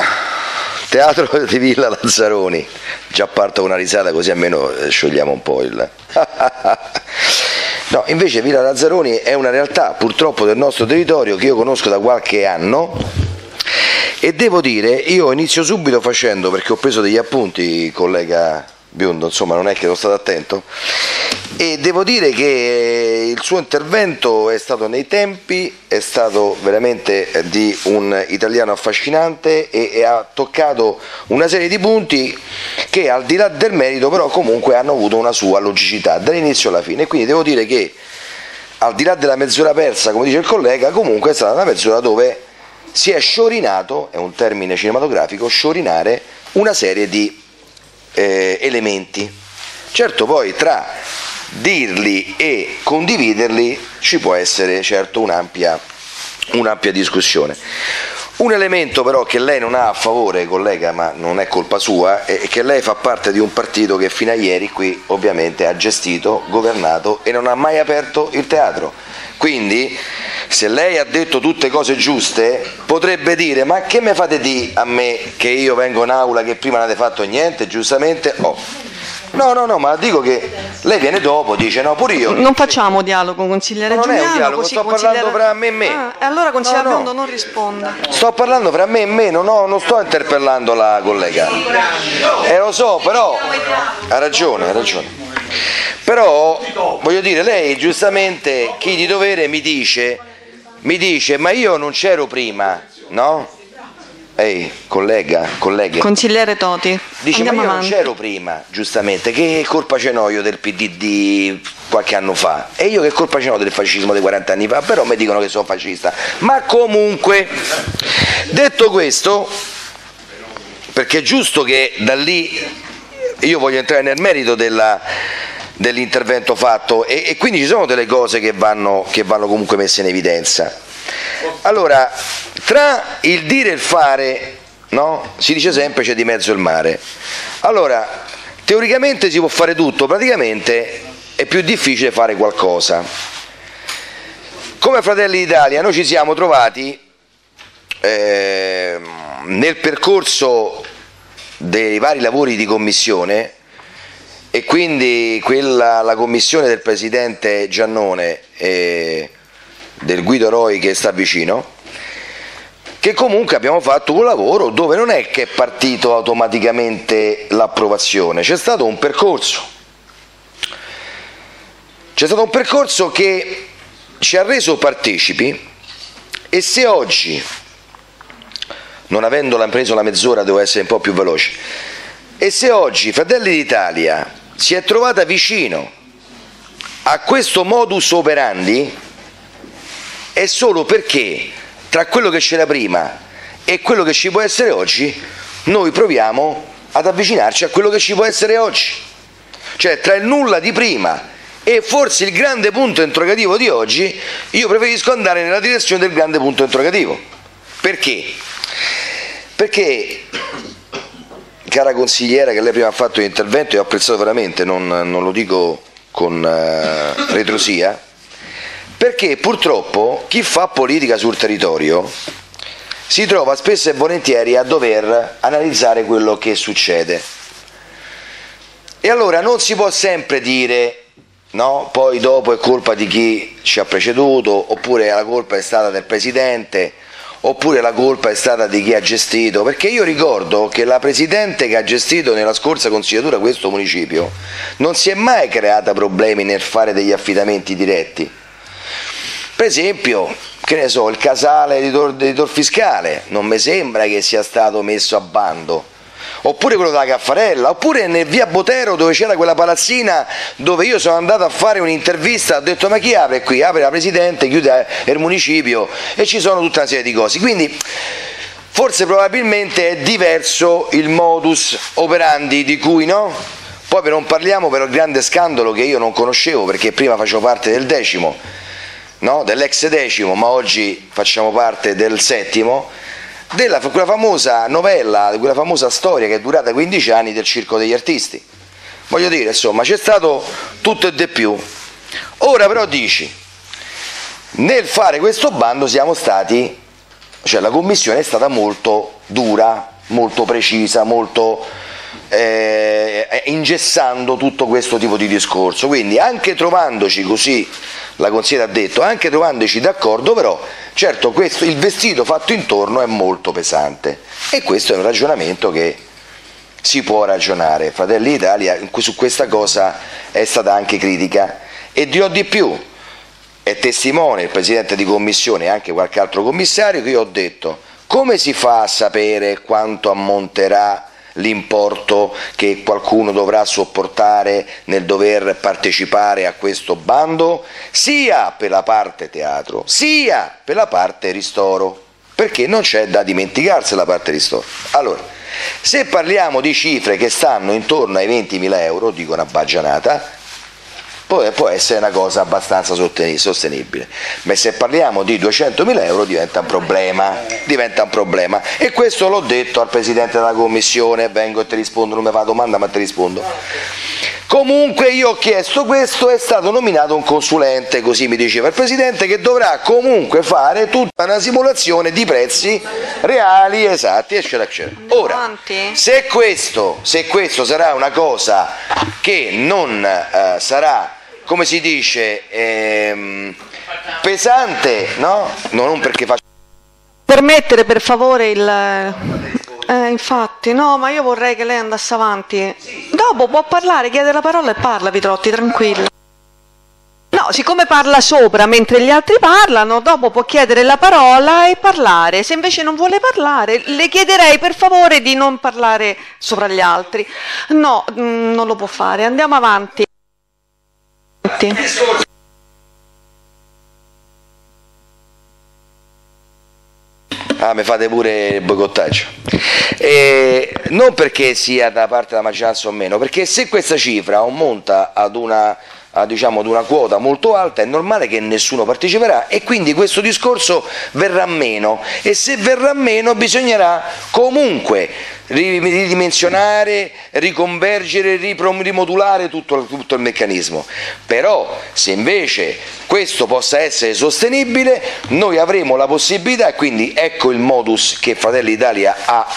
teatro di Villa Lazzaroni. Già parto con una risata così almeno eh, sciogliamo un po' il... No, invece Villa Lazzaroni è una realtà purtroppo del nostro territorio che io conosco da qualche anno. E devo dire, io inizio subito facendo, perché ho preso degli appunti, collega Biondo, insomma non è che sono stato attento, e devo dire che il suo intervento è stato nei tempi, è stato veramente eh, di un italiano affascinante e, e ha toccato una serie di punti che al di là del merito però comunque hanno avuto una sua logicità dall'inizio alla fine. Quindi devo dire che al di là della mezz'ora persa, come dice il collega, comunque è stata una mezz'ora dove si è sciorinato, è un termine cinematografico, sciorinare una serie di eh, elementi. Certo poi tra dirli e condividerli ci può essere certo un'ampia, un'ampia discussione. Un elemento però che lei non ha a favore, collega, ma non è colpa sua, è che lei fa parte di un partito che fino a ieri qui ovviamente ha gestito, governato e non ha mai aperto il teatro. Quindi se lei ha detto tutte cose giuste, potrebbe dire ma che mi fate di a me che io vengo in aula che prima non avete fatto niente, giustamente? Oh. No, no, no, ma dico che lei viene dopo, dice no, pure io. Non facciamo dialogo, consigliere No, non è un Giuliano. dialogo, sto consigliere- parlando fra me e me. Ah, e allora consigliere No, no. Biondo non risponda. Sto parlando fra me e me, non, ho- non sto interpellando la collega. Eh lo so, però ha ragione, ha ragione. Però voglio dire, lei giustamente chi di dovere mi dice, mi dice, ma io non c'ero prima, no? Ehi, collega, colleghe. Consigliere Toti, Dice, ma andiamo io non avanti. c'ero prima, giustamente, che colpa ce n'ho io del PD di qualche anno fa? E io che colpa ce n'ho del fascismo di 40 anni fa? Però mi dicono che sono fascista. Ma comunque, detto questo, perché è giusto che da lì io voglio entrare nel merito dell'intervento fatto e, e quindi ci sono delle cose che vanno, che vanno comunque messe in evidenza. Allora, tra il dire e il fare, no? si dice sempre c'è di mezzo il mare. Allora, teoricamente si può fare tutto, praticamente è più difficile fare qualcosa. Come Fratelli d'Italia noi ci siamo trovati ehm, nel percorso dei vari lavori di commissione e quindi quella, la commissione del presidente Giannone e del Guido Roi che sta vicino, che comunque abbiamo fatto un lavoro dove non è che è partito automaticamente l'approvazione, c'è stato un percorso. C'è stato un percorso che ci ha reso partecipi e se oggi, non avendola preso la mezz'ora, devo essere un po' più veloce, e se oggi Fratelli d'Italia si è trovata vicino a questo modus operandi, è solo perché tra quello che c'era prima e quello che ci può essere oggi, noi proviamo ad avvicinarci a quello che ci può essere oggi. Cioè tra il nulla di prima e forse il grande punto interrogativo di oggi, io preferisco andare nella direzione del grande punto interrogativo. Perché? Perché, cara consigliera che lei prima ha fatto l'intervento e ho apprezzato veramente, non, non lo dico con eh, retrosia, perché purtroppo chi fa politica sul territorio si trova spesso e volentieri a dover analizzare quello che succede. E allora non si può sempre dire no, poi dopo è colpa di chi ci ha preceduto, oppure la colpa è stata del presidente, oppure la colpa è stata di chi ha gestito, perché io ricordo che la presidente che ha gestito nella scorsa consigliatura questo municipio non si è mai creata problemi nel fare degli affidamenti diretti. Per esempio, che ne so, il casale di Tor, di Tor Fiscale non mi sembra che sia stato messo a bando. Oppure quello della Caffarella, oppure nel via Botero dove c'era quella palazzina dove io sono andato a fare un'intervista, ho detto ma chi apre qui? Apre la Presidente, chiude il municipio e ci sono tutta una serie di cose. Quindi forse probabilmente è diverso il modus operandi di cui no? Poi non parliamo per il grande scandalo che io non conoscevo perché prima facevo parte del decimo, no? dell'ex decimo, ma oggi facciamo parte del settimo, della quella famosa novella, quella famosa storia che è durata 15 anni del circo degli artisti. Voglio dire, insomma, c'è stato tutto e di più. Ora però dici, nel fare questo bando siamo stati, cioè la commissione è stata molto dura, molto precisa, molto eh, ingessando tutto questo tipo di discorso. Quindi anche trovandoci così, la consigliera ha detto, anche trovandoci d'accordo, però certo questo, il vestito fatto intorno è molto pesante e questo è un ragionamento che si può ragionare. Fratelli d'Italia su questa cosa è stata anche critica e dirò di più, è testimone il Presidente di Commissione e anche qualche altro commissario che io ho detto come si fa a sapere quanto ammonterà l'importo che qualcuno dovrà sopportare nel dover partecipare a questo bando, sia per la parte teatro, sia per la parte ristoro, perché non c'è da dimenticarsi la parte ristoro. Allora, se parliamo di cifre che stanno intorno ai 20.000 euro, dico una baggianata, può, può essere una cosa abbastanza sostenibile, ma se parliamo di 200.000 euro diventa un problema, diventa un problema. E questo l'ho detto al Presidente della Commissione, vengo e ti rispondo, non mi fa domanda ma ti rispondo. Comunque io ho chiesto questo, è stato nominato un consulente, così mi diceva il Presidente, che dovrà comunque fare tutta una simulazione di prezzi reali, esatti, eccetera, eccetera. Ora, se questo, se questo sarà una cosa che non eh, sarà come si dice, ehm, pesante, no? Non perché faccio... Permettere per favore il... Eh, infatti, no, ma io vorrei che lei andasse avanti. Dopo può parlare, chiede la parola e parla, Vitrotti, tranquilla. No, siccome parla sopra mentre gli altri parlano, dopo può chiedere la parola e parlare. Se invece non vuole parlare, le chiederei per favore di non parlare sopra gli altri. No, mm, non lo può fare. Andiamo avanti. Ah, mi fate pure il boicottaggio. E non perché sia da parte della maggioranza o meno, perché se questa cifra ammonta ad una diciamo, ad una quota molto alta, è normale che nessuno parteciperà e quindi questo discorso verrà meno e se verrà meno bisognerà comunque ridimensionare, riconvergere, rimodulare tutto, tutto il meccanismo. Però se invece questo possa essere sostenibile, noi avremo la possibilità, e quindi ecco il modus che Fratelli Italia ha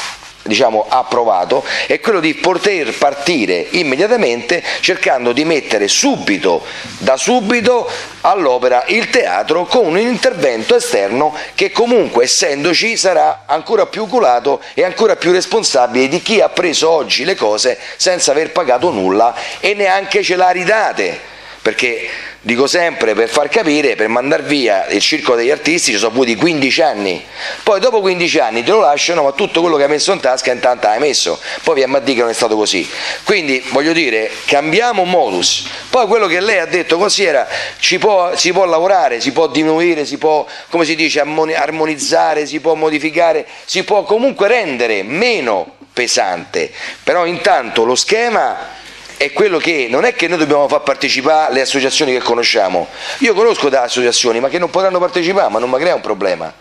diciamo, approvato è quello di poter partire immediatamente cercando di mettere subito, da subito all'opera il teatro con un intervento esterno che comunque essendoci sarà ancora più culato e ancora più responsabile di chi ha preso oggi le cose senza aver pagato nulla e neanche ce l'ha ridate perché dico sempre per far capire, per mandar via il circo degli artisti ci sono avuti 15 anni, poi dopo 15 anni te lo lasciano ma tutto quello che hai messo in tasca intanto hai messo, poi viene a che non è stato così, quindi voglio dire cambiamo modus, poi quello che lei ha detto consigliera ci può, si può lavorare, si può diminuire, si può come si dice armonizzare, si può modificare, si può comunque rendere meno pesante, però intanto lo schema è quello che non è che noi dobbiamo far partecipare le associazioni che conosciamo. Io conosco da associazioni ma che non potranno partecipare, ma non mi crea un problema.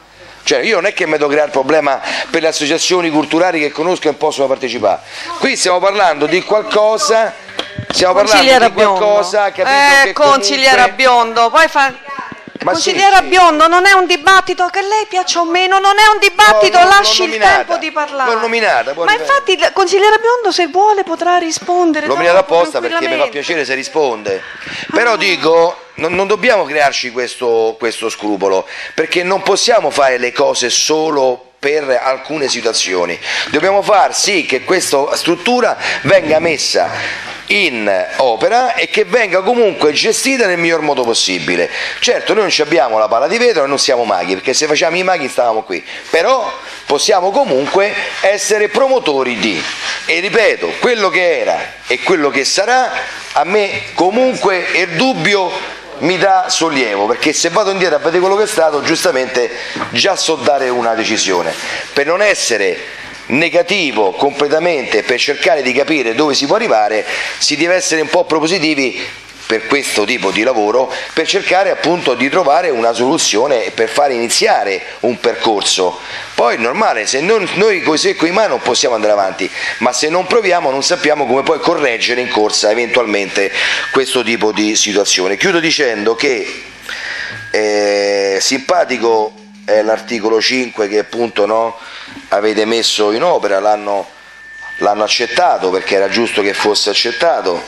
Cioè io non è che mi devo creare il problema per le associazioni culturali che conosco e possono partecipare. Qui stiamo parlando di qualcosa stiamo parlando di qualcosa capito, eh, consigliera comunque... Biondo, poi fa ma Consigliera sì, Biondo, non è un dibattito che lei piace o meno, non è un dibattito, no, lasci il tempo di parlare. L'ho nominata. Ma infatti, consigliera Biondo, se vuole potrà rispondere. L'ho nominata apposta perché mi fa piacere se risponde. Però ah. dico, non, non, dobbiamo crearci questo, questo scrupolo, perché non possiamo fare le cose solo per alcune situazioni. Dobbiamo far sì che questa struttura venga messa in opera e che venga comunque gestita nel miglior modo possibile. Certo noi non abbiamo la palla di vetro e non siamo maghi, perché se facciamo i maghi stavamo qui, però possiamo comunque essere promotori di. E ripeto, quello che era e quello che sarà, a me comunque il dubbio mi dà sollievo perché se vado indietro a vedere quello che è stato giustamente già so dare una decisione. Per non essere negativo completamente per cercare di capire dove si può arrivare, si deve essere un po' propositivi per questo tipo di lavoro per cercare appunto di trovare una soluzione per far iniziare un percorso. Poi è normale, se non, noi coi secco in mano non possiamo andare avanti, ma se non proviamo non sappiamo come poi correggere in corsa eventualmente questo tipo di situazione. Chiudo dicendo che eh, simpatico è l'articolo 5 che appunto no, avete messo in opera, l'hanno accettato perché era giusto che fosse accettato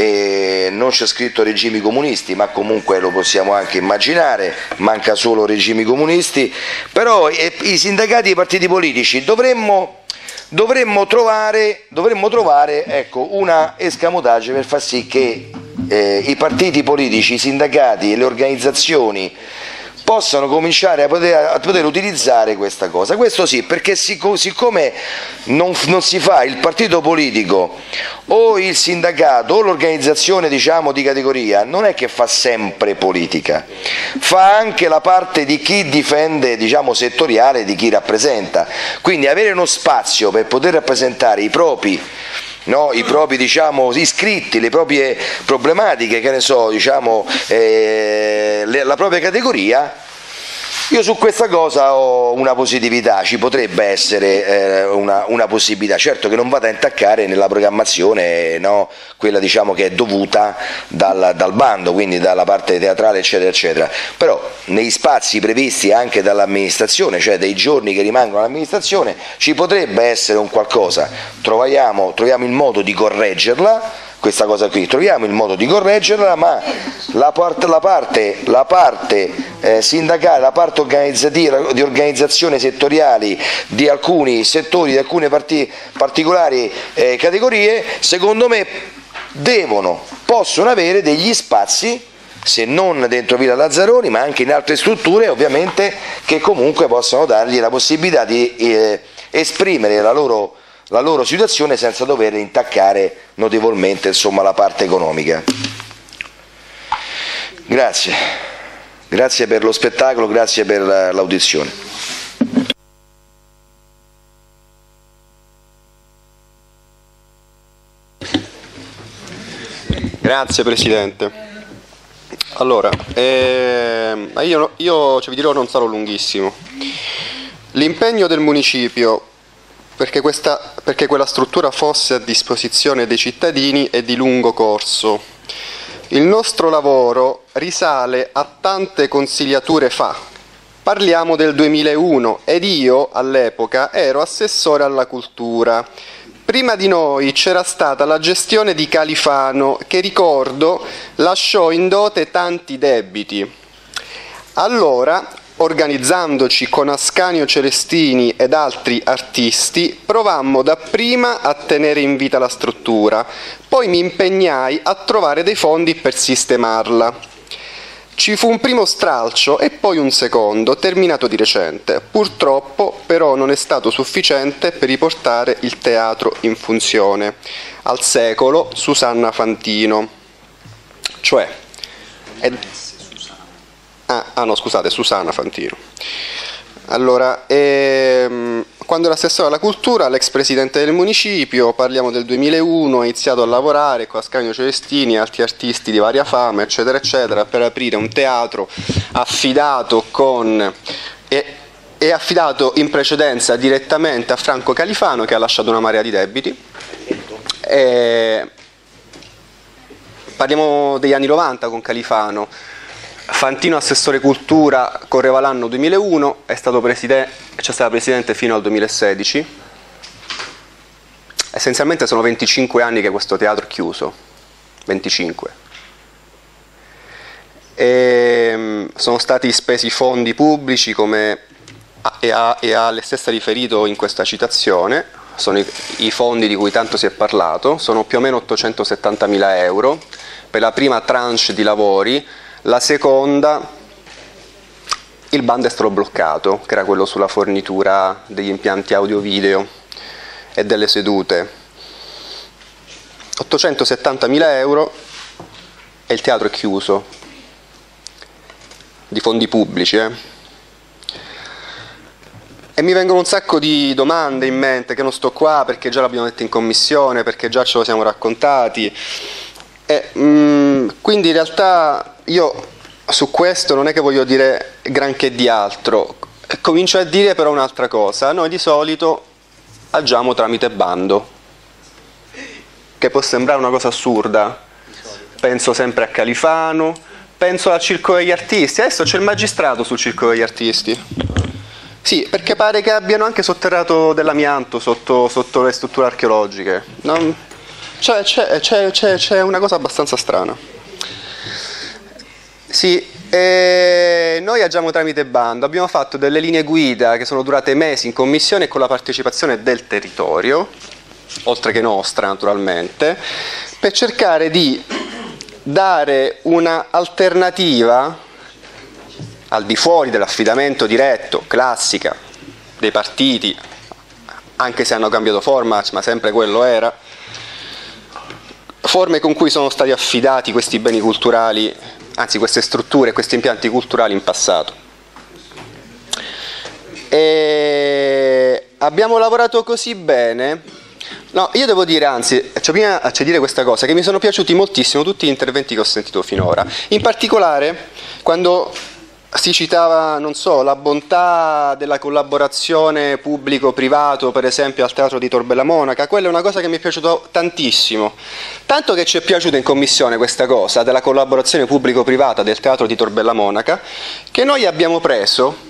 e non c'è scritto regimi comunisti, ma comunque lo possiamo anche immaginare, manca solo regimi comunisti, però eh, i sindacati e i partiti politici dovremmo, dovremmo trovare, dovremmo trovare ecco, una escamotage per far sì che eh, i partiti politici, i sindacati e le organizzazioni possano cominciare a poter, a poter, utilizzare questa cosa. Questo sì, perché siccome non, non, si fa il partito politico o il sindacato o l'organizzazione diciamo, di categoria, non è che fa sempre politica, fa anche la parte di chi difende diciamo, settoriale, di chi rappresenta. Quindi avere uno spazio per poter rappresentare i propri No, i propri diciamo, iscritti, le proprie problematiche, che ne so, diciamo, eh, la propria categoria, io su questa cosa ho una positività, ci potrebbe essere eh, una, una, possibilità, certo che non vada a intaccare nella programmazione no, quella diciamo, che è dovuta dal, dal, bando, quindi dalla parte teatrale eccetera eccetera, però negli spazi previsti anche dall'amministrazione, cioè dei giorni che rimangono all'amministrazione, ci potrebbe essere un qualcosa, troviamo, troviamo il modo di correggerla questa cosa qui, troviamo il modo di correggerla, ma la parte, la parte, la parte eh, sindacale, la parte organizzativa, di organizzazione settoriali di alcuni settori, di alcune parti, particolari eh, categorie, secondo me devono, possono avere degli spazi se non dentro Villa Lazzaroni ma anche in altre strutture ovviamente che comunque possano dargli la possibilità di eh, esprimere la loro la loro situazione senza dover intaccare notevolmente insomma, la parte economica. Grazie, grazie per lo spettacolo, grazie per l'audizione. Grazie Presidente. Allora, eh, io, io cioè, vi dirò non sarò lunghissimo. L'impegno del municipio perché, questa, perché quella struttura fosse a disposizione dei cittadini è di lungo corso. Il nostro lavoro risale a tante consigliature fa. Parliamo del 2001 ed io all'epoca ero assessore alla cultura. Prima di noi c'era stata la gestione di Califano che ricordo lasciò in dote tanti debiti. Allora organizzandoci con Ascanio Celestini ed altri artisti, provammo dapprima a tenere in vita la struttura, poi mi impegnai a trovare dei fondi per sistemarla. Ci fu un primo stralcio e poi un secondo, terminato di recente. Purtroppo però non è stato sufficiente per riportare il teatro in funzione. Al secolo Susanna Fantino. Cioè, è Ah, ah no, scusate, Susana Fantino. Allora, ehm, quando era assessore alla cultura, l'ex presidente del municipio, parliamo del 2001, ha iniziato a lavorare con Ascanio Celestini e altri artisti di varia fama, eccetera, eccetera, per aprire un teatro affidato con... E, è affidato in precedenza direttamente a Franco Califano che ha lasciato una marea di debiti. E parliamo degli anni 90 con Califano Fantino assessore cultura correva l'anno 2001, è stato presidente, c'è stato presidente fino al 2016. Essenzialmente sono 25 anni che questo teatro è chiuso, 25. E, ehm, sono stati spesi fondi pubblici come e ha, e ha le stesse riferito in questa citazione, sono i, i fondi di cui tanto si è parlato, sono più o meno 870 mila euro per la prima tranche di lavori la seconda, il bandestro bloccato, che era quello sulla fornitura degli impianti audio-video e delle sedute. 870.000 euro e il teatro è chiuso, di fondi pubblici. Eh. e mi vengono un sacco di domande in mente che non sto qua perché già l'abbiamo detto in commissione, perché già ce lo siamo raccontati. E, mm, quindi in realtà io su questo non è che voglio dire granché di altro, comincio a dire però un'altra cosa. Noi di solito agiamo tramite bando, che può sembrare una cosa assurda. Penso sempre a Califano, penso al Circo degli Artisti. Adesso c'è il magistrato sul Circo degli Artisti. Sì, perché pare che abbiano anche sotterrato dell'amianto sotto, sotto le strutture archeologiche. Non... Cioè, c'è, c'è una cosa abbastanza strana. Sì, e noi agiamo tramite bando, abbiamo fatto delle linee guida che sono durate mesi in commissione con la partecipazione del territorio, oltre che nostra naturalmente, per cercare di dare un'alternativa al di fuori dell'affidamento diretto, classica, dei partiti, anche se hanno cambiato format, ma sempre quello era, forme con cui sono stati affidati questi beni culturali, anzi queste strutture, questi impianti culturali in passato. E abbiamo lavorato così bene. No, io devo dire, anzi, cioè prima c'è dire questa cosa, che mi sono piaciuti moltissimo tutti gli interventi che ho sentito finora. In particolare, quando si citava, non so, la bontà della collaborazione pubblico-privato, per esempio al Teatro di Torbella Monaca, quella è una cosa che mi è piaciuta tantissimo, tanto che ci è piaciuta in commissione questa cosa della collaborazione pubblico-privata del Teatro di Torbella Monaca, che noi abbiamo preso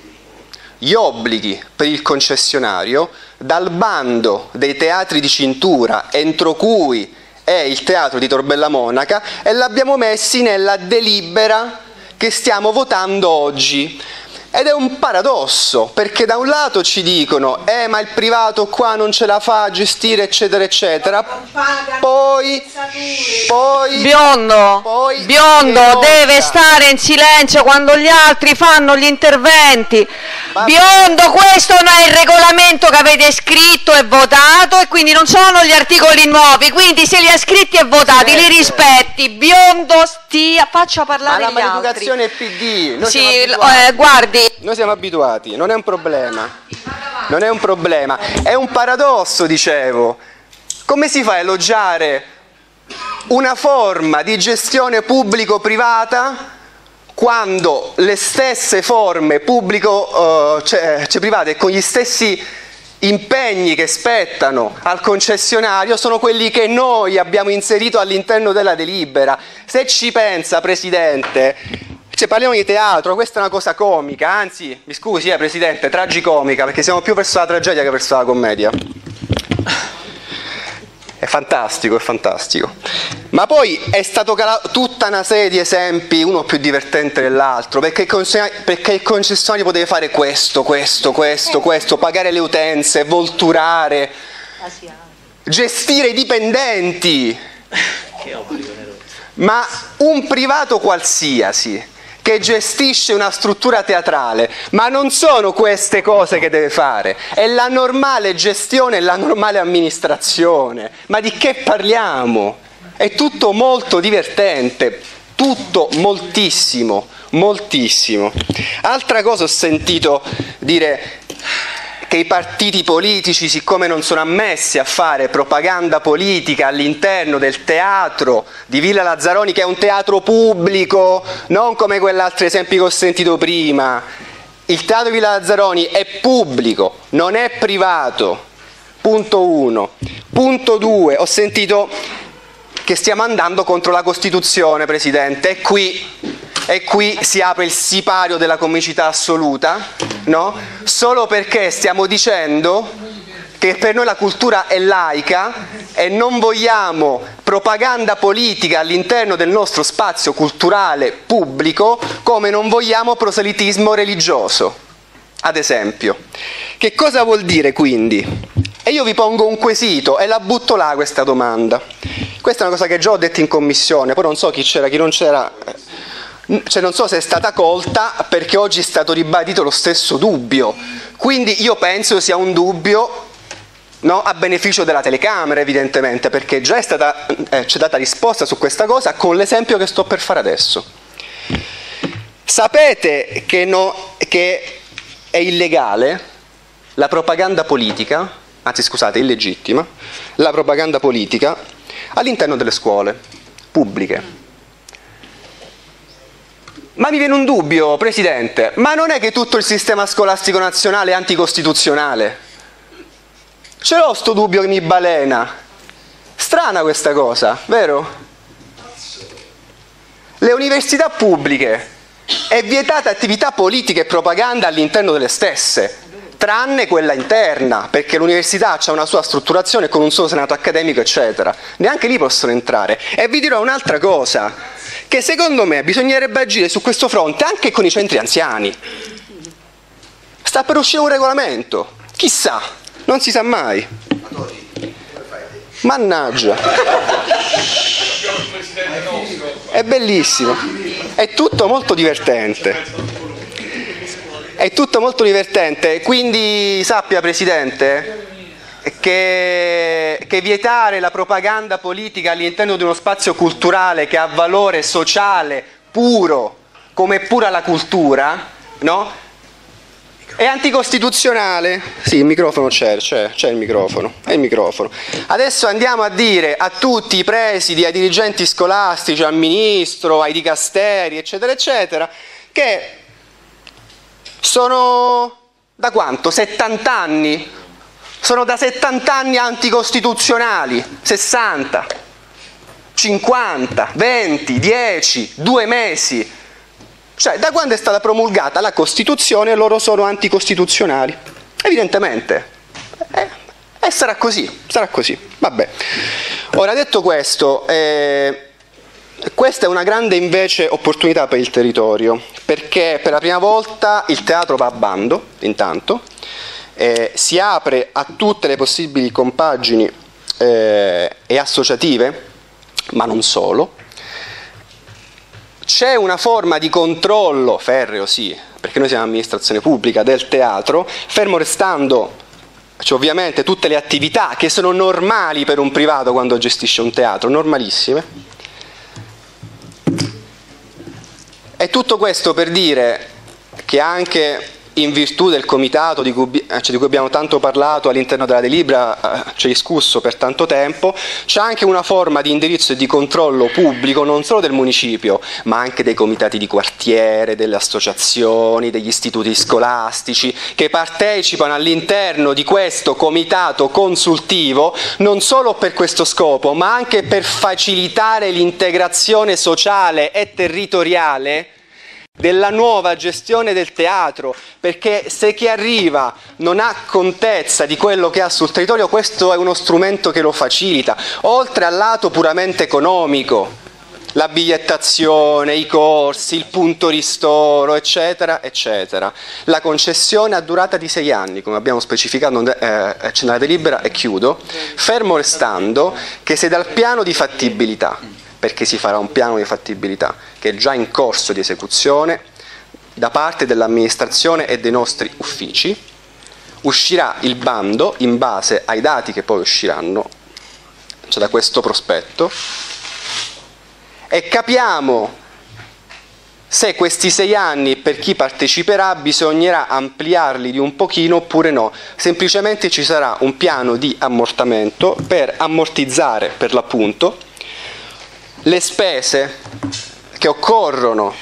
gli obblighi per il concessionario dal bando dei teatri di cintura entro cui è il Teatro di Torbella Monaca e l'abbiamo messi nella delibera che stiamo votando oggi. Ed è un paradosso, perché da un lato ci dicono, eh ma il privato qua non ce la fa a gestire, eccetera, eccetera. Poi, poi, Biondo, poi Biondo deve stare in silenzio quando gli altri fanno gli interventi. Biondo, questo non è il regolamento che avete scritto e votato e quindi non sono gli articoli nuovi, quindi se li ha scritti e votati li rispetti. Biondo, stia, faccia Ma parlare la gli altri. maleducazione è PD, noi Sì, eh, guardi, Noi siamo abituati, non è un problema. Non è un problema, è un paradosso, dicevo. Come si fa a elogiare una forma di gestione pubblico-privata quando le stesse forme pubblico, eh, cioè, cioè private con gli stessi impegni che spettano al concessionario sono quelli che noi abbiamo inserito all'interno della delibera. Se ci pensa, Presidente, cioè, parliamo di teatro, questa è una cosa comica, anzi, mi scusi, eh, Presidente, tragicomica, perché siamo più verso la tragedia che verso la commedia. È fantastico, è fantastico. Ma poi è stato tutta una serie di esempi, uno più divertente dell'altro, perché il, concessionario, perché il concessionario poteva fare questo, questo, questo, questo, pagare le utenze, volturare, gestire i dipendenti. Ma un privato qualsiasi che gestisce una struttura teatrale, ma non sono queste cose che deve fare, è la normale gestione la normale amministrazione. Ma di che parliamo? È tutto molto divertente, tutto moltissimo, moltissimo. Altra cosa ho sentito dire che i partiti politici, siccome non sono ammessi a fare propaganda politica all'interno del teatro di Villa Lazzaroni, che è un teatro pubblico, non come quell'altro esempio che ho sentito prima, il teatro di Villa Lazzaroni è pubblico, non è privato. Punto uno. Punto due, ho sentito che stiamo andando contro la Costituzione, Presidente, e qui, e qui si apre il sipario della comicità assoluta, no? Solo perché stiamo dicendo che per noi la cultura è laica e non vogliamo propaganda politica all'interno del nostro spazio culturale pubblico come non vogliamo proselitismo religioso, ad esempio. Che cosa vuol dire quindi? E io vi pongo un quesito e la butto là questa domanda. Questa è una cosa che già ho detto in commissione, poi non so chi c'era, chi non c'era. Cioè non so se è stata colta perché oggi è stato ribadito lo stesso dubbio. Quindi io penso sia un dubbio no, a beneficio della telecamera evidentemente, perché già stata, eh, c'è data risposta su questa cosa con l'esempio che sto per fare adesso. Sapete che, no, che è illegale la propaganda politica, anzi scusate, illegittima, la propaganda politica all'interno delle scuole pubbliche. Ma mi viene un dubbio, Presidente, ma non è che tutto il sistema scolastico nazionale è anticostituzionale? Ce l'ho sto dubbio che mi balena. Strana questa cosa, vero? Le università pubbliche è vietata attività politica e propaganda all'interno delle stesse, tranne quella interna, perché l'università ha una sua strutturazione con un suo senato accademico, eccetera. Neanche lì possono entrare. E vi dirò un'altra cosa, che secondo me bisognerebbe agire su questo fronte anche con i centri anziani. Sta per uscire un regolamento, chissà, non si sa mai. Mannaggia. È bellissimo. È tutto molto divertente. È tutto molto divertente. Quindi sappia, Presidente, che, che, vietare la propaganda politica all'interno di uno spazio culturale che ha valore sociale puro, come pura la cultura, no? È anticostituzionale. Sì, il microfono c'è, c'è, c'è il microfono, è il microfono. Adesso andiamo a dire a tutti i presidi, ai dirigenti scolastici, al ministro, ai dicasteri, eccetera, eccetera, che sono da quanto? 70 anni? Sono da 70 anni anticostituzionali, 60, 50, 20, 10, due mesi. Cioè, da quando è stata promulgata la Costituzione loro sono anticostituzionali. Evidentemente. Eh, e sarà così, sarà così. Vabbè. Ora, detto questo, eh, questa è una grande invece opportunità per il territorio, perché per la prima volta il teatro va a bando, intanto, eh, si apre a tutte le possibili compagini eh, e associative, ma non solo, c'è una forma di controllo, ferreo sì, perché noi siamo amministrazione pubblica del teatro, fermo restando cioè, ovviamente tutte le attività che sono normali per un privato quando gestisce un teatro, normalissime. E tutto questo per dire che anche in virtù del comitato di cui, eh, cioè di cui, abbiamo tanto parlato all'interno della delibera, eh, ci è discusso per tanto tempo, c'è anche una forma di indirizzo e di controllo pubblico non solo del municipio, ma anche dei comitati di quartiere, delle associazioni, degli istituti scolastici, che partecipano all'interno di questo comitato consultivo non solo per questo scopo, ma anche per facilitare l'integrazione sociale e territoriale della nuova gestione del teatro, perché se chi arriva non ha contezza di quello che ha sul territorio, questo è uno strumento che lo facilita, oltre al lato puramente economico, la bigliettazione, i corsi, il punto ristoro, eccetera, eccetera. La concessione a durata di sei anni, come abbiamo specificato eh, nella delibera, e chiudo, fermo restando che se dal piano di fattibilità perché si farà un piano di fattibilità che è già in corso di esecuzione da parte dell'amministrazione e dei nostri uffici, uscirà il bando in base ai dati che poi usciranno cioè da questo prospetto. E capiamo se questi sei anni per chi parteciperà bisognerà ampliarli di un pochino oppure no, semplicemente ci sarà un piano di ammortamento per ammortizzare per l'appunto le spese che occorrono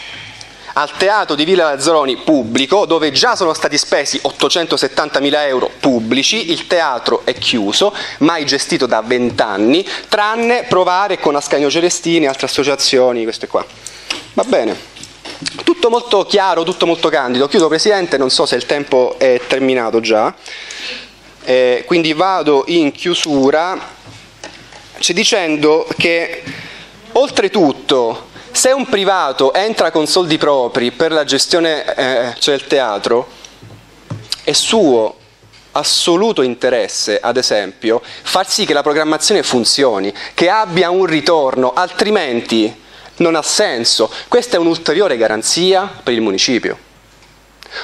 al teatro di Villa Lazzaroni pubblico, dove già sono stati spesi 870 mila euro pubblici, il teatro è chiuso, mai gestito da vent'anni, tranne provare con Ascanio Celestini e altre associazioni, queste qua. Va bene. Tutto molto chiaro, tutto molto candido. Chiudo Presidente, non so se il tempo è terminato già, eh, quindi vado in chiusura cioè dicendo che Oltretutto, se un privato entra con soldi propri per la gestione eh, cioè del teatro, è suo assoluto interesse, ad esempio, far sì che la programmazione funzioni, che abbia un ritorno, altrimenti non ha senso. Questa è un'ulteriore garanzia per il municipio.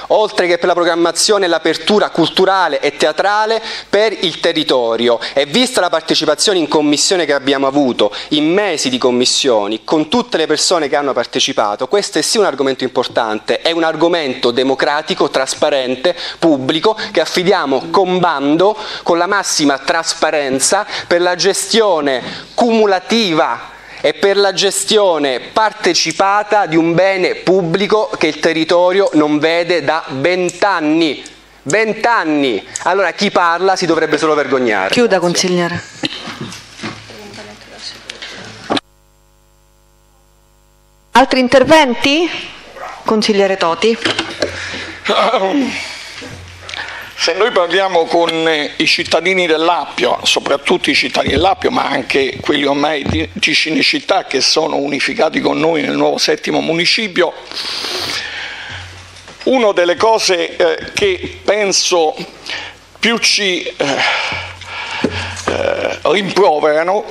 Oltre che per la programmazione e l'apertura culturale e teatrale per il territorio. E vista la partecipazione in commissione che abbiamo avuto, in mesi di commissioni, con tutte le persone che hanno partecipato, questo è sì un argomento importante, è un argomento democratico, trasparente, pubblico, che affidiamo con bando, con la massima trasparenza per la gestione cumulativa e per la gestione partecipata di un bene pubblico che il territorio non vede da vent'anni. Vent'anni! Allora chi parla si dovrebbe solo vergognare. Chiuda, consigliere. Altri interventi? Consigliere Toti. Se noi parliamo con eh, i cittadini dell'Appio, soprattutto i cittadini dell'Appio, ma anche quelli ormai di, Cinecittà che sono unificati con noi nel nuovo settimo municipio, una delle cose eh, che penso più ci eh, eh, rimproverano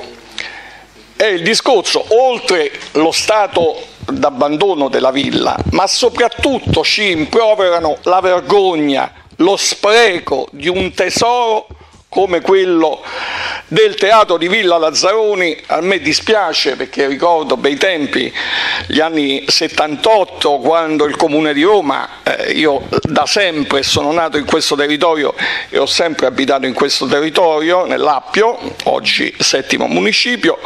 è il discorso, oltre lo stato d'abbandono della villa, ma soprattutto ci rimproverano la vergogna, lo spreco di un tesoro come quello del teatro di Villa Lazzaroni, a me dispiace perché ricordo bei tempi, gli anni 78, quando il Comune di Roma, eh, io da sempre sono nato in questo territorio e ho sempre abitato in questo territorio, nell'Appio, oggi settimo municipio,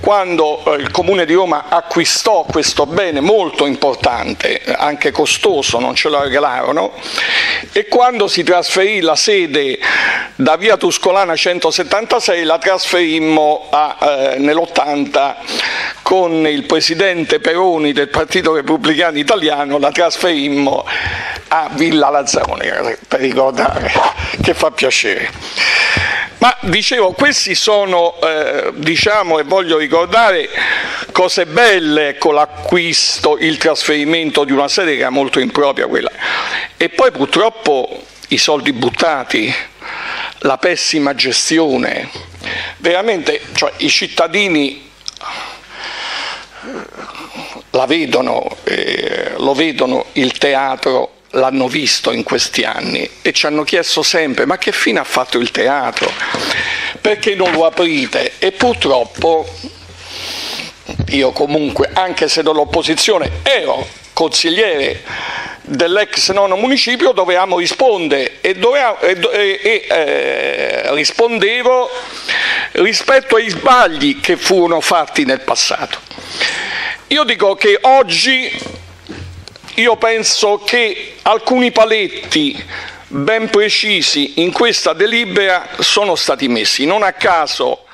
quando eh, il Comune di Roma acquistò questo bene molto importante, anche costoso, non ce lo regalarono, e quando si trasferì la sede da via Tuscolana 176 la trasferimmo eh, nell'80 con il presidente Peroni del Partito Repubblicano Italiano, la trasferimmo a Villa Lazzaroni, per ricordare, che fa piacere. Ma dicevo, questi sono, eh, diciamo, e voglio ricordare, cose belle con l'acquisto, il trasferimento di una sede che era molto impropria quella. E poi purtroppo i soldi buttati, la pessima gestione, veramente cioè, i cittadini la vedono, eh, lo vedono il teatro l'hanno visto in questi anni e ci hanno chiesto sempre ma che fine ha fatto il teatro? Perché non lo aprite? E purtroppo io comunque, anche se dall'opposizione ero consigliere dell'ex nono municipio, dovevamo rispondere e, dovevamo, e, e eh, rispondevo rispetto ai sbagli che furono fatti nel passato. Io dico che oggi io penso che alcuni paletti ben precisi in questa delibera sono stati messi. Non a caso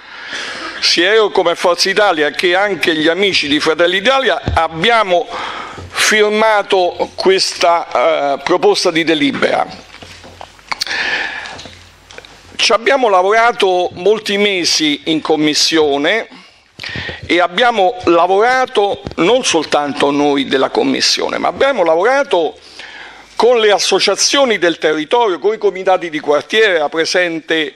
sia io come Forza Italia che anche gli amici di Fratelli Italia abbiamo firmato questa uh, proposta di delibera. Ci abbiamo lavorato molti mesi in commissione e abbiamo lavorato non soltanto noi della Commissione, ma abbiamo lavorato con le associazioni del territorio, con i comitati di quartiere, era presente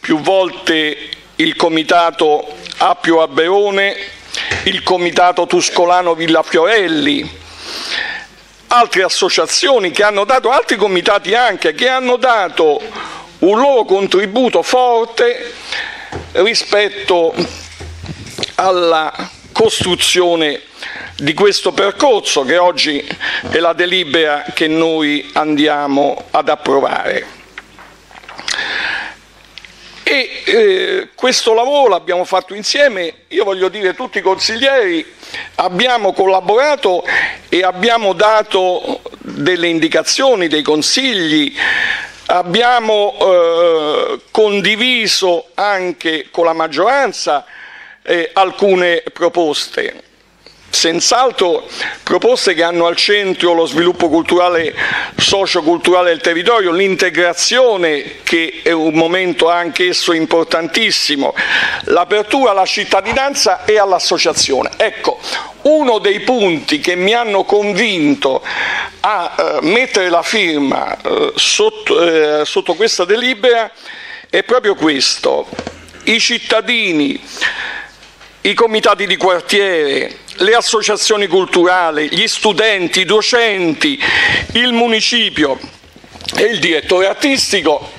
più volte il comitato Appio Aberone, il comitato Tuscolano Villa Fiorelli, altre associazioni che hanno dato, altri comitati anche, che hanno dato un loro contributo forte rispetto alla costruzione di questo percorso che oggi è la delibera che noi andiamo ad approvare. E eh, questo lavoro l'abbiamo fatto insieme, io voglio dire tutti i consiglieri, abbiamo collaborato e abbiamo dato delle indicazioni, dei consigli, abbiamo eh, condiviso anche con la maggioranza eh, alcune proposte. Senz'altro proposte che hanno al centro lo sviluppo culturale, socioculturale del territorio, l'integrazione che è un momento anch'esso importantissimo, l'apertura alla cittadinanza e all'associazione. Ecco, uno dei punti che mi hanno convinto a eh, mettere la firma eh, sotto, eh, sotto questa delibera è proprio questo. I cittadini i comitati di quartiere, le associazioni culturali, gli studenti, i docenti, il municipio e il direttore artistico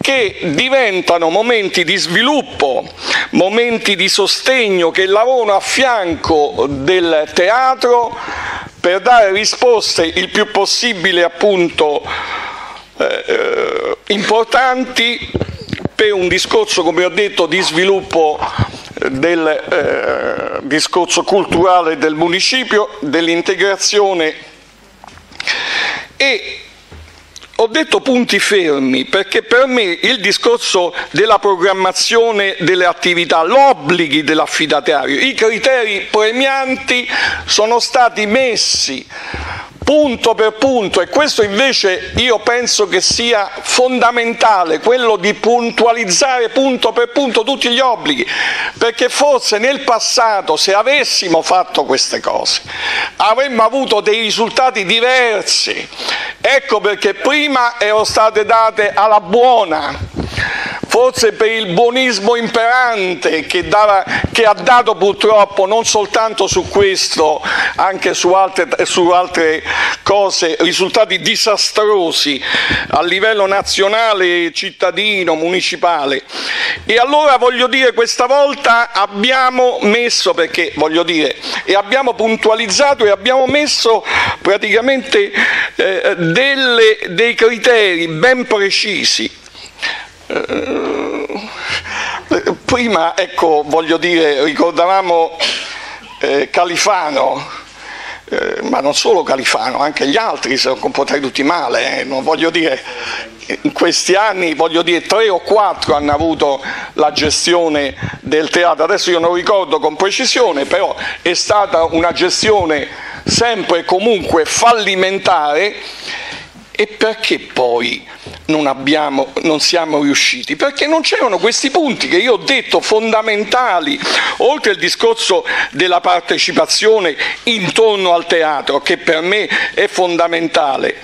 che diventano momenti di sviluppo, momenti di sostegno che lavorano a fianco del teatro per dare risposte il più possibile appunto eh, importanti per un discorso, come ho detto, di sviluppo del eh, discorso culturale del municipio, dell'integrazione. E ho detto punti fermi perché per me il discorso della programmazione delle attività, l'obblighi dell'affidatario, i criteri premianti sono stati messi punto per punto e questo invece io penso che sia fondamentale, quello di puntualizzare punto per punto tutti gli obblighi, perché forse nel passato se avessimo fatto queste cose avremmo avuto dei risultati diversi, ecco perché prima erano state date alla buona, forse per il buonismo imperante che, dava, che, ha dato purtroppo non soltanto su questo, anche su altre, su altre cose, risultati disastrosi a livello nazionale, cittadino, municipale. E allora voglio dire, questa volta abbiamo messo, perché voglio dire, e abbiamo puntualizzato e abbiamo messo praticamente eh, delle, dei criteri ben precisi prima, ecco, voglio dire, ricordavamo eh, Califano, eh, ma non solo Califano, anche gli altri si sono comportati tutti male, eh, non voglio dire, in questi anni, voglio dire, tre o quattro hanno avuto la gestione del teatro, adesso io non ricordo con precisione, però è stata una gestione sempre e comunque fallimentare e perché poi non, abbiamo, non, siamo riusciti? Perché non c'erano questi punti che io ho detto fondamentali, oltre al discorso della partecipazione intorno al teatro, che per me è fondamentale,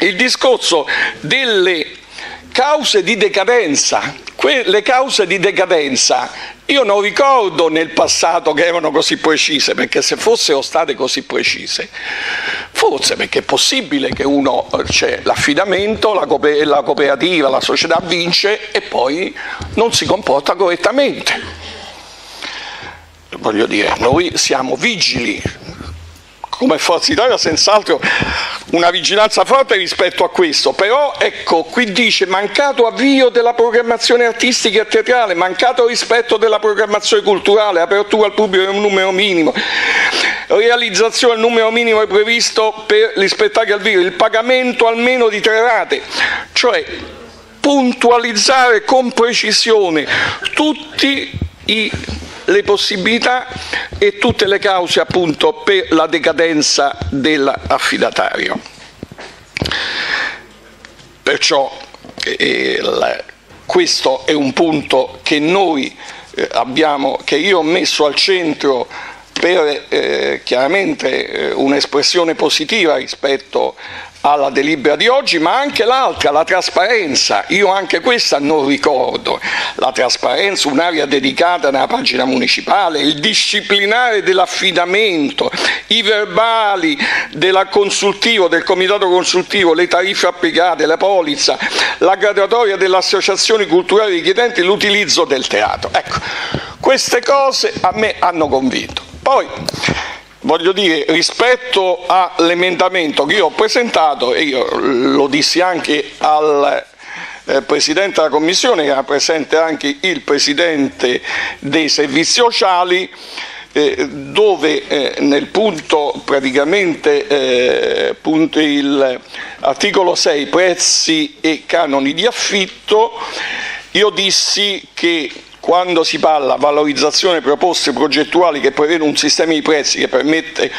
il discorso delle cause di decadenza. Le cause di decadenza io non ricordo nel passato che erano così precise, perché se fossero state così precise, forse perché è possibile che uno c'è l'affidamento, la, cooperativa, la società vince e poi non si comporta correttamente. Voglio dire, noi siamo vigili come Forza Italia senz'altro una vigilanza forte rispetto a questo, però ecco qui dice mancato avvio della programmazione artistica e teatrale, mancato rispetto della programmazione culturale, apertura al pubblico in un numero minimo, realizzazione del numero minimo previsto per gli spettacoli al vivo, il pagamento almeno di tre rate, cioè puntualizzare con precisione tutti i le possibilità e tutte le cause appunto per la decadenza dell'affidatario. Perciò eh, la, questo è un punto che noi eh, abbiamo, che io ho messo al centro per eh, chiaramente eh, un'espressione positiva rispetto alla delibera di oggi, ma anche l'altra, la trasparenza. Io anche questa non ricordo. La trasparenza, un'area dedicata nella pagina municipale, il disciplinare dell'affidamento, i verbali del consultivo, del comitato consultivo, le tariffe applicate, la polizza, la graduatoria delle associazioni culturali richiedenti l'utilizzo del teatro. Ecco, queste cose a me hanno convinto. Poi voglio dire, rispetto all'emendamento che io ho presentato, e io lo dissi anche al eh, Presidente della Commissione, era presente anche il Presidente dei Servizi Sociali, eh, dove eh, nel punto praticamente punto il articolo 6 prezzi e canoni di affitto io dissi che quando si parla di valorizzazione proposte progettuali che prevedono un sistema di prezzi che permette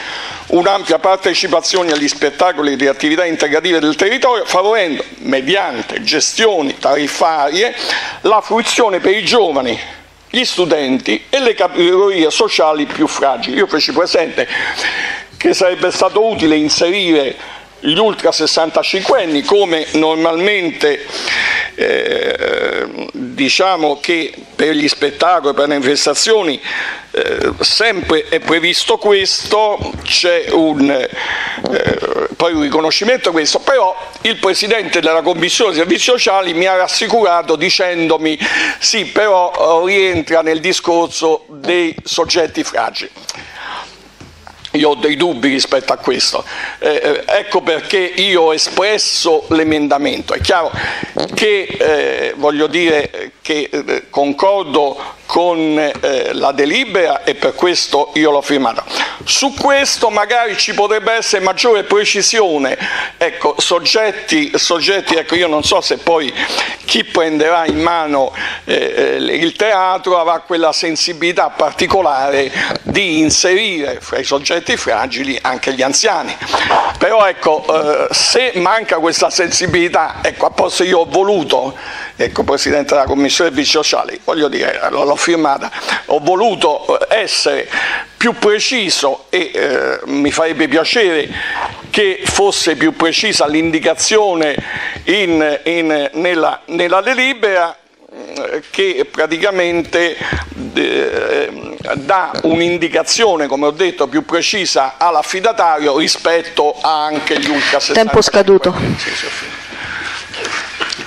un'ampia partecipazione agli spettacoli e alle attività integrative del territorio, favorendo mediante gestioni tariffarie la fruizione per i giovani, gli studenti e le categorie sociali più fragili. Io feci presente che sarebbe stato utile inserire gli ultra 65 anni come normalmente eh, diciamo che per gli spettacoli, per le manifestazioni eh, sempre è previsto questo, c'è un, eh, poi un riconoscimento questo, però il Presidente della Commissione Servizi Sociali mi ha rassicurato dicendomi sì però rientra nel discorso dei soggetti fragili io ho dei dubbi rispetto a questo. Eh, eh, ecco perché io ho espresso l'emendamento. È chiaro che eh, voglio dire che eh, concordo con eh, la delibera e per questo io l'ho firmata. Su questo magari ci potrebbe essere maggiore precisione, ecco, soggetti, soggetti ecco, io non so se poi chi prenderà in mano eh, eh il teatro avrà quella sensibilità particolare di inserire fra i soggetti fragili anche gli anziani, però ecco, eh, se manca questa sensibilità, ecco, a posto io ho voluto ecco, Presidente della Commissione Servizi Sociali, voglio dire, l'ho firmata, ho voluto eh, essere più preciso e eh, mi farebbe piacere che fosse più precisa l'indicazione in, in, nella, nella delibera eh, che praticamente eh, dà un'indicazione, come ho detto, più precisa all'affidatario rispetto a anche gli ultra 60. Tempo scaduto. Sì, sì,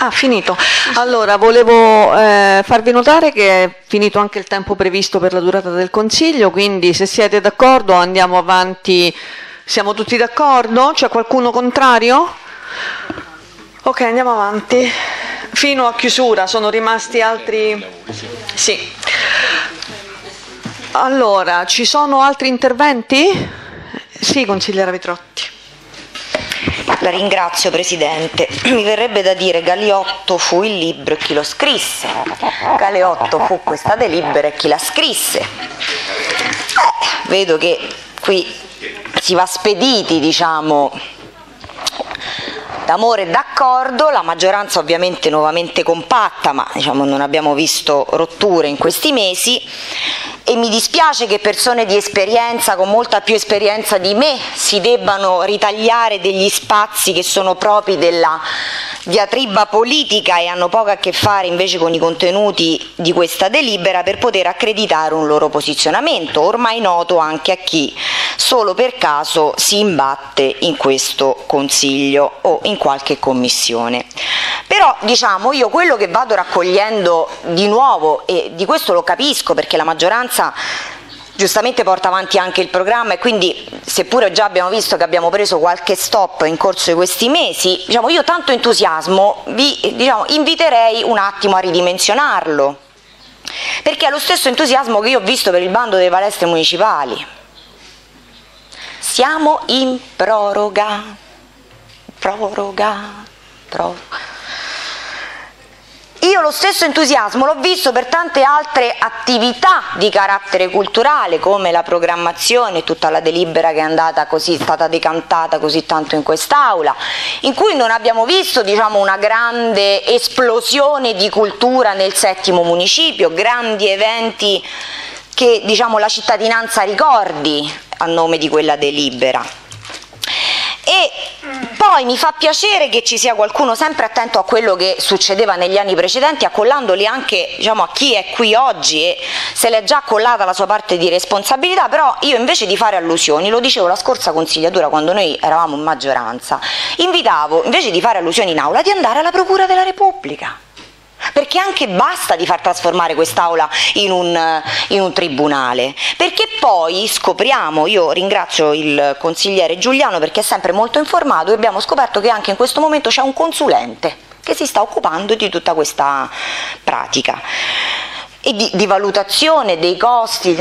Ah, finito. Allora, volevo eh, farvi notare che è finito anche il tempo previsto per la durata del Consiglio, quindi se siete d'accordo andiamo avanti. Siamo tutti d'accordo? C'è qualcuno contrario? Ok, andiamo avanti. Fino a chiusura sono rimasti altri... Sì. Allora, ci sono altri interventi? Sì, consigliera Vitrotti. La ringrazio Presidente. Mi verrebbe da dire Galiotto fu il libro e chi lo scrisse. Galeotto fu questa delibera e chi la scrisse. Eh, vedo che qui si va spediti, diciamo, d'amore e d'accordo, la maggioranza ovviamente nuovamente compatta, ma diciamo, non abbiamo visto rotture in questi mesi e mi dispiace che persone di esperienza, con molta più esperienza di me, si debbano ritagliare degli spazi che sono propri della diatriba politica e hanno poco a che fare invece con i contenuti di questa delibera per poter accreditare un loro posizionamento, ormai noto anche a chi solo per caso si imbatte in questo Consiglio o in qualche commissione. Però diciamo io quello che vado raccogliendo di nuovo e di questo lo capisco perché la maggioranza giustamente porta avanti anche il programma e quindi seppure già abbiamo visto che abbiamo preso qualche stop in corso di questi mesi, diciamo, io tanto entusiasmo vi diciamo, inviterei un attimo a ridimensionarlo, perché è lo stesso entusiasmo che io ho visto per il bando delle palestre municipali. Siamo in proroga, proroga, proroga. Io lo stesso entusiasmo l'ho visto per tante altre attività di carattere culturale come la programmazione tutta la delibera che è andata così, stata decantata così tanto in quest'Aula, in cui non abbiamo visto diciamo, una grande esplosione di cultura nel settimo municipio, grandi eventi che diciamo, la cittadinanza ricordi a nome di quella delibera e poi mi fa piacere che ci sia qualcuno sempre attento a quello che succedeva negli anni precedenti, accollandoli anche diciamo, a chi è qui oggi e se l'è già accollata la sua parte di responsabilità, però io invece di fare allusioni, lo dicevo la scorsa consigliatura quando noi eravamo in maggioranza, invitavo invece di fare allusioni in aula di andare alla Procura della Repubblica perché anche basta di far trasformare quest'Aula in un, in un tribunale, perché poi scopriamo, io ringrazio il consigliere Giuliano perché è sempre molto informato e abbiamo scoperto che anche in questo momento c'è un consulente che si sta occupando di tutta questa pratica e di, di valutazione dei costi.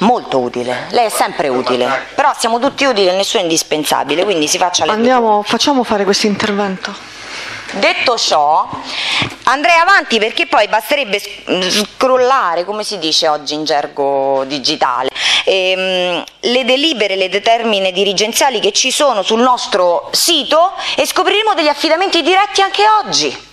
Molto utile, lei è sempre utile, però siamo tutti utili e nessuno è indispensabile, quindi si faccia le Andiamo, facciamo fare questo intervento. Detto ciò, andrei avanti perché poi basterebbe scrollare, come si dice oggi in gergo digitale, ehm, le delibere, le determine dirigenziali che ci sono sul nostro sito e scopriremo degli affidamenti diretti anche oggi.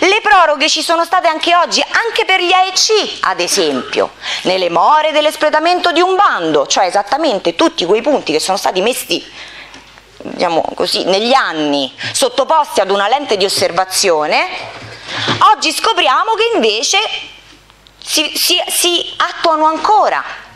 Le proroghe ci sono state anche oggi, anche per gli AEC, ad esempio, nelle more dell'espletamento di un bando, cioè esattamente tutti quei punti che sono stati messi diciamo così, negli anni sottoposti ad una lente di osservazione, oggi scopriamo che invece si, si, si attuano ancora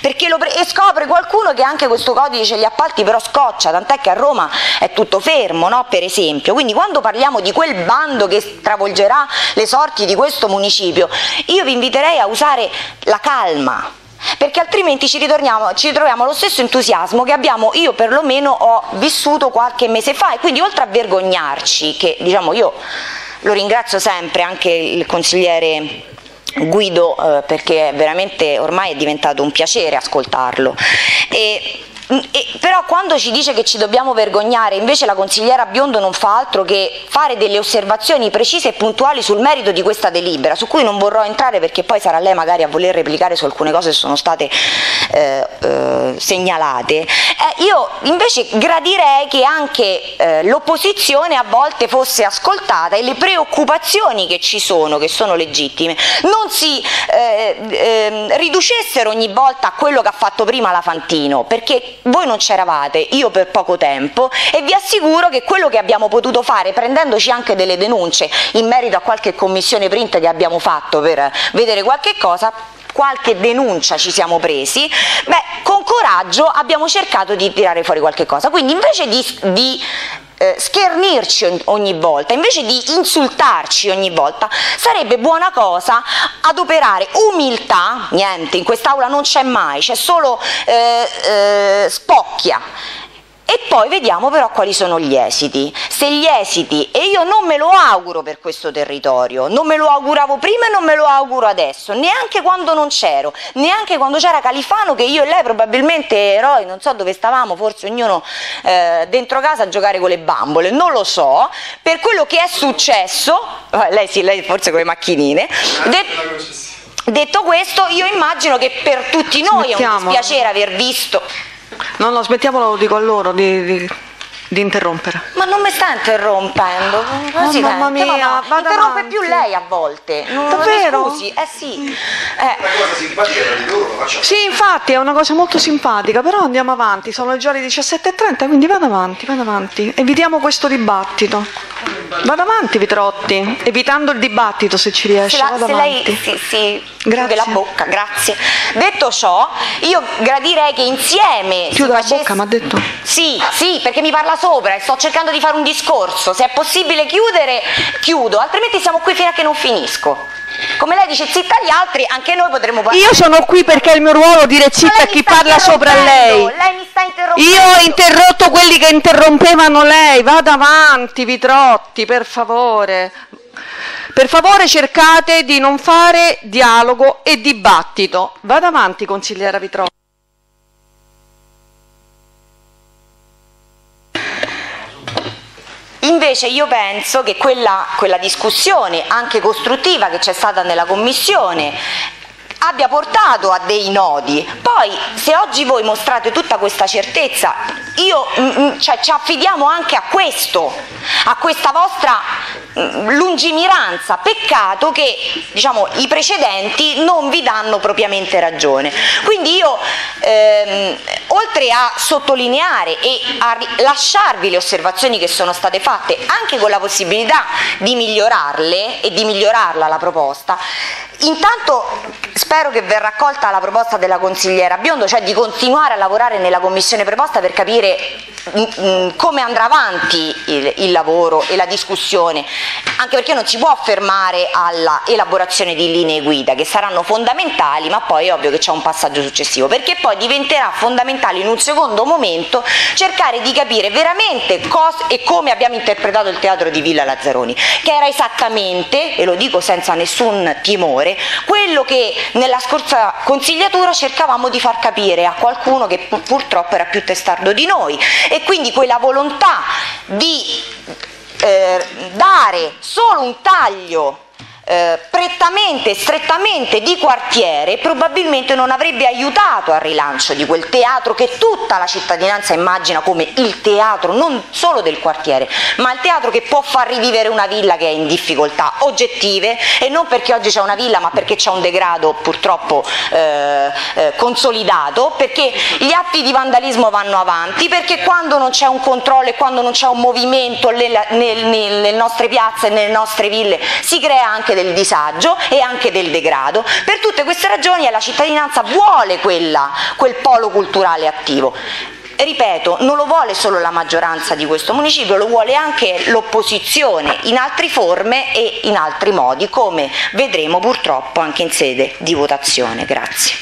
perché lo pre- e scopre qualcuno che anche questo codice degli appalti però scoccia, tant'è che a Roma è tutto fermo, no? per esempio. Quindi quando parliamo di quel bando che travolgerà le sorti di questo municipio, io vi inviterei a usare la calma, perché altrimenti ci, ci ritroviamo allo stesso entusiasmo che abbiamo, io perlomeno ho vissuto qualche mese fa e quindi oltre a vergognarci, che diciamo io lo ringrazio sempre anche il consigliere Guido eh, perché veramente ormai è diventato un piacere ascoltarlo. E, e, però quando ci dice che ci dobbiamo vergognare, invece la consigliera Biondo non fa altro che fare delle osservazioni precise e puntuali sul merito di questa delibera, su cui non vorrò entrare perché poi sarà lei magari a voler replicare su alcune cose che sono state eh, eh, segnalate. Eh, io invece gradirei che anche eh, l'opposizione a volte fosse ascoltata e le preoccupazioni che ci sono, che sono legittime, non si eh, ehm, riducessero ogni volta a quello che ha fatto prima la Fantino, perché voi non c'eravate, io per poco tempo e vi assicuro che quello che abbiamo potuto fare prendendoci anche delle denunce in merito a qualche commissione print che abbiamo fatto per vedere qualche cosa qualche denuncia ci siamo presi, beh, con coraggio abbiamo cercato di tirare fuori qualche cosa. Quindi invece di, di eh, schernirci ogni volta, invece di insultarci ogni volta, sarebbe buona cosa adoperare umiltà, niente, in quest'aula non c'è mai, c'è solo eh, eh, spocchia e poi vediamo però quali sono gli esiti. Se gli esiti, e io non me lo auguro per questo territorio, non me lo auguravo prima e non me lo auguro adesso, neanche quando non c'ero, neanche quando c'era Califano che io e lei probabilmente eroi, non so dove stavamo, forse ognuno eh, dentro casa a giocare con le bambole, non lo so, per quello che è successo, eh, lei sì, lei forse con le macchinine, detto questo io immagino che per tutti noi è un dispiacere aver visto No, no, smettiamolo, lo dico a loro di, di, di interrompere. Ma non mi sta interrompendo, oh, mamma mia, ma no, interrompe più lei a volte. Non Davvero? Scusi, eh sì. Eh. Una cosa simpatica tra di loro facciamo. Sì, infatti è una cosa molto simpatica, però andiamo avanti, sono le giorni 17.30, quindi vado avanti, vado avanti. Evitiamo questo dibattito. Vado avanti, Vitrotti, evitando il dibattito se ci riesce. Se, la, vado se avanti. lei si, si chiude la bocca, grazie. Detto ciò, io gradirei che insieme. Chiude la facesse... bocca, mi ha detto? Sì, sì, perché mi parla sopra e sto cercando di fare un discorso. Se è possibile chiudere, chiudo, altrimenti siamo qui fino a che non finisco. Come lei dice zitta agli altri, anche noi potremmo parlare. Io sono qui perché è il mio ruolo dire zitta a chi parla sopra lei. Lei mi sta interrompendo. Io ho interrotto quelli che interrompevano lei. Vada avanti, Vitrotti, per favore. Per favore cercate di non fare dialogo e dibattito. Vada avanti, consigliera Vitrotti. Invece io penso che quella, quella discussione, anche costruttiva, che c'è stata nella Commissione abbia portato a dei nodi. Poi se oggi voi mostrate tutta questa certezza, io, mm, mm, cioè, ci affidiamo anche a questo, a questa vostra mm, lungimiranza. Peccato che diciamo, i precedenti non vi danno propriamente ragione. Quindi io, ehm, oltre a sottolineare e a lasciarvi le osservazioni che sono state fatte, anche con la possibilità di migliorarle e di migliorarla la proposta, Intanto spero che verrà accolta la proposta della consigliera Biondo, cioè di continuare a lavorare nella commissione preposta per capire mm, mm, come andrà avanti il, il, lavoro e la discussione, anche perché non si può fermare alla elaborazione di linee guida che saranno fondamentali, ma poi è ovvio che c'è un passaggio successivo, perché poi diventerà fondamentale in un secondo momento cercare di capire veramente cosa e come abbiamo interpretato il teatro di Villa Lazzaroni, che era esattamente, e lo dico senza nessun timore, quello che nella scorsa consigliatura cercavamo di far capire a qualcuno che purtroppo era più testardo di noi. E quindi quella volontà di eh, dare solo un taglio eh, prettamente, strettamente di quartiere, probabilmente non avrebbe aiutato al rilancio di quel teatro che tutta la cittadinanza immagina come il teatro non solo del quartiere, ma il teatro che può far rivivere una villa che è in difficoltà oggettive e non perché oggi c'è una villa ma perché c'è un degrado purtroppo eh, eh, consolidato, perché gli atti di vandalismo vanno avanti, perché quando non c'è un controllo e quando non c'è un movimento nelle, nel, nelle nostre piazze e nelle nostre ville si crea anche del disagio e anche del degrado. Per tutte queste ragioni la cittadinanza vuole quella, quel polo culturale attivo. Ripeto, non lo vuole solo la maggioranza di questo municipio, lo vuole anche l'opposizione in altre forme e in altri modi, come vedremo purtroppo anche in sede di votazione. Grazie.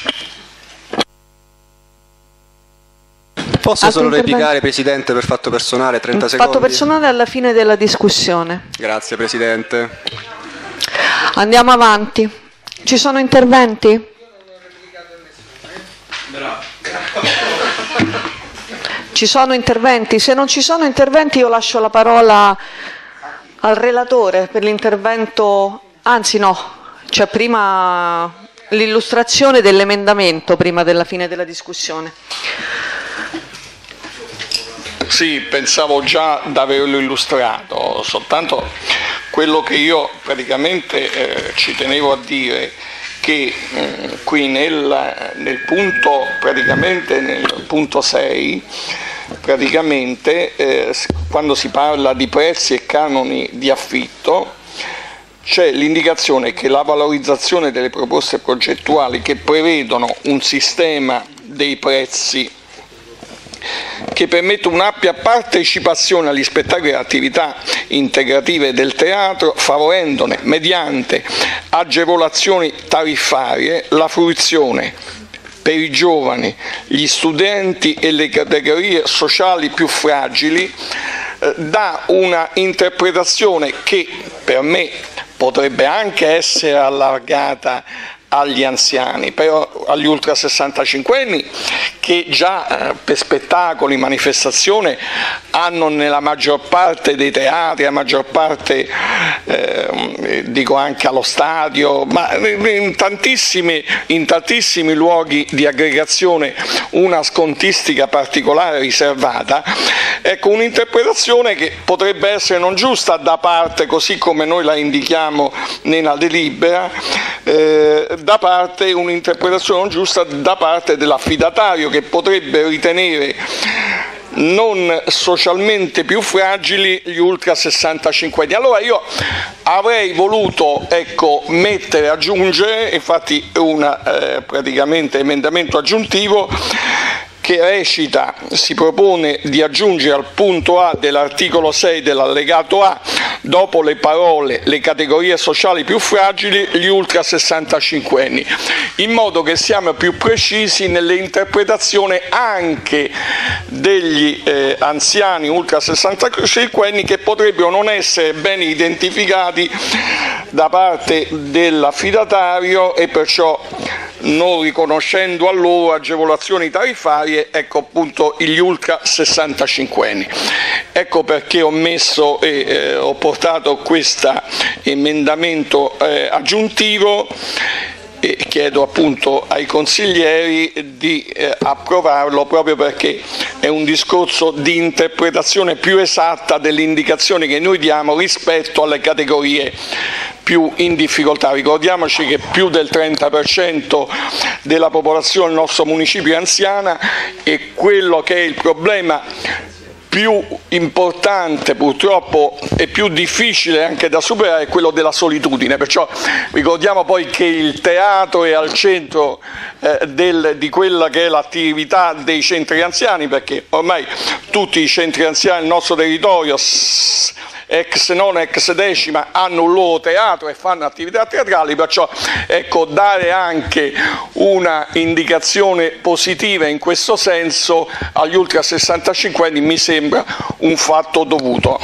Posso solo replicare, Presidente, per fatto personale, 30 secondi? Fatto personale alla fine della discussione. Grazie, Presidente. Andiamo avanti. Ci sono interventi? Ci sono interventi? Se non ci sono interventi io lascio la parola al relatore per l'intervento, anzi no, c'è prima l'illustrazione dell'emendamento prima della fine della discussione. Sì, pensavo già di averlo illustrato, soltanto quello che io praticamente eh, ci tenevo a dire che mm, qui nel, punto nel punto 6 praticamente eh, quando si parla di prezzi e canoni di affitto c'è l'indicazione che la valorizzazione delle proposte progettuali che prevedono un sistema dei prezzi che permette un'ampia partecipazione agli spettacoli e attività integrative del teatro, favorendone mediante agevolazioni tariffarie la fruizione per i giovani, gli studenti e le categorie sociali più fragili, eh, dà una interpretazione che per me potrebbe anche essere allargata agli anziani, però agli ultra 65 anni che già eh, per spettacoli, manifestazioni hanno nella maggior parte dei teatri, la maggior parte eh, dico anche allo stadio, ma in tantissimi, in tantissimi luoghi di aggregazione una scontistica particolare riservata, ecco un'interpretazione che potrebbe essere non giusta da parte, così come noi la indichiamo nella delibera, eh, da parte un'interpretazione non giusta da parte dell'affidatario che potrebbe ritenere non socialmente più fragili gli ultra 65 anni. Allora io avrei voluto ecco, mettere, aggiungere, infatti un eh, emendamento aggiuntivo che recita, si propone di aggiungere al punto A dell'articolo 6 dell'allegato A, dopo le parole le categorie sociali più fragili, gli ultra 65 anni, in modo che siamo più precisi nell'interpretazione anche degli eh, anziani ultra 65 anni che potrebbero non essere ben identificati da parte dell'affidatario e perciò non riconoscendo a loro agevolazioni tariffarie, ecco appunto gli ultra 65 anni. Ecco perché ho messo e eh, ho portato questo emendamento eh, aggiuntivo e chiedo appunto ai consiglieri di eh, approvarlo proprio perché è un discorso di interpretazione più esatta delle indicazioni che noi diamo rispetto alle categorie più in difficoltà. Ricordiamoci che più del 30% della popolazione del nostro municipio è anziana e quello che è il problema più importante purtroppo e più difficile anche da superare è quello della solitudine, perciò ricordiamo poi che il teatro è al centro eh, del, di quella che è l'attività dei centri anziani, perché ormai tutti i centri anziani del nostro territorio ex non ex decima hanno un loro teatro e fanno attività teatrali, perciò ecco, dare anche una indicazione positiva in questo senso agli ultra 65 anni mi sembra un fatto dovuto.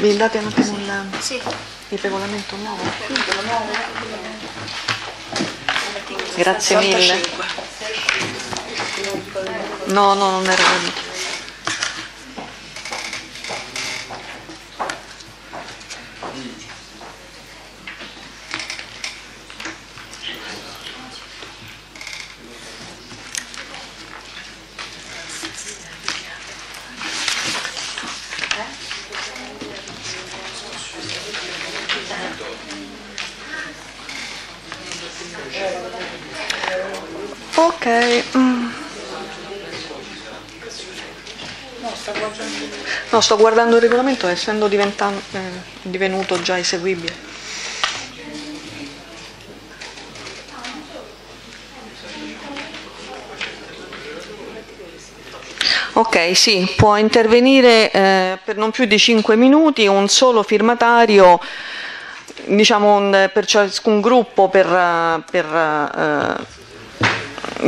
Mi date un attimo il, il regolamento nuovo? Grazie mille. No, no, non era gradito. Ok. Mm. No, sto guardando il regolamento essendo eh, divenuto già eseguibile. Ok, sì, può intervenire eh, per non più di 5 minuti un solo firmatario, diciamo un- per ciascun gruppo per, eh, per, eh,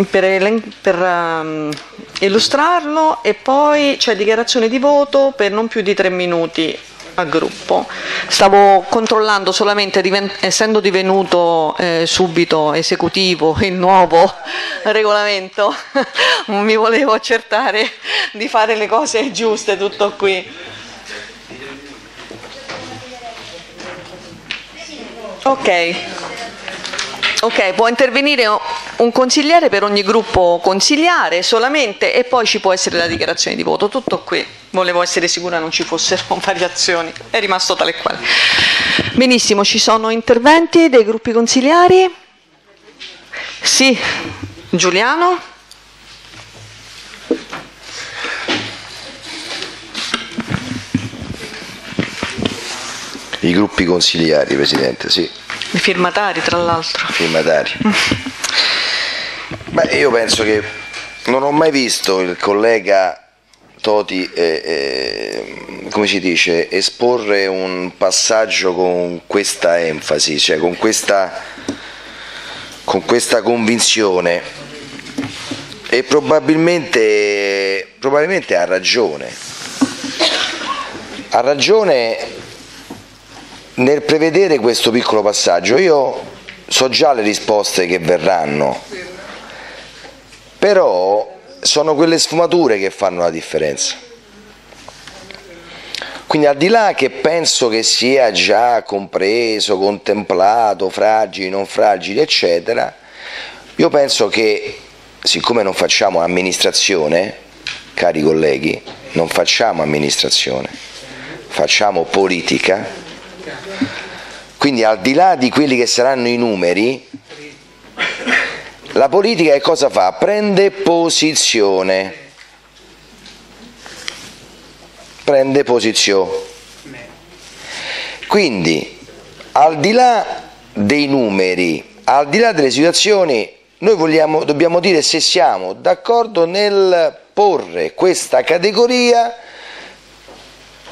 per per, ehm, illustrarlo e poi c'è dichiarazione di voto per non più di 3 minuti a gruppo. Stavo controllando solamente, essendo divenuto eh, subito esecutivo il nuovo regolamento, mi volevo accertare di fare le cose giuste, tutto qui. Ok. Ok, può intervenire un consigliere per ogni gruppo consigliare solamente e poi ci può essere la dichiarazione di voto. Tutto qui. Volevo essere sicura non ci fossero variazioni. È rimasto tale e quale. Benissimo, ci sono interventi dei gruppi consigliari? Sì. Giuliano? I gruppi consigliari, Presidente, sì, I firmatari, tra l'altro. firmatari. Beh, io penso che non ho mai visto il collega Toti, eh, eh, come si dice, esporre un passaggio con questa enfasi, cioè con questa, con questa convinzione e probabilmente, probabilmente ha ragione. Ha ragione nel prevedere questo piccolo passaggio. Io so già le risposte che verranno, però sono quelle sfumature che fanno la differenza. Quindi al di là che penso che sia già compreso, contemplato, fragili, non fragili, eccetera, io penso che siccome non facciamo amministrazione, cari colleghi, non facciamo amministrazione, facciamo politica, quindi al di là di quelli che saranno i numeri, la politica che cosa fa? Prende posizione. Prende posizione. Quindi, al di là dei numeri, al di là delle situazioni, noi vogliamo, dobbiamo dire se siamo d'accordo nel porre questa categoria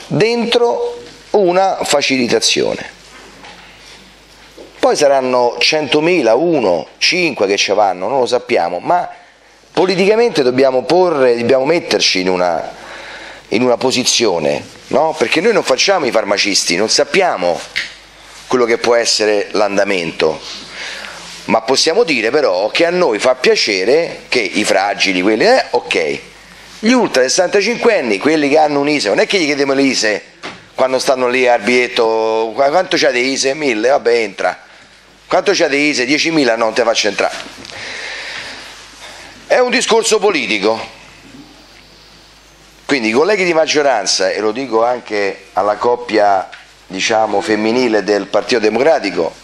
dentro una facilitazione. Poi saranno 100.000, 1, 5 che ci vanno, non lo sappiamo, ma politicamente dobbiamo porre, dobbiamo metterci in una, in una posizione, no? perché noi non facciamo i farmacisti, non sappiamo quello che può essere l'andamento, ma possiamo dire però che a noi fa piacere che i fragili, quelli, eh, ok, gli ultra 65 anni, quelli che hanno un ISE, non è che gli chiediamo l'ISE quando stanno lì al biglietto, quanto c'ha di ISE? 1000, vabbè entra. Quanto c'ha di ISE? 10.000? No, non te faccio entrare. È un discorso politico. Quindi i colleghi di maggioranza, e lo dico anche alla coppia diciamo, femminile del Partito Democratico,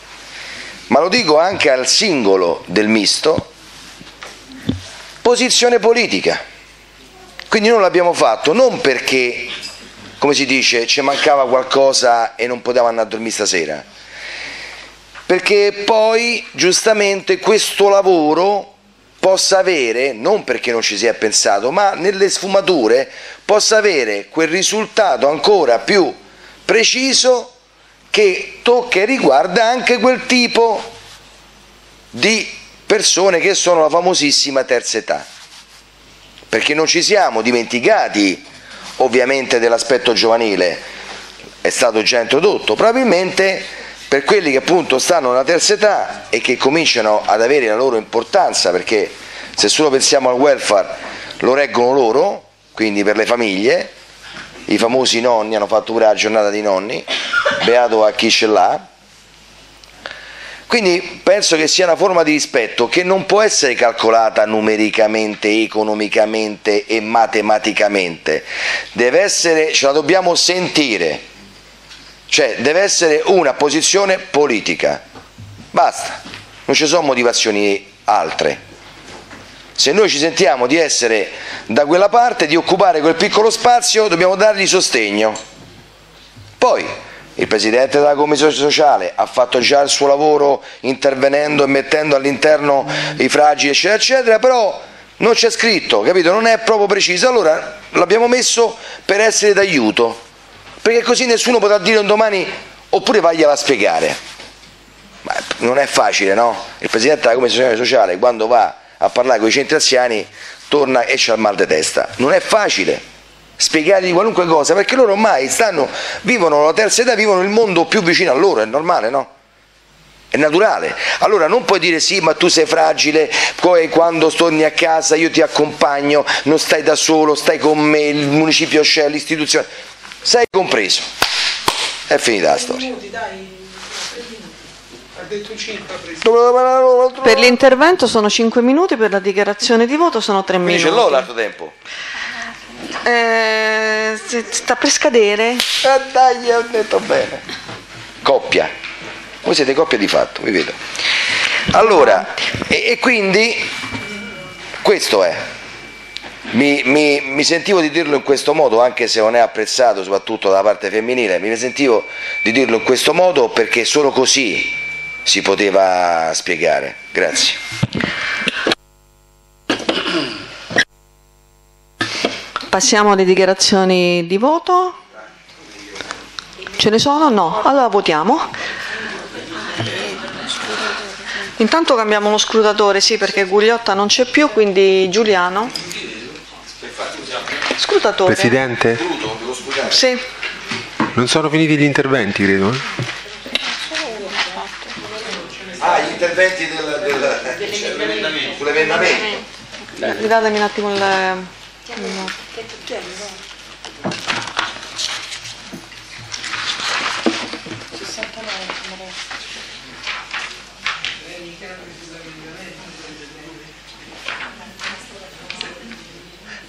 ma lo dico anche al singolo del misto, posizione politica. Quindi noi l'abbiamo fatto non perché, come si dice, ci mancava qualcosa e non potevamo andare a dormire stasera, perché poi giustamente questo lavoro possa avere, non perché non ci si è pensato, ma nelle sfumature possa avere quel risultato ancora più preciso che tocca e riguarda anche quel tipo di persone che sono la famosissima terza età. Perché non ci siamo dimenticati ovviamente dell'aspetto giovanile, è stato già introdotto, probabilmente per quelli che appunto stanno nella terza età e che cominciano ad avere la loro importanza, perché se solo pensiamo al welfare lo reggono loro, quindi per le famiglie, i famosi nonni hanno fatto pure la giornata dei nonni, beato a chi ce l'ha. Quindi penso che sia una forma di rispetto che non può essere calcolata numericamente, economicamente e matematicamente, deve essere, ce la dobbiamo sentire, Cioè deve essere una posizione politica. Basta, non ci sono motivazioni altre. Se noi ci sentiamo di essere da quella parte, di occupare quel piccolo spazio, dobbiamo dargli sostegno. Poi il Presidente della Commissione sociale ha fatto già il suo lavoro intervenendo e mettendo all'interno i fragili, eccetera, eccetera, però non c'è scritto, capito? Non è proprio preciso. Allora l'abbiamo messo per essere d'aiuto, perché così nessuno potrà dire un domani oppure vagliela a spiegare. Ma non è facile, no? Il Presidente della Commissione sociale quando va a parlare con i centri anziani torna e c'ha il mal di testa. Non è facile spiegargli qualunque cosa, perché loro ormai stanno, vivono la terza età, vivono il mondo più vicino a loro, è normale, no? È naturale. Allora non puoi dire sì, ma tu sei fragile, poi quando torni a casa io ti accompagno, non stai da solo, stai con me, il municipio c'è, l'istituzione. Sei compreso. È finita la storia. Per l'intervento sono 5 minuti, per la dichiarazione di voto sono 3 Quindi minuti. ce l'ho l'altro tempo. Eh, sta per scadere? Eh, dai, ho detto bene. Coppia. Voi siete coppia di fatto, vi vedo. Allora, e, e quindi questo è. Mi, mi- mi sentivo di dirlo in questo modo, anche se non è apprezzato soprattutto dalla parte femminile, mi sentivo di dirlo in questo modo perché solo così si poteva spiegare. Grazie. Passiamo alle dichiarazioni di voto. Ce ne sono? No. Allora votiamo. Intanto cambiamo lo scrutatore, sì, perché Gugliotta non c'è più, quindi Giuliano. Scrutatore. Presidente, Sì. non sono finiti gli interventi, credo. eh? Ah, gli interventi del, sull'emendamento. Eh, Datemi un attimo il... no.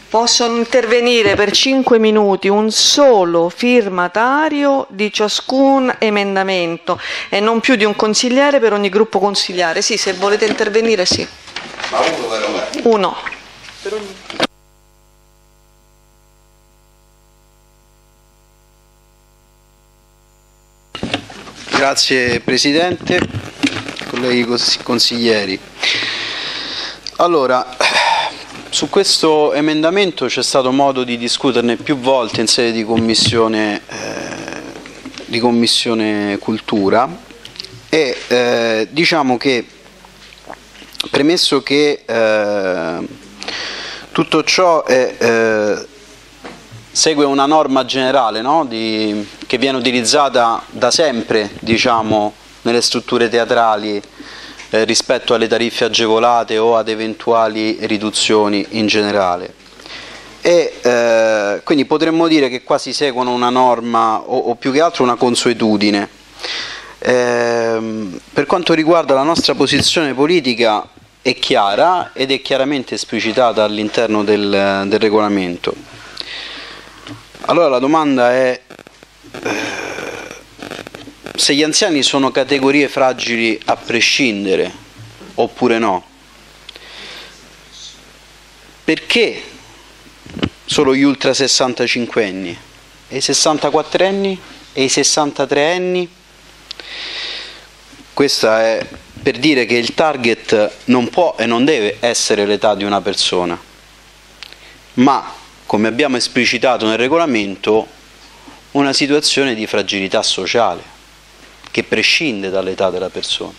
Possono intervenire per 5 minuti un solo firmatario di ciascun emendamento e non più di un consigliere per ogni gruppo consigliare. Sì, se volete intervenire, sì. Ma uno però. Uno. Grazie Presidente, colleghi cons- consiglieri. Allora, su questo emendamento c'è stato modo di discuterne più volte in sede di commissione, eh, di commissione cultura e eh, diciamo che premesso che eh, tutto ciò è, eh, segue una norma generale no? Di- che viene utilizzata da sempre diciamo, nelle strutture teatrali eh, rispetto alle tariffe agevolate o ad eventuali riduzioni in generale. E eh, quindi potremmo dire che quasi seguono una norma o, o più che altro una consuetudine. Ehm, per quanto riguarda la nostra posizione politica è chiara ed è chiaramente esplicitata all'interno del, del regolamento. Allora la domanda è eh, se gli anziani sono categorie fragili a prescindere oppure no. Perché solo gli ultra 65 anni? E i 64 anni? E i 63 anni? Questa è per dire che il target non può e non deve essere l'età di una persona, ma come abbiamo esplicitato nel regolamento, una situazione di fragilità sociale che prescinde dall'età della persona.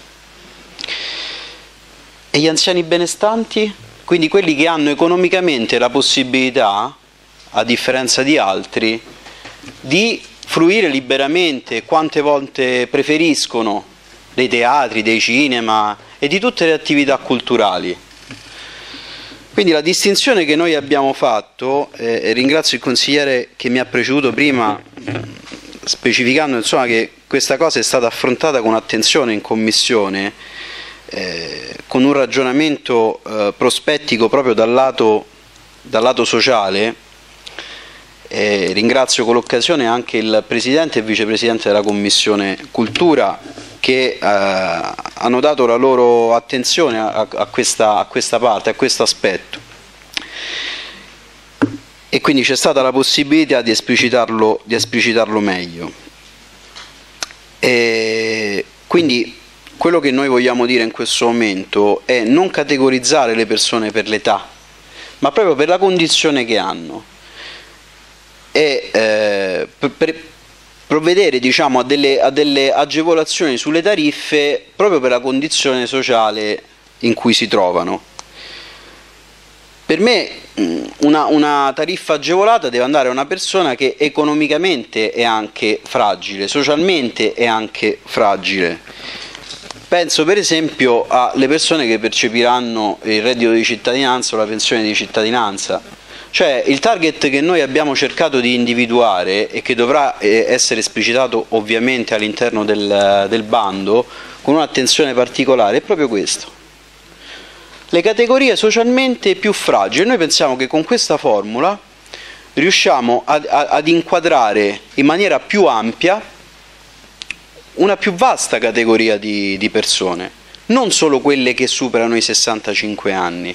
E gli anziani benestanti? Quindi quelli che hanno economicamente la possibilità, a differenza di altri, di fruire liberamente quante volte preferiscono dei teatri, dei cinema e di tutte le attività culturali. Quindi la distinzione che noi abbiamo fatto, eh, ringrazio il consigliere che mi ha preceduto prima specificando insomma, che questa cosa è stata affrontata con attenzione in commissione, eh, con un ragionamento eh, prospettico proprio dal lato, dal lato sociale, e ringrazio con l'occasione anche il Presidente e Vicepresidente della Commissione Cultura che eh, hanno dato la loro attenzione a, a, questa, a questa parte, a questo aspetto. E quindi c'è stata la possibilità di esplicitarlo, di esplicitarlo meglio. E quindi quello che noi vogliamo dire in questo momento è non categorizzare le persone per l'età, ma proprio per la condizione che hanno. E eh, per, per, provvedere diciamo, a, delle, a delle agevolazioni sulle tariffe proprio per la condizione sociale in cui si trovano. Per me una, una, tariffa agevolata deve andare a una persona che economicamente è anche fragile, socialmente è anche fragile. Penso per esempio alle persone che percepiranno il reddito di cittadinanza o la pensione di cittadinanza cioè il target che noi abbiamo cercato di individuare e che dovrà eh, essere esplicitato ovviamente all'interno del, del bando con un'attenzione particolare è proprio questo. Le categorie socialmente più fragili. Noi pensiamo che con questa formula riusciamo ad, ad inquadrare in maniera più ampia una più vasta categoria di, di persone, non solo quelle che superano i 65 anni.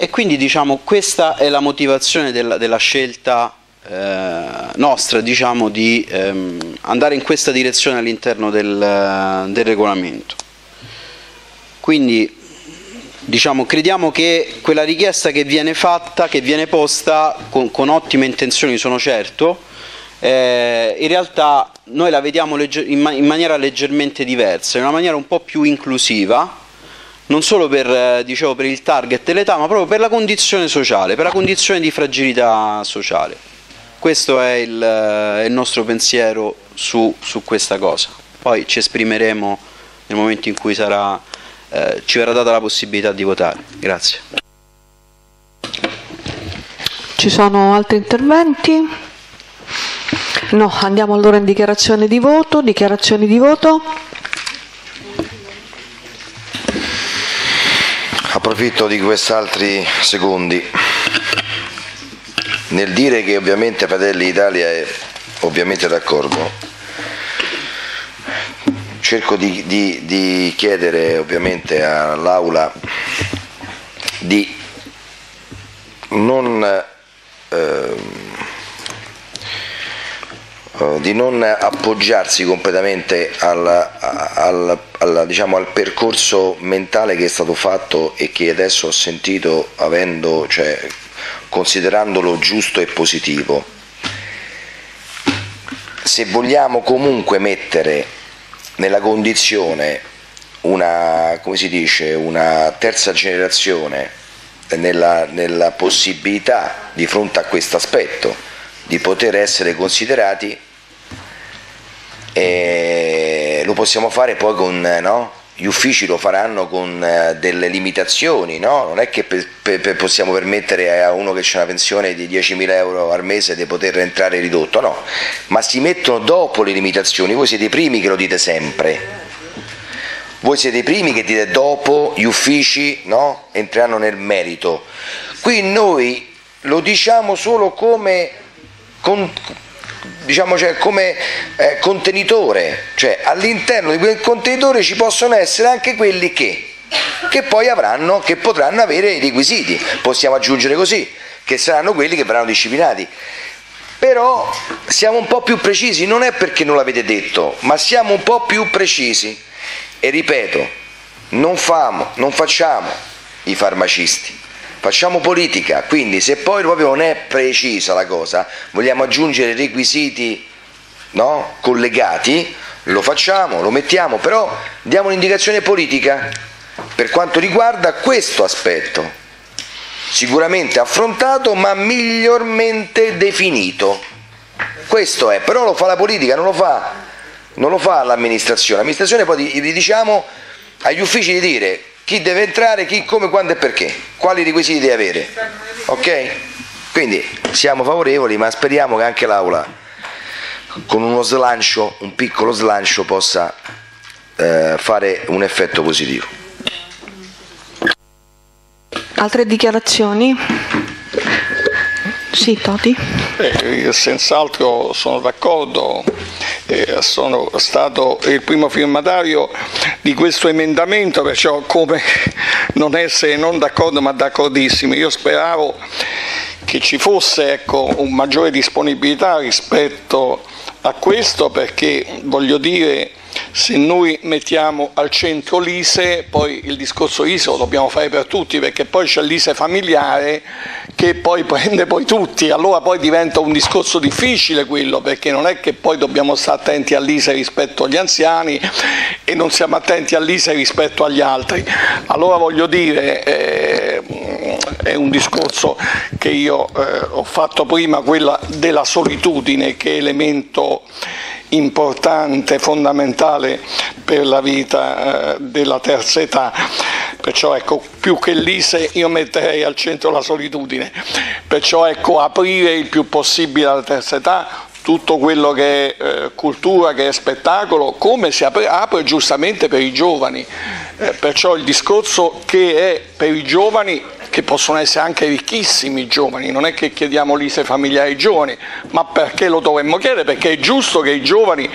E quindi diciamo, questa è la motivazione della, della scelta eh, nostra diciamo, di ehm, andare in questa direzione all'interno del, del, regolamento. Quindi diciamo, crediamo che quella richiesta che viene fatta, che viene posta con, con ottime intenzioni, sono certo, eh, in realtà noi la vediamo in, in maniera leggermente diversa, in una maniera un po' più inclusiva non solo per, eh, dicevo, per il target e l'età, ma proprio per la condizione sociale, per la condizione di fragilità sociale. Questo è il, è il nostro pensiero su, su, questa cosa. Poi ci esprimeremo nel momento in cui sarà, eh, ci verrà data la possibilità di votare. Grazie. Ci sono altri interventi? No, andiamo allora in dichiarazione di voto. Dichiarazioni di voto. Approfitto di quest'altri secondi nel dire che ovviamente Fratelli d'Italia è ovviamente d'accordo. Cerco di, di, di chiedere ovviamente all'Aula di non eh, di non appoggiarsi completamente al, al, al, diciamo, al, percorso mentale che è stato fatto e che adesso ho sentito avendo, cioè, considerandolo giusto e positivo. Se vogliamo comunque mettere nella condizione una, come si dice, una terza generazione nella, nella possibilità di fronte a questo aspetto di poter essere considerati e lo possiamo fare poi con no? gli uffici lo faranno con eh, delle limitazioni, no? non è che per, per, possiamo permettere a uno che ha una pensione di 10.000 euro al mese di poter entrare ridotto, no, ma si mettono dopo le limitazioni, voi siete i primi che lo dite sempre, voi siete i primi che dite dopo gli uffici no? entreranno nel merito, qui noi lo diciamo solo come... Con, diciamo cioè, come eh, contenitore, cioè all'interno di quel contenitore ci possono essere anche quelli che, che poi avranno, che potranno avere i requisiti, possiamo aggiungere così, che saranno quelli che verranno disciplinati. Però siamo un po' più precisi, non è perché non l'avete detto, ma siamo un po' più precisi. E ripeto, non, famo, non facciamo i farmacisti, facciamo politica, quindi se poi proprio non è precisa la cosa, vogliamo aggiungere requisiti no, collegati, lo facciamo, lo mettiamo, però diamo un'indicazione politica per quanto riguarda questo aspetto, sicuramente affrontato ma migliormente definito. Questo è, però lo fa la politica, non lo fa, fa l'amministrazione. L'amministrazione poi gli diciamo agli uffici di dire chi deve entrare, chi, come, quando e perché, quali requisiti deve avere. Ok? Quindi siamo favorevoli, ma speriamo che anche l'Aula con uno slancio, un piccolo slancio, possa eh, fare un effetto positivo. Altre dichiarazioni? Sì, Toti. Eh, senz'altro sono d'accordo, eh, sono stato il primo firmatario di questo emendamento, perciò come non essere non d'accordo ma d'accordissimo. Io speravo che ci fosse ecco, un maggiore disponibilità rispetto a questo perché voglio dire se noi mettiamo al centro l'ISE, poi il discorso ISE lo dobbiamo fare per tutti perché poi c'è l'ISE familiare che poi prende poi tutti, allora poi diventa un discorso difficile quello perché non è che poi dobbiamo stare attenti all'ISE rispetto agli anziani e non siamo attenti all'ISE rispetto agli altri. Allora voglio dire, eh, è un discorso che io eh, ho fatto prima, quella della solitudine che è elemento importante, fondamentale per la vita eh, della terza età. Perciò ecco, più che l'ISE io metterei al centro la solitudine. Perciò ecco, aprire il più possibile alla terza età tutto quello che è eh, cultura, che è spettacolo, come si apre, apre giustamente per i giovani. Eh, perciò il discorso che è per i giovani che possono essere anche ricchissimi i giovani, non è che chiediamo l'ISE familiare ai giovani, ma perché lo dovremmo chiedere? Perché è giusto che i giovani,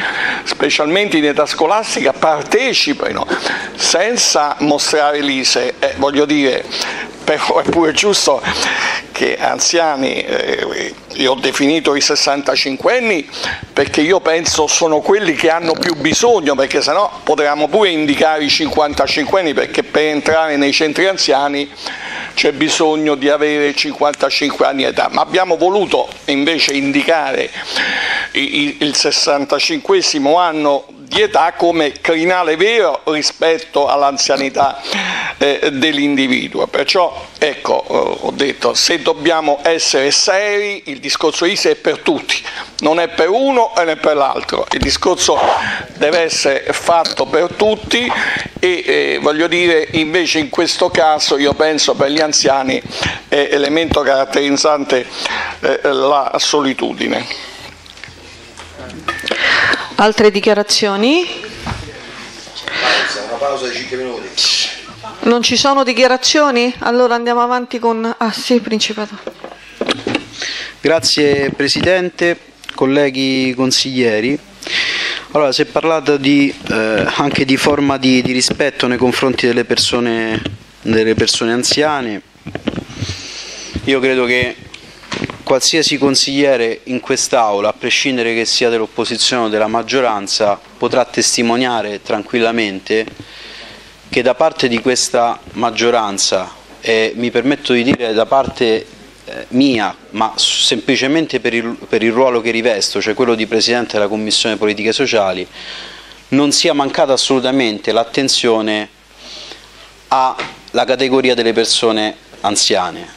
specialmente in età scolastica, partecipino senza mostrare l'ISE, eh, voglio dire, però è pure giusto che anziani, eh, io ho definito i 65 anni perché io penso sono quelli che hanno più bisogno, perché sennò potremmo pure indicare i 55 anni perché per entrare nei centri anziani c'è bisogno di avere 55 anni di età, ma abbiamo voluto invece indicare il 65 anno di età come crinale vero rispetto all'anzianità eh, dell'individuo. Perciò ecco, eh, ho detto, se dobbiamo essere seri, il discorso ISE è per tutti, non è per uno e né per l'altro, il discorso deve essere fatto per tutti e eh, voglio dire invece in questo caso io penso per gli anziani è elemento caratterizzante eh, la solitudine. Altre dichiarazioni? Una pausa di 5 minuti. Non ci sono dichiarazioni? Allora andiamo avanti con... Ah sì, Principato. Grazie Presidente, colleghi consiglieri. Allora, si è parlato di, eh, anche di forma di, di, rispetto nei confronti delle persone, delle persone anziane. Io credo che qualsiasi consigliere in quest'Aula, a prescindere che sia dell'opposizione o della maggioranza, potrà testimoniare tranquillamente che da parte di questa maggioranza, e mi permetto di dire da parte eh, mia, ma semplicemente per il, per il ruolo che rivesto, cioè quello di Presidente della Commissione Politiche Sociali, non sia mancata assolutamente l'attenzione alla categoria delle persone anziane,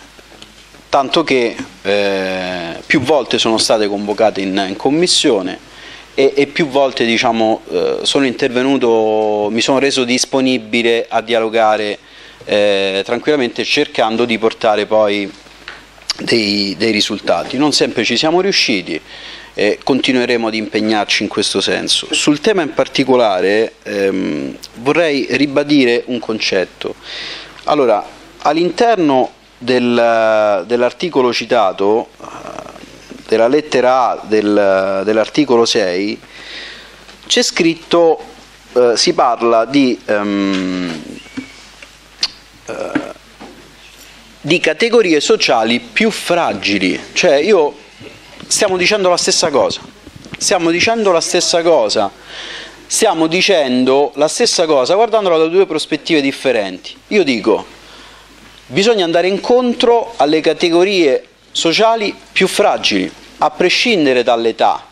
tanto che eh, più volte sono state convocate in, in commissione e, e, più volte diciamo, eh, sono intervenuto, mi sono reso disponibile a dialogare eh, tranquillamente cercando di portare poi dei, dei, risultati. Non sempre ci siamo riusciti e continueremo ad impegnarci in questo senso. Sul tema in particolare ehm, vorrei ribadire un concetto. Allora, all'interno del, dell'articolo citato, della lettera A del, dell'articolo 6, c'è scritto, eh, si parla di, um, eh, di categorie sociali più fragili, cioè io stiamo dicendo la stessa cosa, stiamo dicendo la stessa cosa, stiamo dicendo la stessa cosa guardandola da due prospettive differenti. Io dico, Bisogna andare incontro alle categorie sociali più fragili, a prescindere dall'età.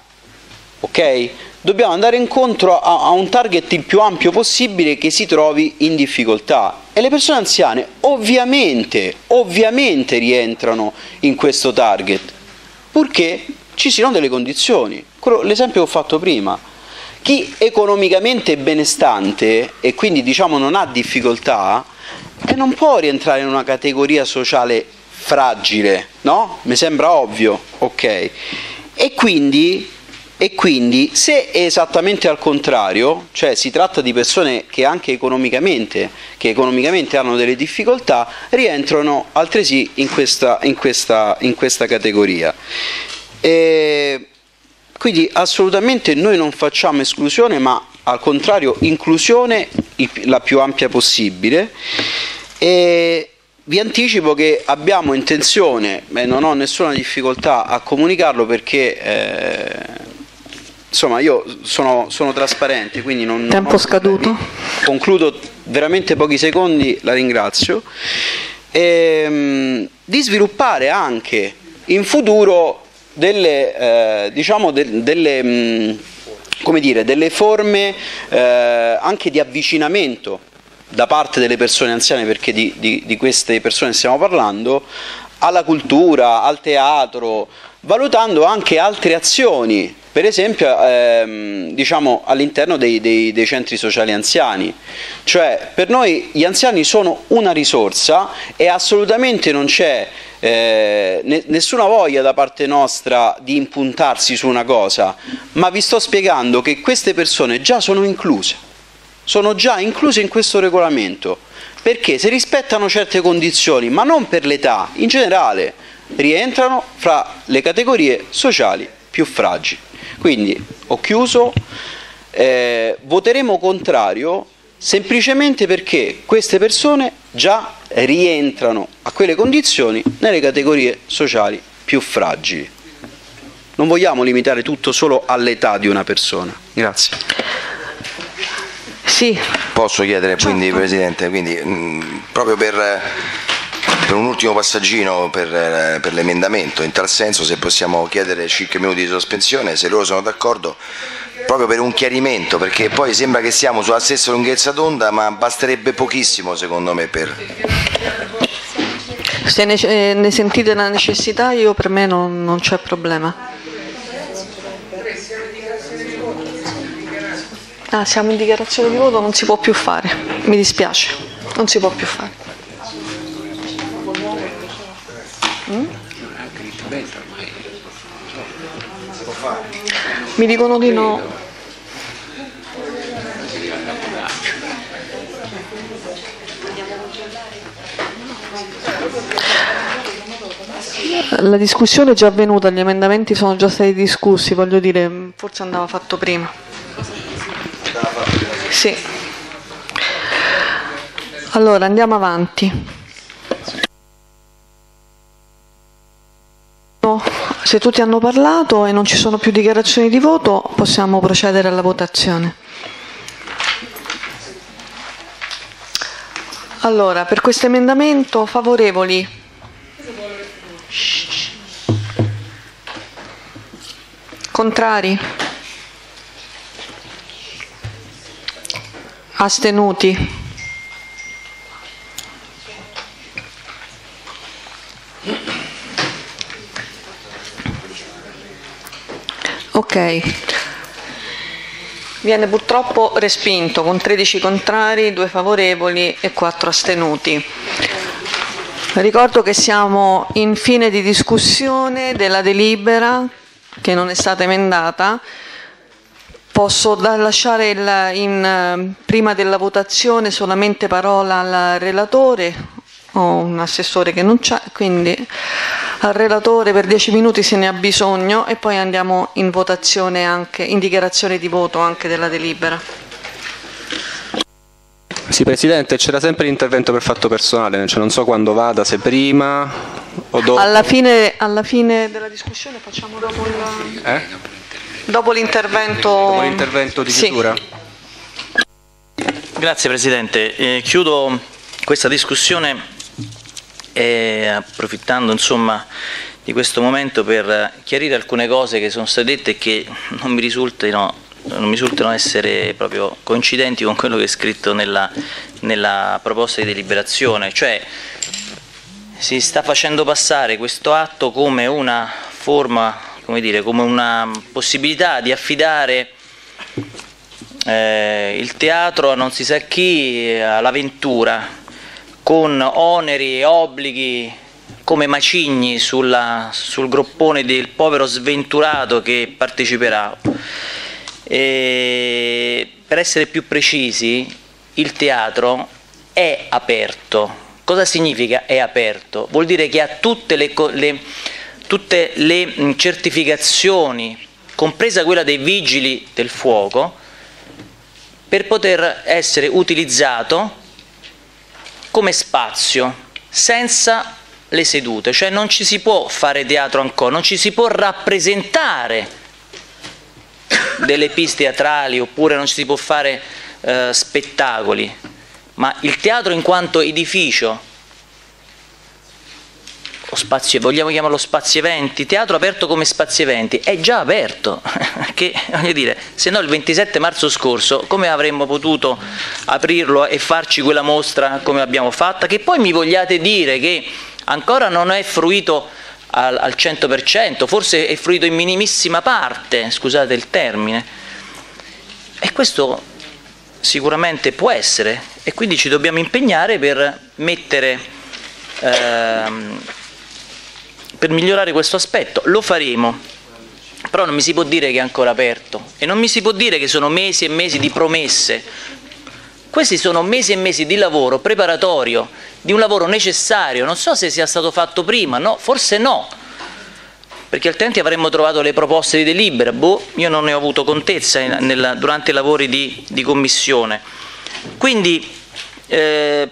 ok? Dobbiamo andare incontro a, a un target il più ampio possibile che si trovi in difficoltà. E le persone anziane ovviamente, ovviamente rientrano in questo target, purché ci siano delle condizioni. L'esempio che ho fatto prima. Chi economicamente è benestante e quindi diciamo non ha difficoltà, e non può rientrare in una categoria sociale fragile, no? Mi sembra ovvio, ok? E quindi, E quindi se è esattamente al contrario, cioè si tratta di persone che anche economicamente, che economicamente hanno delle difficoltà, rientrano altresì in questa, in questa, in questa categoria. E quindi assolutamente noi non facciamo esclusione, ma al contrario inclusione la più ampia possibile. E vi anticipo che abbiamo intenzione, e non ho nessuna difficoltà a comunicarlo perché eh, insomma io sono, sono, trasparente, quindi non... Tempo non scaduto. Concludo veramente pochi secondi, la ringrazio. E, ehm, di sviluppare anche in futuro delle, eh, diciamo de, delle, mh, mm, dire, delle forme eh, anche di avvicinamento da parte delle persone anziane, perché di, di, di queste persone stiamo parlando, alla cultura, al teatro, valutando anche altre azioni, per esempio ehm, diciamo, all'interno dei, dei, dei, centri sociali anziani. Cioè per noi gli anziani sono una risorsa e assolutamente non c'è eh, nessuna voglia da parte nostra di impuntarsi su una cosa, ma vi sto spiegando che queste persone già sono incluse sono già incluse in questo regolamento perché se rispettano certe condizioni, ma non per l'età, in generale rientrano fra le categorie sociali più fragili. Quindi ho chiuso, eh, voteremo contrario semplicemente perché queste persone già rientrano a quelle condizioni nelle categorie sociali più fragili. Non vogliamo limitare tutto solo all'età di una persona. Grazie. Sì. Posso chiedere quindi, certo. Presidente, quindi, mh, mm, proprio per, per, un ultimo passaggino per, eh, per l'emendamento, in tal senso se possiamo chiedere 5 minuti di sospensione, se loro sono d'accordo, proprio per un chiarimento, perché poi sembra che siamo sulla stessa lunghezza d'onda, ma basterebbe pochissimo secondo me per... Se ne, eh, ne sentite la necessità, io per me non, non c'è problema. Ah, siamo in dichiarazione di voto, non si può più fare. Mi dispiace, non si può più fare. Mi dicono di no. La discussione è già avvenuta, gli emendamenti sono già stati discussi, voglio dire, forse andava fatto prima. Sì. Allora andiamo avanti. Se tutti hanno parlato e non ci sono più dichiarazioni di voto, possiamo procedere alla votazione. Allora, per questo emendamento favorevoli? Contrari? Astenuti? Ok. Viene purtroppo respinto con 13 contrari, 2 favorevoli e 4 astenuti. Ricordo che siamo in fine di discussione della delibera che non è stata emendata Posso lasciare il, in, prima della votazione solamente parola al relatore, ho un assessore che non c'è, quindi al relatore per dieci minuti se ne ha bisogno e poi andiamo in votazione anche, in dichiarazione di voto anche della delibera. Sì Presidente, c'era sempre l'intervento per fatto personale, cioè non so quando vada, se prima o dopo. Alla fine, alla fine della discussione facciamo dopo il... Eh? Dopo l'intervento... Dopo l'intervento di chiusura? Sì. Grazie Presidente. Eh, chiudo questa discussione e approfittando insomma, di questo momento per chiarire alcune cose che sono state dette e che non mi risultano, non mi risultano essere proprio coincidenti con quello che è scritto nella, nella proposta di deliberazione, cioè si sta facendo passare questo atto come una forma come, dire, come una possibilità di affidare eh, il teatro a non si sa chi, all'avventura, con oneri e obblighi come macigni sulla, sul groppone del povero sventurato che parteciperà. E per essere più precisi, il teatro è aperto. Cosa significa è aperto? Vuol dire che ha tutte le, le, tutte le certificazioni, compresa quella dei vigili del fuoco, per poter essere utilizzato come spazio, senza le sedute, cioè non ci si può fare teatro ancora, non ci si può rappresentare delle piste teatrali oppure non ci si può fare eh, spettacoli, ma il teatro in quanto edificio spazio, vogliamo chiamarlo spazio eventi, teatro aperto come spazio eventi, è già aperto, che voglio dire, se no il 27 marzo scorso come avremmo potuto aprirlo e farci quella mostra come l'abbiamo fatta, che poi mi vogliate dire che ancora non è fruito al, al 100%, forse è fruito in minimissima parte, scusate il termine, e questo sicuramente può essere. E quindi ci dobbiamo impegnare per mettere ehm, per migliorare questo aspetto. Lo faremo, però non mi si può dire che è ancora aperto e non mi si può dire che sono mesi e mesi di promesse. Questi sono mesi e mesi di lavoro preparatorio, di un lavoro necessario, non so se sia stato fatto prima, no, forse no, perché altrimenti avremmo trovato le proposte di delibera, boh, io non ne ho avuto contezza nel, durante i lavori di, di commissione. Quindi eh,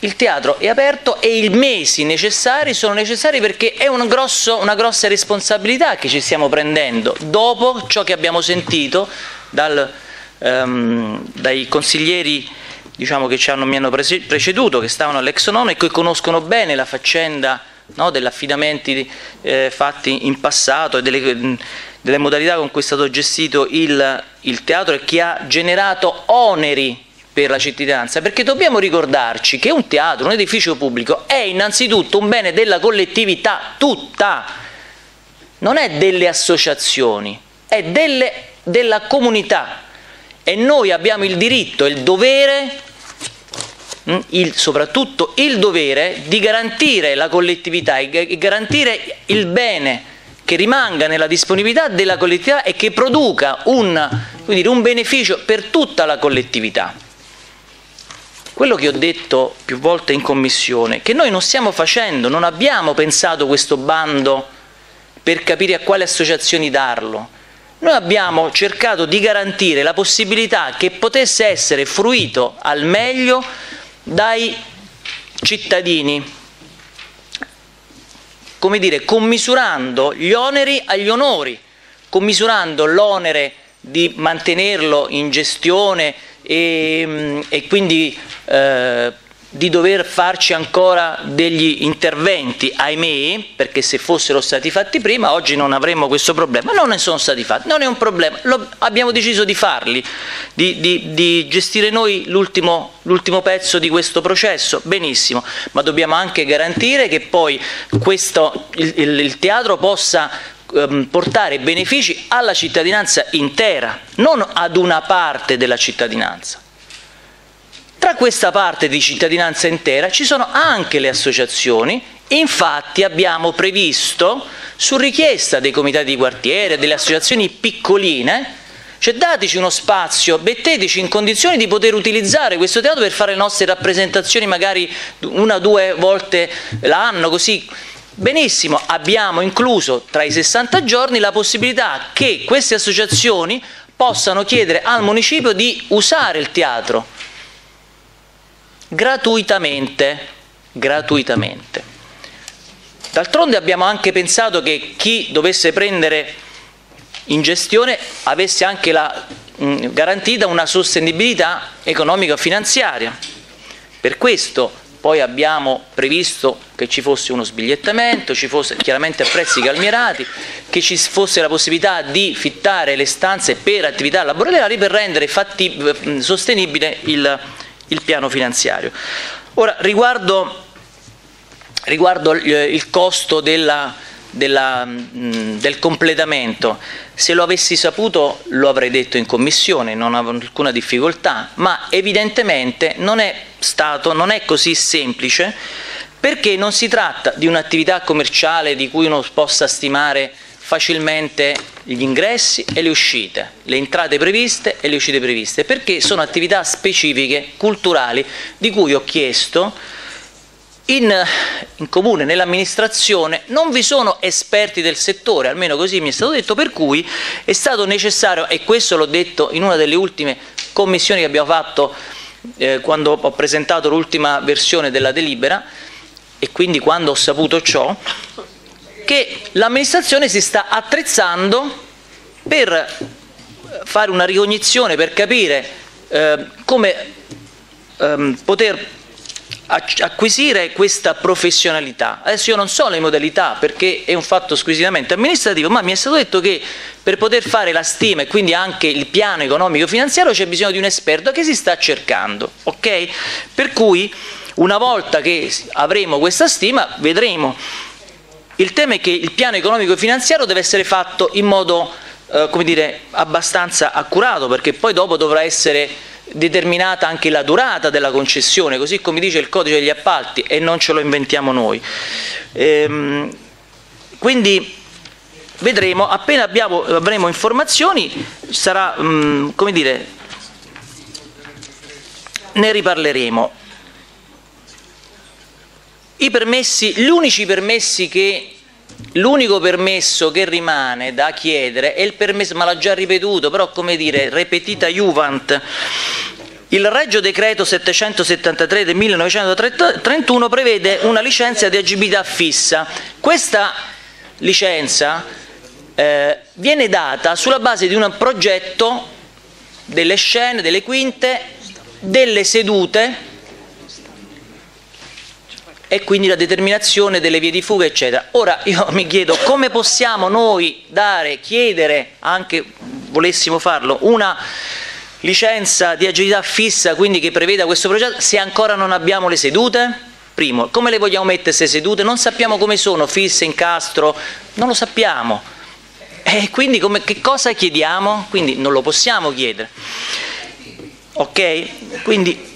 il teatro è aperto e i mesi necessari sono necessari perché è un grosso, una grossa responsabilità che ci stiamo prendendo. Dopo ciò che abbiamo sentito dal, um, dai consiglieri diciamo, che hanno, mi hanno preceduto, che stavano all'ex nono e che conoscono bene la faccenda no, degli affidamenti eh, fatti in passato e delle, delle, modalità con cui è stato gestito il, il teatro e che ha generato oneri per la cittadinanza, perché dobbiamo ricordarci che un teatro, un edificio pubblico è innanzitutto un bene della collettività tutta, non è delle associazioni, è delle, della comunità e noi abbiamo il diritto e il dovere, mm, il, soprattutto il dovere, di garantire la collettività e garantire il bene che rimanga nella disponibilità della collettività e che produca un, dire, un beneficio per tutta la collettività. Quello che ho detto più volte in commissione, che noi non stiamo facendo, non abbiamo pensato questo bando per capire a quale associazioni darlo. Noi abbiamo cercato di garantire la possibilità che potesse essere fruito al meglio dai cittadini, come dire, commisurando gli oneri agli onori, commisurando l'onere di mantenerlo in gestione e, e quindi eh, di dover farci ancora degli interventi, ahimè, perché se fossero stati fatti prima oggi non avremmo questo problema, non ne sono stati fatti, non è un problema, Lo, abbiamo deciso di farli, di, di, di gestire noi l'ultimo, pezzo di questo processo, benissimo, ma dobbiamo anche garantire che poi questo, il, il, il teatro possa portare benefici alla cittadinanza intera, non ad una parte della cittadinanza. Tra questa parte di cittadinanza intera ci sono anche le associazioni, infatti abbiamo previsto, su richiesta dei comitati di quartiere, delle associazioni piccoline, cioè dateci uno spazio, metteteci in condizioni di poter utilizzare questo teatro per fare le nostre rappresentazioni magari una o due volte l'anno, così Benissimo, abbiamo incluso tra i 60 giorni la possibilità che queste associazioni possano chiedere al municipio di usare il teatro gratuitamente, gratuitamente. D'altronde abbiamo anche pensato che chi dovesse prendere in gestione avesse anche la, mh, garantita una sostenibilità economico-finanziaria. Per questo poi abbiamo previsto che ci fosse uno sbigliettamento, ci fosse chiaramente a prezzi calmierati, che ci fosse la possibilità di fittare le stanze per attività laboratoriali per rendere fatti, sostenibile il, il piano finanziario. Ora, riguardo, riguardo il costo della, della, del completamento, se lo avessi saputo lo avrei detto in commissione, non avevo alcuna difficoltà, ma evidentemente non è stato, non è così semplice perché non si tratta di un'attività commerciale di cui uno possa stimare facilmente gli ingressi e le uscite, le entrate previste e le uscite previste, perché sono attività specifiche, culturali, di cui ho chiesto in, in comune, nell'amministrazione, non vi sono esperti del settore, almeno così mi è stato detto, per cui è stato necessario, e questo l'ho detto in una delle ultime commissioni che abbiamo fatto eh, quando ho presentato l'ultima versione della delibera, e quindi quando ho saputo ciò, che l'amministrazione si sta attrezzando per fare una ricognizione, per capire eh, come ehm, poter acquisire questa professionalità. Adesso io non so le modalità perché è un fatto squisitamente amministrativo, ma mi è stato detto che per poter fare la stima e quindi anche il piano economico finanziario c'è bisogno di un esperto che si sta cercando, ok? Per cui una volta che avremo questa stima vedremo. Il tema è che il piano economico finanziario deve essere fatto in modo eh, come dire, abbastanza accurato perché poi dopo dovrà essere determinata anche la durata della concessione, così come dice il codice degli appalti e non ce lo inventiamo noi. Ehm, quindi vedremo, appena abbiamo, avremo informazioni, sarà, mh, mm, come dire, ne riparleremo. I permessi, gli unici permessi che L'unico permesso che rimane da chiedere è il permesso, ma l'ha già ripetuto, però come dire, repetita Juvent. Il Regio Decreto 773 del 1931 prevede una licenza di agibilità fissa. Questa licenza eh, viene data sulla base di un progetto delle scene, delle quinte, delle sedute e quindi la determinazione delle vie di fuga, eccetera. Ora io mi chiedo come possiamo noi dare, chiedere, anche volessimo farlo, una licenza di agilità fissa, quindi che preveda questo progetto, se ancora non abbiamo le sedute? Primo, come le vogliamo mettere queste sedute? Non sappiamo come sono, fisse, incastro, non lo sappiamo. E quindi come, che cosa chiediamo? Quindi non lo possiamo chiedere. Ok? Quindi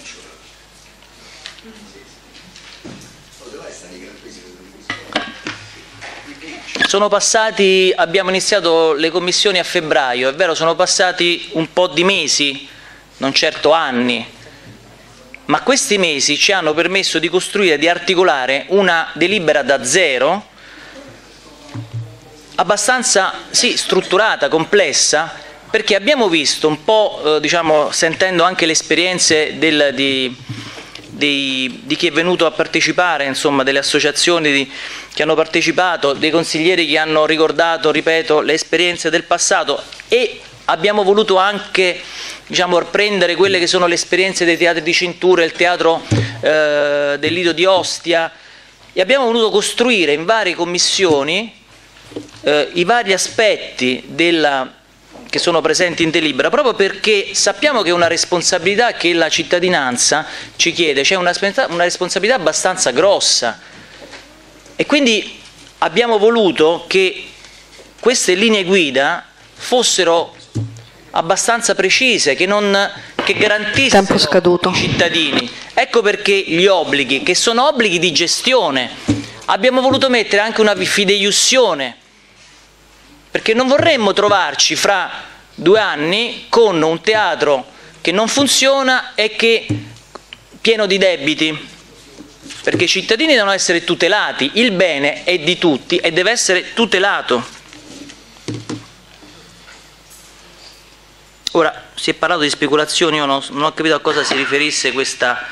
Sono passati, abbiamo iniziato le commissioni a febbraio, è vero, sono passati un po' di mesi, non certo anni, ma questi mesi ci hanno permesso di costruire, di articolare una delibera da zero, abbastanza sì, strutturata, complessa, perché abbiamo visto un po', eh, diciamo, sentendo anche le esperienze del, di, di, di, chi è venuto a partecipare, insomma, delle associazioni di, che hanno partecipato, dei consiglieri che hanno ricordato, ripeto, le esperienze del passato e abbiamo voluto anche diciamo, prendere quelle che sono le esperienze dei teatri di cintura, il teatro eh, del Lido di Ostia. E abbiamo voluto costruire in varie commissioni eh, i vari aspetti della che sono presenti in delibera, proprio perché sappiamo che è una responsabilità che la cittadinanza ci chiede, c'è una, una responsabilità abbastanza grossa. E quindi abbiamo voluto che queste linee guida fossero abbastanza precise, che, non, che garantissero i cittadini. Ecco perché gli obblighi, che sono obblighi di gestione, abbiamo voluto mettere anche una fideiussione perché non vorremmo trovarci fra due anni con un teatro che non funziona e che pieno di debiti, perché i cittadini devono essere tutelati, il bene è di tutti e deve essere tutelato. Ora, si è parlato di speculazioni, io non, non ho capito a cosa si riferisse questa,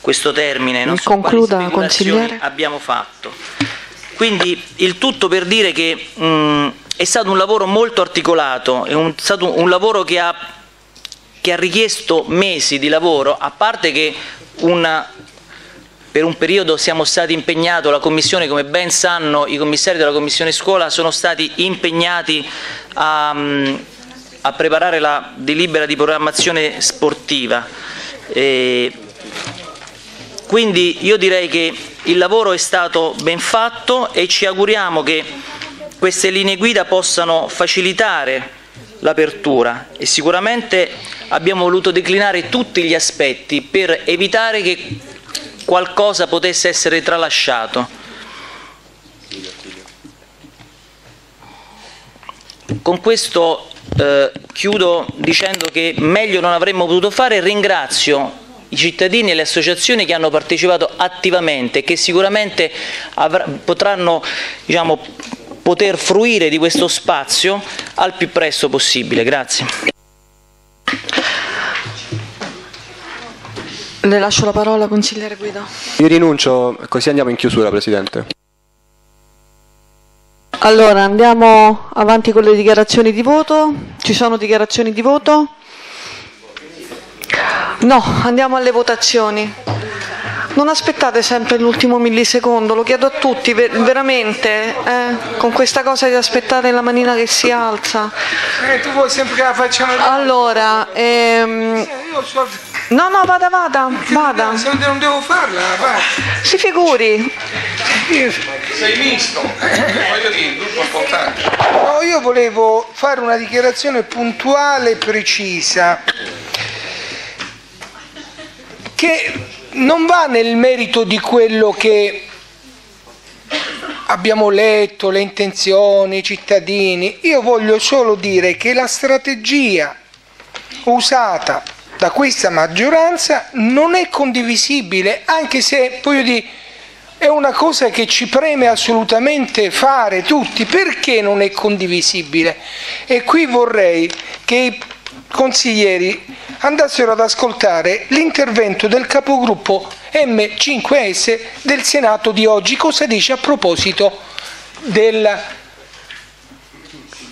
questo termine, non Mi so concluda, quali speculazioni abbiamo fatto. Quindi il tutto per dire che mh, è stato un lavoro molto articolato, è un, stato un lavoro che ha, che ha, richiesto mesi di lavoro, a parte che una, per un periodo siamo stati impegnati, la Commissione, come ben sanno i commissari della Commissione Scuola, sono stati impegnati a, a preparare la delibera di programmazione sportiva. E quindi io direi che il lavoro è stato ben fatto e ci auguriamo che queste linee guida possano facilitare l'apertura e sicuramente abbiamo voluto declinare tutti gli aspetti per evitare che qualcosa potesse essere tralasciato. Con questo eh, chiudo dicendo che meglio non avremmo potuto fare e ringrazio i cittadini e le associazioni che hanno partecipato attivamente e che sicuramente potranno diciamo, poter fruire di questo spazio al più presto possibile. Grazie. Le lascio la parola, consigliere Guido. Io rinuncio, così andiamo in chiusura, Presidente. Allora, andiamo avanti con le dichiarazioni di voto. Ci sono dichiarazioni di voto? No, andiamo alle votazioni. Non aspettate sempre l'ultimo millisecondo, lo chiedo a tutti, ver- veramente, eh, con questa cosa di aspettare la manina che si alza. Eh, tu vuoi sempre che la facciamo Allora, ehm, no, no, vada, vada, vada. Se non devo farla, la faccio. Si figuri. Sei misto, voglio dire, il gruppo importante. No, io volevo fare una dichiarazione puntuale e precisa che non va nel merito di quello che abbiamo letto, le intenzioni, i cittadini. Io voglio solo dire che la strategia usata da questa maggioranza non è condivisibile, anche se voglio dire, è una cosa che ci preme assolutamente fare tutti. Perché non è condivisibile? E qui vorrei che i consiglieri andassero ad ascoltare l'intervento del capogruppo M5S del Senato di oggi. Cosa dice a proposito del,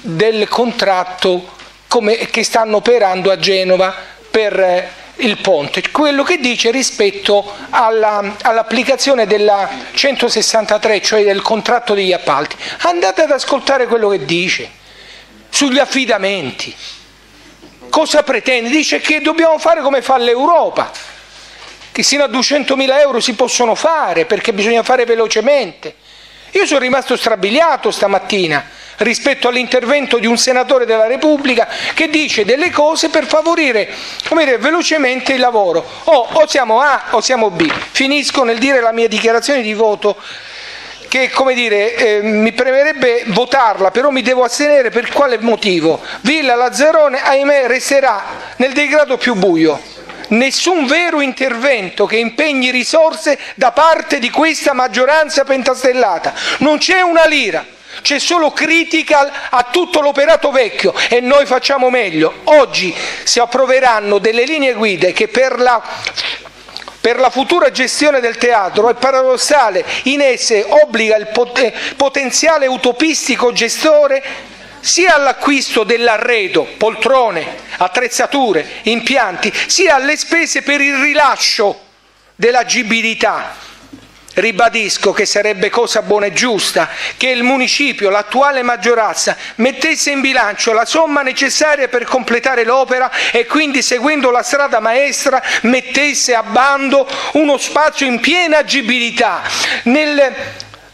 del contratto come, che stanno operando a Genova per eh, il ponte, quello che dice rispetto alla, all'applicazione della 163, cioè del contratto degli appalti. Andate ad ascoltare quello che dice sugli affidamenti. Cosa pretende? Dice che dobbiamo fare come fa l'Europa, che sino a 200.000 euro si possono fare perché bisogna fare velocemente. Io sono rimasto strabiliato stamattina rispetto all'intervento di un senatore della Repubblica che dice delle cose per favorire come dire, velocemente il lavoro. O, o siamo A o siamo B. Finisco nel dire la mia dichiarazione di voto che come dire, eh, mi premerebbe votarla, però mi devo astenere per quale motivo? Villa Lazzarone, ahimè, resterà nel degrado più buio. Nessun vero intervento che impegni risorse da parte di questa maggioranza pentastellata. Non c'è una lira. C'è solo critica a tutto l'operato vecchio e noi facciamo meglio. Oggi si approveranno delle linee guida che per la per la futura gestione del teatro è paradossale, in esse obbliga il pot- potenziale utopistico gestore sia all'acquisto dell'arredo, poltrone, attrezzature, impianti, sia alle spese per il rilascio dell'agibilità. Ribadisco che sarebbe cosa buona e giusta che il municipio, l'attuale maggioranza, mettesse in bilancio la somma necessaria per completare l'opera e quindi, seguendo la strada maestra, mettesse a bando uno spazio in piena agibilità. Nel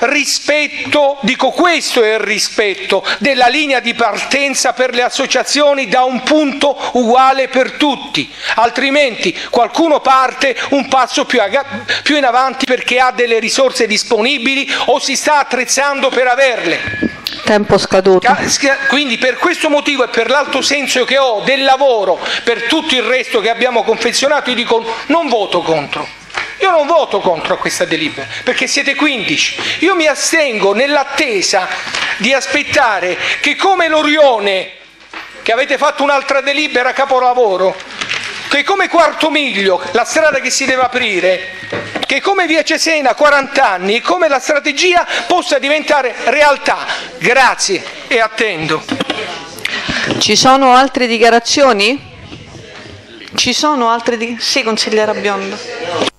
rispetto, dico questo è il rispetto della linea di partenza per le associazioni da un punto uguale per tutti, altrimenti qualcuno parte un passo più, più in avanti perché ha delle risorse disponibili o si sta attrezzando per averle. Tempo scaduto. Quindi per questo motivo e per l'alto senso che ho del lavoro, per tutto il resto che abbiamo confezionato, io dico non voto contro. Io non voto contro questa delibera perché siete 15. Io mi astengo nell'attesa di aspettare che come l'Orione, che avete fatto un'altra delibera capolavoro, che come Quarto Miglio, la strada che si deve aprire, che come Via Cesena 40 anni e come la strategia possa diventare realtà. Grazie e attendo. Ci sono altre dichiarazioni? Ci sono altre dichiarazioni? Sì, consigliera Biondo.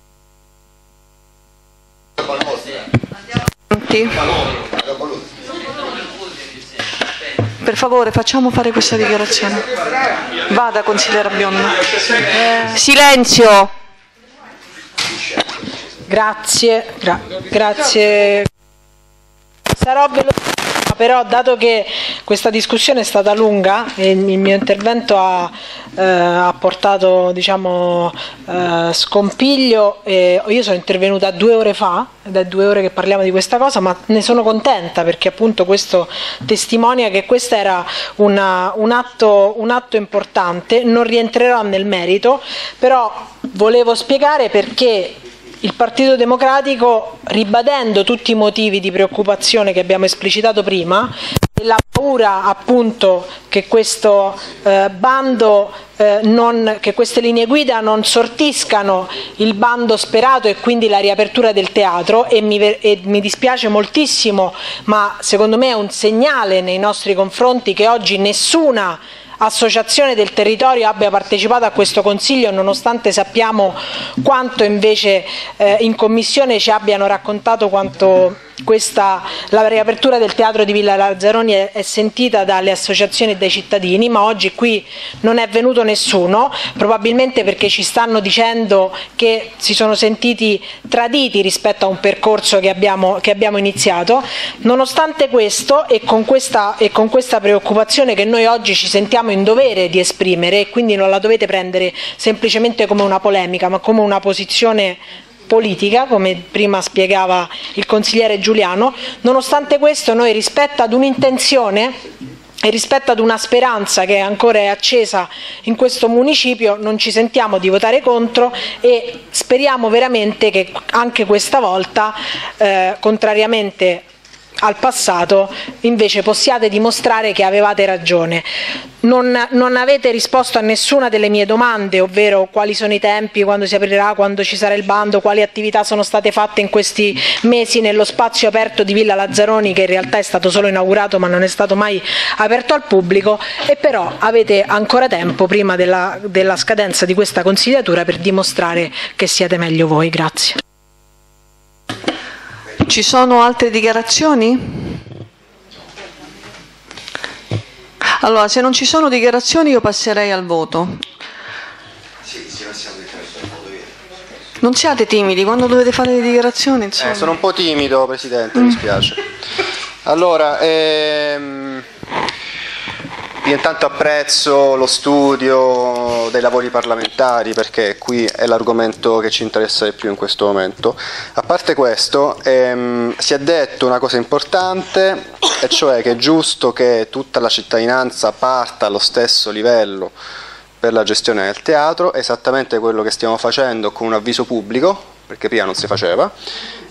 Per favore, facciamo fare questa dichiarazione. Vada, consigliera Biondo. Silenzio. Grazie, gra- grazie. Sarò veloce. Però dato che questa discussione è stata lunga e il mio intervento ha, eh, ha portato diciamo, eh, scompiglio, io sono intervenuta due ore fa, ed è due ore che parliamo di questa cosa, ma ne sono contenta perché appunto questo testimonia che questo era una, un, atto, un atto importante, non rientrerò nel merito, però volevo spiegare perché il Partito Democratico, ribadendo tutti i motivi di preoccupazione che abbiamo esplicitato prima, e la paura appunto che questo eh, bando eh, non, che queste linee guida non sortiscano il bando sperato e quindi la riapertura del teatro e mi, e mi dispiace moltissimo ma secondo me è un segnale nei nostri confronti che oggi nessuna associazione del territorio abbia partecipato a questo Consiglio nonostante sappiamo quanto invece eh, in Commissione ci abbiano raccontato quanto questa, la riapertura del teatro di Villa Lazzaroni è, è, sentita dalle associazioni e dai cittadini, ma oggi qui non è venuto nessuno, probabilmente perché ci stanno dicendo che si sono sentiti traditi rispetto a un percorso che abbiamo, che abbiamo iniziato. Nonostante questo e con questa, e con questa preoccupazione che noi oggi ci sentiamo in dovere di esprimere, quindi non la dovete prendere semplicemente come una polemica, ma come una posizione politica, come prima spiegava il consigliere Giuliano, nonostante questo noi rispetto ad un'intenzione e rispetto ad una speranza che ancora è accesa in questo municipio non ci sentiamo di votare contro e speriamo veramente che anche questa volta, eh, contrariamente al passato invece possiate dimostrare che avevate ragione. Non, non, avete risposto a nessuna delle mie domande, ovvero quali sono i tempi, quando si aprirà, quando ci sarà il bando, quali attività sono state fatte in questi mesi nello spazio aperto di Villa Lazzaroni che in realtà è stato solo inaugurato ma non è stato mai aperto al pubblico e però avete ancora tempo prima della, della scadenza di questa consigliatura per dimostrare che siete meglio voi. Grazie. Ci sono altre dichiarazioni? Allora, se non ci sono dichiarazioni io passerei al voto. Non siate timidi, quando dovete fare le dichiarazioni? Eh, sono un po' timido, Presidente, mm. mi spiace. Allora, ehm, io intanto apprezzo lo studio dei lavori parlamentari perché qui è l'argomento che ci interessa di più in questo momento. A parte questo, ehm, si è detto una cosa importante, e cioè che è giusto che tutta la cittadinanza parta allo stesso livello per la gestione del teatro, esattamente quello che stiamo facendo con un avviso pubblico, perché prima non si faceva,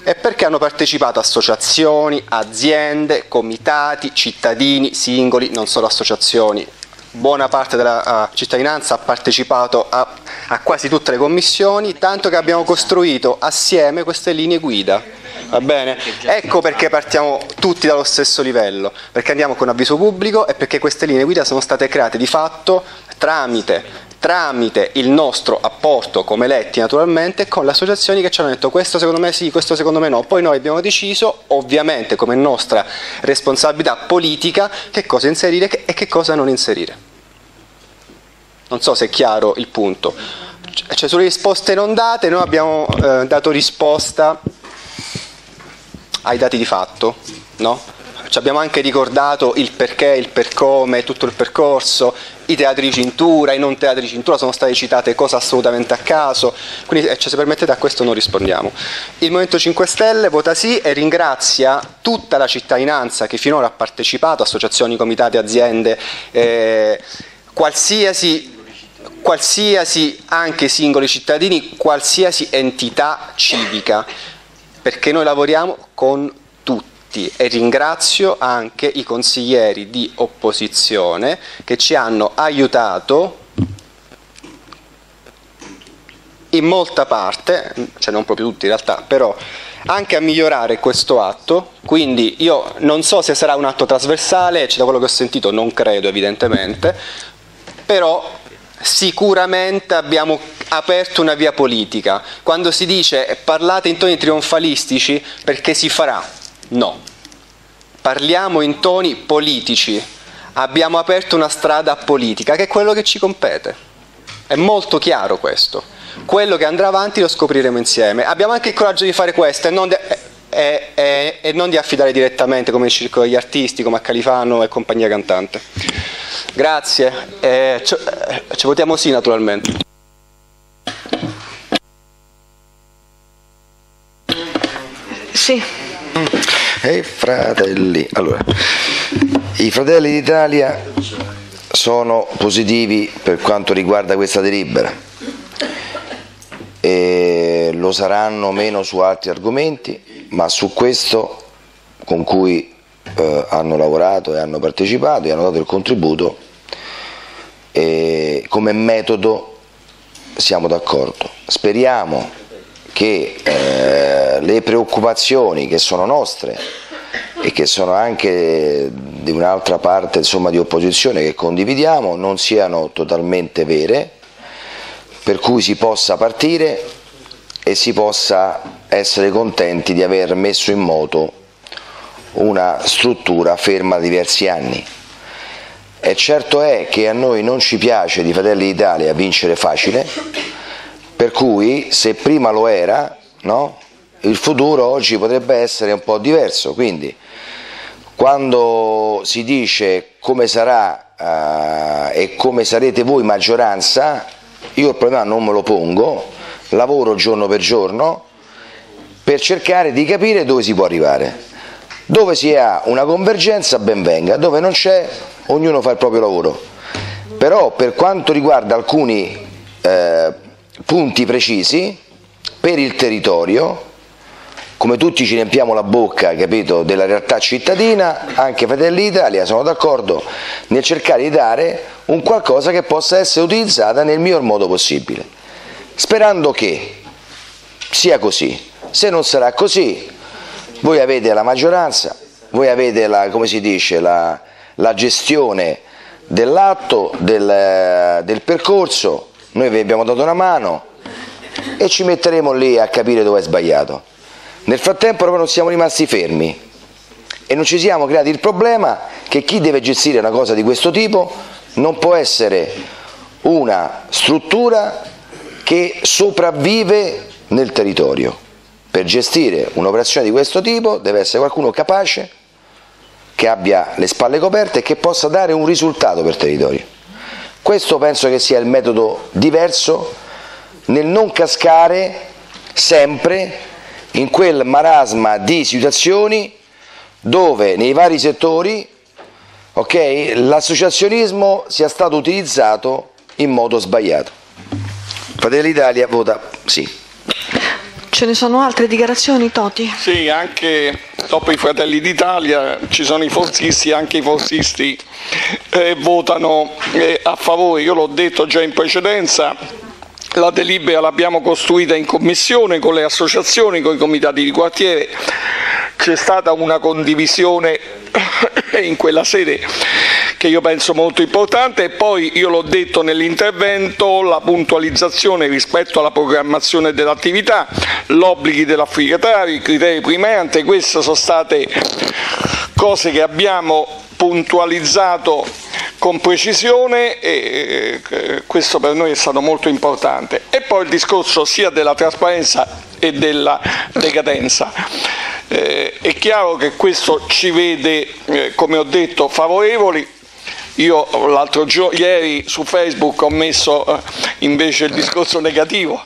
e perché hanno partecipato associazioni, aziende, comitati, cittadini, singoli, non solo associazioni. Buona parte della uh, cittadinanza ha partecipato a, a quasi tutte le commissioni, tanto che abbiamo costruito assieme queste linee guida. Va bene? Ecco perché partiamo tutti dallo stesso livello, perché andiamo con avviso pubblico e perché queste linee guida sono state create di fatto tramite tramite il nostro apporto come eletti naturalmente con le associazioni che ci hanno detto questo secondo me sì, questo secondo me no, poi noi abbiamo deciso ovviamente come nostra responsabilità politica che cosa inserire e che cosa non inserire. Non so se è chiaro il punto. Cioè sulle risposte non date noi abbiamo eh, dato risposta ai dati di fatto, no? Ci abbiamo anche ricordato il perché, il per come, tutto il percorso, i teatri di cintura, i non teatri di cintura sono state citate cose assolutamente a caso, quindi eh, cioè, se permettete a questo non rispondiamo. Il Movimento 5 Stelle vota sì e ringrazia tutta la cittadinanza che finora ha partecipato, associazioni, comitati, aziende, eh, qualsiasi qualsiasi anche singoli cittadini, qualsiasi entità civica, perché noi lavoriamo con tutti e ringrazio anche i consiglieri di opposizione che ci hanno aiutato in molta parte, cioè non proprio tutti in realtà, però anche a migliorare questo atto, quindi io non so se sarà un atto trasversale, da quello che ho sentito non credo evidentemente, però sicuramente abbiamo aperto una via politica. Quando si dice parlate in toni trionfalistici perché si farà, No, parliamo in toni politici, abbiamo aperto una strada politica che è quello che ci compete. È molto chiaro questo. Quello che andrà avanti lo scopriremo insieme. Abbiamo anche il coraggio di fare questo e non... De- e, e, e non di affidare direttamente come il circolo degli artisti, come a Califano e compagnia cantante. Grazie, eh, ci, eh, ci votiamo sì naturalmente. Sì. E fratelli, allora, i fratelli d'Italia sono positivi per quanto riguarda questa delibera e lo saranno meno su altri argomenti, ma su questo con cui eh, hanno lavorato e hanno partecipato e hanno dato il contributo e come metodo siamo d'accordo. Speriamo che eh, le preoccupazioni che sono nostre e che sono anche di un'altra parte insomma, di opposizione che condividiamo non siano totalmente vere, per cui si possa partire e si possa essere contenti di aver messo in moto una struttura ferma da diversi anni. E certo è che a noi non ci piace di Fratelli d'Italia vincere facile, per cui se prima lo era, no? il futuro oggi potrebbe essere un po' diverso. Quindi quando si dice come sarà eh, e come sarete voi maggioranza, io il problema non me lo pongo, lavoro giorno per giorno per cercare di capire dove si può arrivare. Dove si ha una convergenza ben venga, dove non c'è ognuno fa il proprio lavoro. Però per quanto riguarda alcuni eh, punti precisi, per il territorio, come tutti ci riempiamo la bocca capito, della realtà cittadina, anche Fratelli d'Italia sono d'accordo nel cercare di dare un qualcosa che possa essere utilizzata nel miglior modo possibile, sperando che sia così. Se non sarà così, voi avete la maggioranza, voi avete la, come si dice, la, la gestione dell'atto, del, del percorso, noi vi abbiamo dato una mano e ci metteremo lì a capire dove è sbagliato. Nel frattempo però non siamo rimasti fermi e non ci siamo creati il problema che chi deve gestire una cosa di questo tipo non può essere una struttura che sopravvive nel territorio. Per gestire un'operazione di questo tipo deve essere qualcuno capace, che abbia le spalle coperte e che possa dare un risultato per territorio. Questo penso che sia il metodo diverso nel non cascare sempre in quel marasma di situazioni dove nei vari settori okay, l'associazionismo sia stato utilizzato in modo sbagliato. Fratelli d'Italia vota sì. Ce ne sono altre dichiarazioni, Toti? Sì, anche dopo i Fratelli d'Italia ci sono i forzisti, anche i forzisti eh, votano eh, a favore. Io l'ho detto già in precedenza, la delibera l'abbiamo costruita in commissione con le associazioni, con i comitati di quartiere, c'è stata una condivisione in quella sede che io penso molto importante. E poi io l'ho detto nell'intervento la puntualizzazione rispetto alla programmazione dell'attività, l'obblighi dell'affidatario, i criteri primanti, queste sono state cose che abbiamo puntualizzato con precisione e eh, questo per noi è stato molto importante. E poi il discorso sia della trasparenza e della decadenza. Eh, è chiaro che questo ci vede, eh, come ho detto, favorevoli, io l'altro giorno, ieri su Facebook ho messo eh, invece il discorso negativo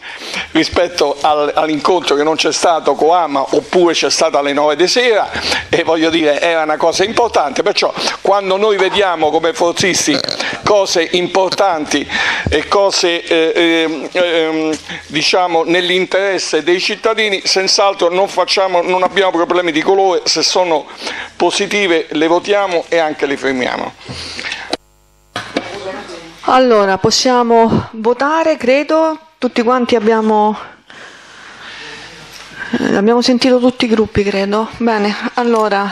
rispetto al, all'incontro che non c'è stato con Ama oppure c'è stato alle 9 di sera e voglio dire era una cosa importante, perciò quando noi vediamo come forzisti cose importanti e cose eh, eh, diciamo nell'interesse dei cittadini, senz'altro non, facciamo, non abbiamo problemi di colore, se sono positive le votiamo e anche le fermiamo. Allora, possiamo votare, credo, tutti quanti abbiamo, eh, abbiamo sentito tutti i gruppi, credo. Bene, allora,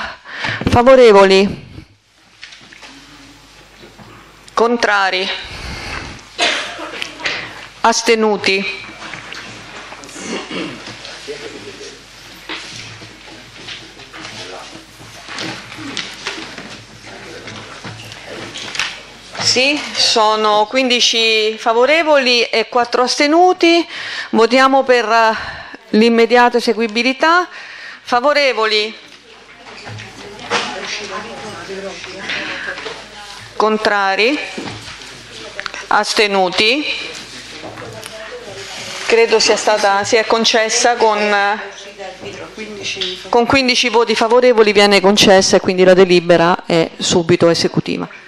favorevoli, contrari, astenuti. Sì, sono 15 favorevoli e 4 astenuti. Votiamo per eh, l'immediata eseguibilità. Favorevoli? Contrari? Astenuti? Credo sia stata sia concessa con, con 15 voti favorevoli viene concessa e quindi la delibera è subito esecutiva.